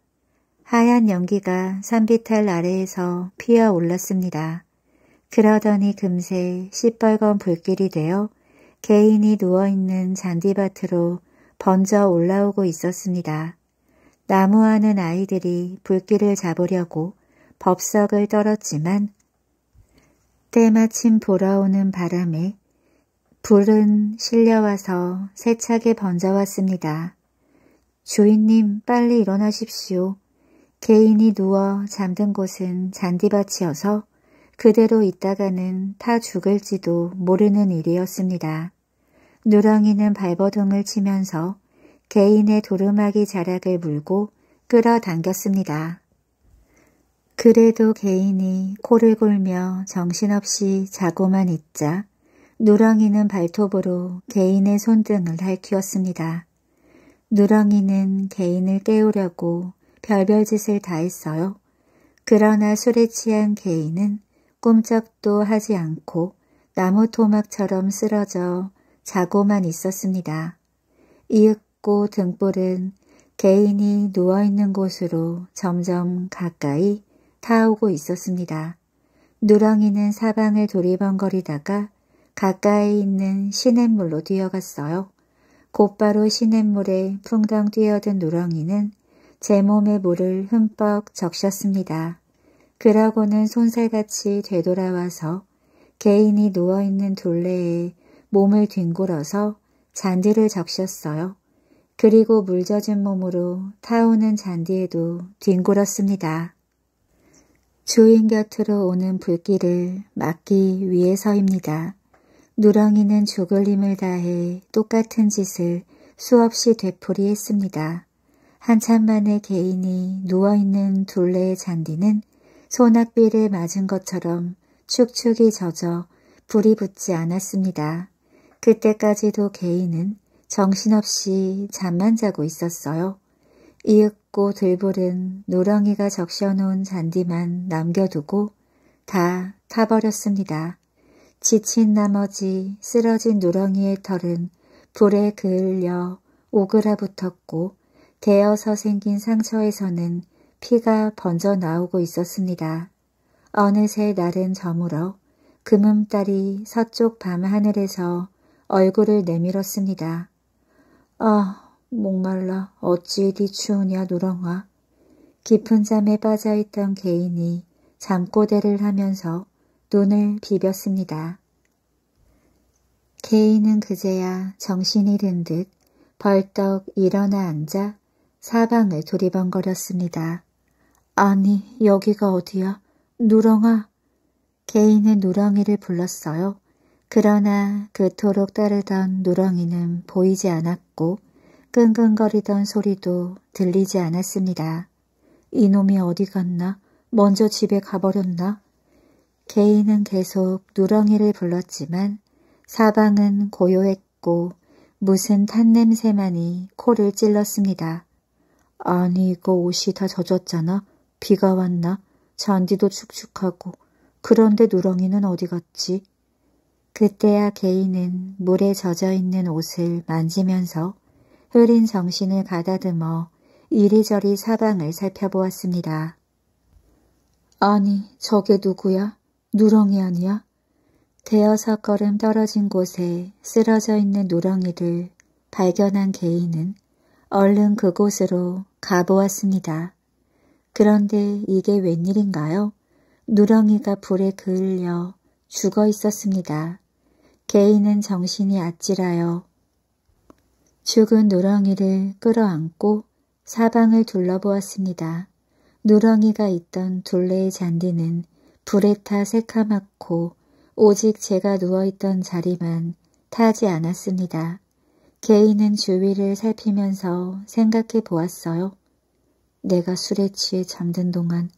하얀 연기가 산비탈 아래에서 피어 올랐습니다. 그러더니 금세 시뻘건 불길이 되어 개인이 누워있는 잔디밭으로 번져 올라오고 있었습니다. 나무하는 아이들이 불길을 잡으려고 법석을 떨었지만 때마침 불어오는 바람에 불은 실려와서 세차게 번져왔습니다. 주인님 빨리 일어나십시오. 개인이 누워 잠든 곳은 잔디밭이어서 그대로 있다가는 타 죽을지도 모르는 일이었습니다. 누렁이는 발버둥을 치면서 개인의 도루마기 자락을 물고 끌어당겼습니다. 그래도 개인이 코를 골며 정신없이 자고만 있자 누렁이는 발톱으로 개인의 손등을 핥히었습니다. 누렁이는 개인을 깨우려고 별별 짓을 다 했어요. 그러나 술에 취한 개인은 꿈쩍도 하지 않고 나무 토막처럼 쓰러져 자고만 있었습니다. 이윽고 등불은 개인이 누워있는 곳으로 점점 가까이 타오고 있었습니다. 누렁이는 사방을 두리번거리다가 가까이 있는 시냇물로 뛰어갔어요. 곧바로 시냇물에 풍덩 뛰어든 누렁이는 제 몸에 물을 흠뻑 적셨습니다. 그러고는 손살같이 되돌아와서 개인이 누워있는 둘레에 몸을 뒹굴어서 잔디를 적셨어요. 그리고 물 젖은 몸으로 타오는 잔디에도 뒹굴었습니다. 주인 곁으로 오는 불길을 막기 위해서입니다. 누렁이는 죽을 힘을 다해 똑같은 짓을 수없이 되풀이했습니다. 한참 만에 개인이 누워있는 둘레의 잔디는 소낙비를 맞은 것처럼 축축이 젖어 불이 붙지 않았습니다. 그때까지도 개인은 정신없이 잠만 자고 있었어요. 이윽고 들불은 노렁이가 적셔놓은 잔디만 남겨두고 다 타버렸습니다. 지친 나머지 쓰러진 누렁이의 털은 불에 그을려 오그라붙었고 대어서 생긴 상처에서는 피가 번져 나오고 있었습니다. 어느새 날은 저물어 금음달이 서쪽 밤하늘에서 얼굴을 내밀었습니다. 아, 목말라 어찌 이리 추우냐 누렁아. 깊은 잠에 빠져있던 개인이 잠꼬대를 하면서 눈을 비볐습니다. 개인은 그제야 정신이 든 듯 벌떡 일어나 앉아 사방을 두리번거렸습니다. 아니, 여기가 어디야? 누렁아. 개인은 누렁이를 불렀어요. 그러나 그토록 따르던 누렁이는 보이지 않았고 끙끙거리던 소리도 들리지 않았습니다. 이놈이 어디 갔나? 먼저 집에 가버렸나? 개인은 계속 누렁이를 불렀지만 사방은 고요했고 무슨 탄냄새만이 코를 찔렀습니다. 아니 이거 옷이 다 젖었잖아. 비가 왔나? 잔디도 축축하고 그런데 누렁이는 어디 갔지? 그때야 개인은 물에 젖어 있는 옷을 만지면서 흐린 정신을 가다듬어 이리저리 사방을 살펴보았습니다. 아니, 저게 누구야? 누렁이 아니야? 대여섯 걸음 떨어진 곳에 쓰러져 있는 누렁이를 발견한 개인은 얼른 그곳으로 가보았습니다. 그런데 이게 웬일인가요? 누렁이가 불에 그을려 죽어 있었습니다. 개인은 정신이 아찔하여 죽은 누렁이를 끌어안고 사방을 둘러보았습니다. 누렁이가 있던 둘레의 잔디는 불에 타 새카맣고 오직 제가 누워있던 자리만 타지 않았습니다. 개인은 주위를 살피면서 생각해 보았어요. 내가 술에 취해 잠든 동안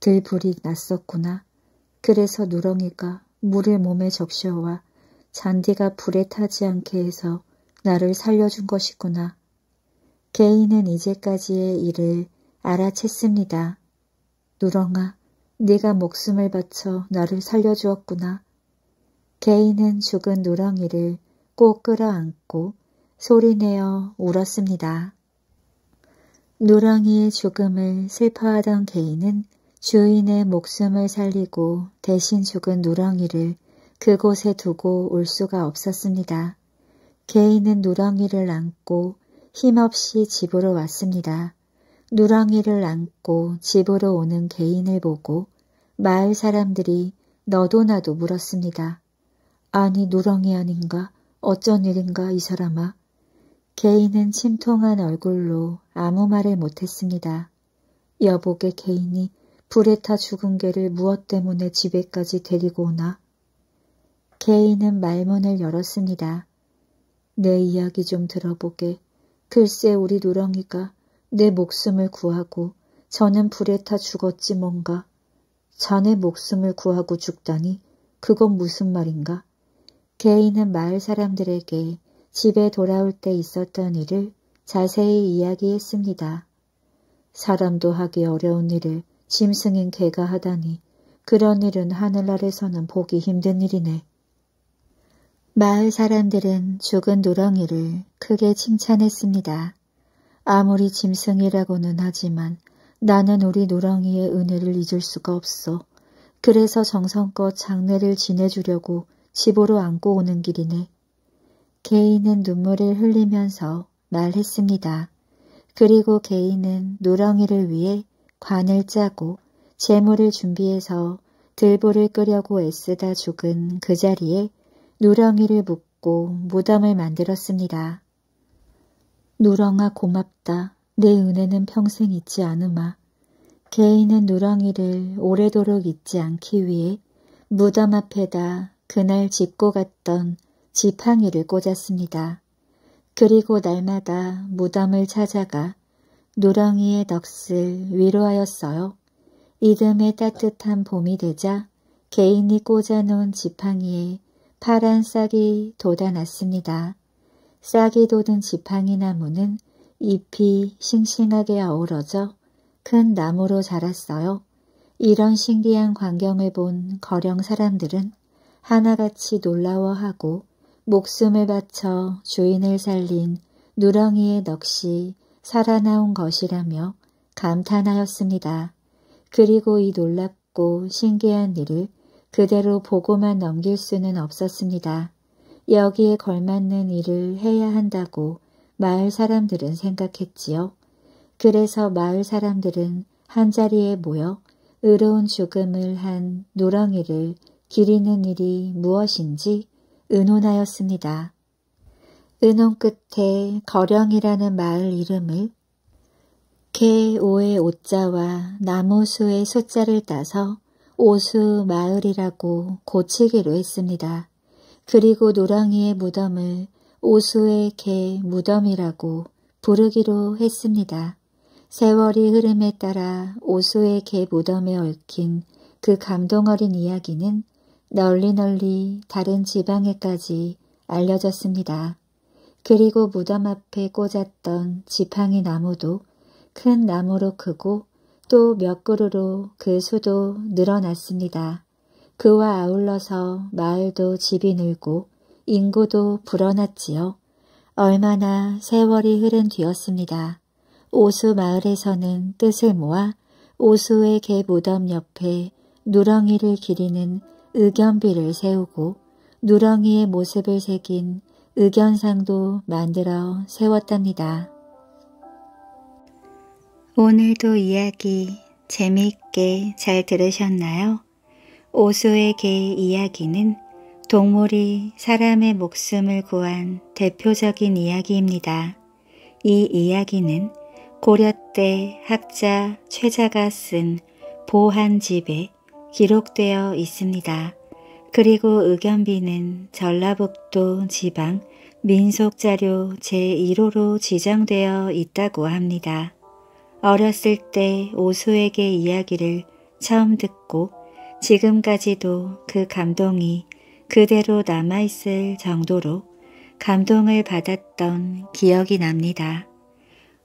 들불이 났었구나. 그래서 누렁이가 물을 몸에 적셔와 잔디가 불에 타지 않게 해서 나를 살려준 것이구나. 개인은 이제까지의 일을 알아챘습니다. 누렁아, 네가 목숨을 바쳐 나를 살려주었구나. 개인은 죽은 누렁이를 꼭 끌어안고 소리내어 울었습니다. 누렁이의 죽음을 슬퍼하던 개인은 주인의 목숨을 살리고 대신 죽은 누렁이를 그곳에 두고 올 수가 없었습니다. 개인은 누렁이를 안고 힘없이 집으로 왔습니다. 누렁이를 안고 집으로 오는 개인을 보고 마을 사람들이 너도 나도 물었습니다. 아니 누렁이 아닌가? 어쩐 일인가 이 사람아? 개인은 침통한 얼굴로 아무 말을 못했습니다. 여보게 개인이 불에 타 죽은 개를 무엇 때문에 집에까지 데리고 오나? 개인은 말문을 열었습니다. 내 이야기 좀 들어보게. 글쎄 우리 누렁이가 내 목숨을 구하고 저는 불에 타 죽었지 뭔가. 자네 목숨을 구하고 죽다니 그건 무슨 말인가? 개인은 마을 사람들에게 집에 돌아올 때 있었던 일을 자세히 이야기했습니다. 사람도 하기 어려운 일을 짐승인 개가 하다니 그런 일은 하늘 아래서는 보기 힘든 일이네. 마을 사람들은 죽은 누렁이를 크게 칭찬했습니다. 아무리 짐승이라고는 하지만 나는 우리 누렁이의 은혜를 잊을 수가 없어. 그래서 정성껏 장례를 지내주려고 집으로 안고 오는 길이네. 개인은 눈물을 흘리면서 말했습니다. 그리고 개인은 누렁이를 위해 관을 짜고 재물을 준비해서 들보를 끄려고 애쓰다 죽은 그 자리에 누렁이를 묻고 무덤을 만들었습니다. 누렁아 고맙다. 내 은혜는 평생 잊지 않으마. 개인은 누렁이를 오래도록 잊지 않기 위해 무덤 앞에다 그날 짓고 갔던 지팡이를 꽂았습니다. 그리고 날마다 무덤을 찾아가 누렁이의 넋을 위로하였어요. 이듬해 따뜻한 봄이 되자 개인이 꽂아놓은 지팡이에 파란 싹이 돋아났습니다. 싹이 돋은 지팡이 나무는 잎이 싱싱하게 어우러져 큰 나무로 자랐어요. 이런 신기한 광경을 본 거령 사람들은 하나같이 놀라워하고 목숨을 바쳐 주인을 살린 누렁이의 넋이 살아나온 것이라며 감탄하였습니다. 그리고 이 놀랍고 신기한 일을 그대로 보고만 넘길 수는 없었습니다. 여기에 걸맞는 일을 해야 한다고 마을 사람들은 생각했지요. 그래서 마을 사람들은 한자리에 모여 의로운 죽음을 한 누렁이를 기리는 일이 무엇인지 의논하였습니다. 의논 끝에 거령이라는 마을 이름을 개오의 오자와 나무수의 소자를 따서 오수 마을이라고 고치기로 했습니다. 그리고 노랑이의 무덤을 오수의 개 무덤이라고 부르기로 했습니다. 세월이 흐름에 따라 오수의 개 무덤에 얽힌 그 감동 어린 이야기는 널리 널리 다른 지방에까지 알려졌습니다. 그리고 무덤 앞에 꽂았던 지팡이 나무도 큰 나무로 크고 또 몇 그루로 그 수도 늘어났습니다. 그와 아울러서 마을도 집이 늘고 인구도 불어났지요. 얼마나 세월이 흐른 뒤였습니다. 오수 마을에서는 뜻을 모아 오수의 개 무덤 옆에 누렁이를 기리는 의견비를 세우고 누렁이의 모습을 새긴 의견상도 만들어 세웠답니다. 오늘도 이야기 재미있게 잘 들으셨나요? 오수의 개 이야기는 동물이 사람의 목숨을 구한 대표적인 이야기입니다. 이 이야기는 고려 때 학자 최자가 쓴 보한집에 기록되어 있습니다. 그리고 의견비는 전라북도 지방 민속자료 제1호로 지정되어 있다고 합니다. 어렸을 때 오수에게 이야기를 처음 듣고 지금까지도 그 감동이 그대로 남아있을 정도로 감동을 받았던 기억이 납니다.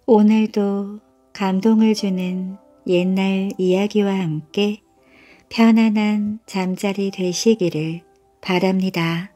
오늘도 감동을 주는 옛날 이야기와 함께 편안한 잠자리 되시기를 바랍니다.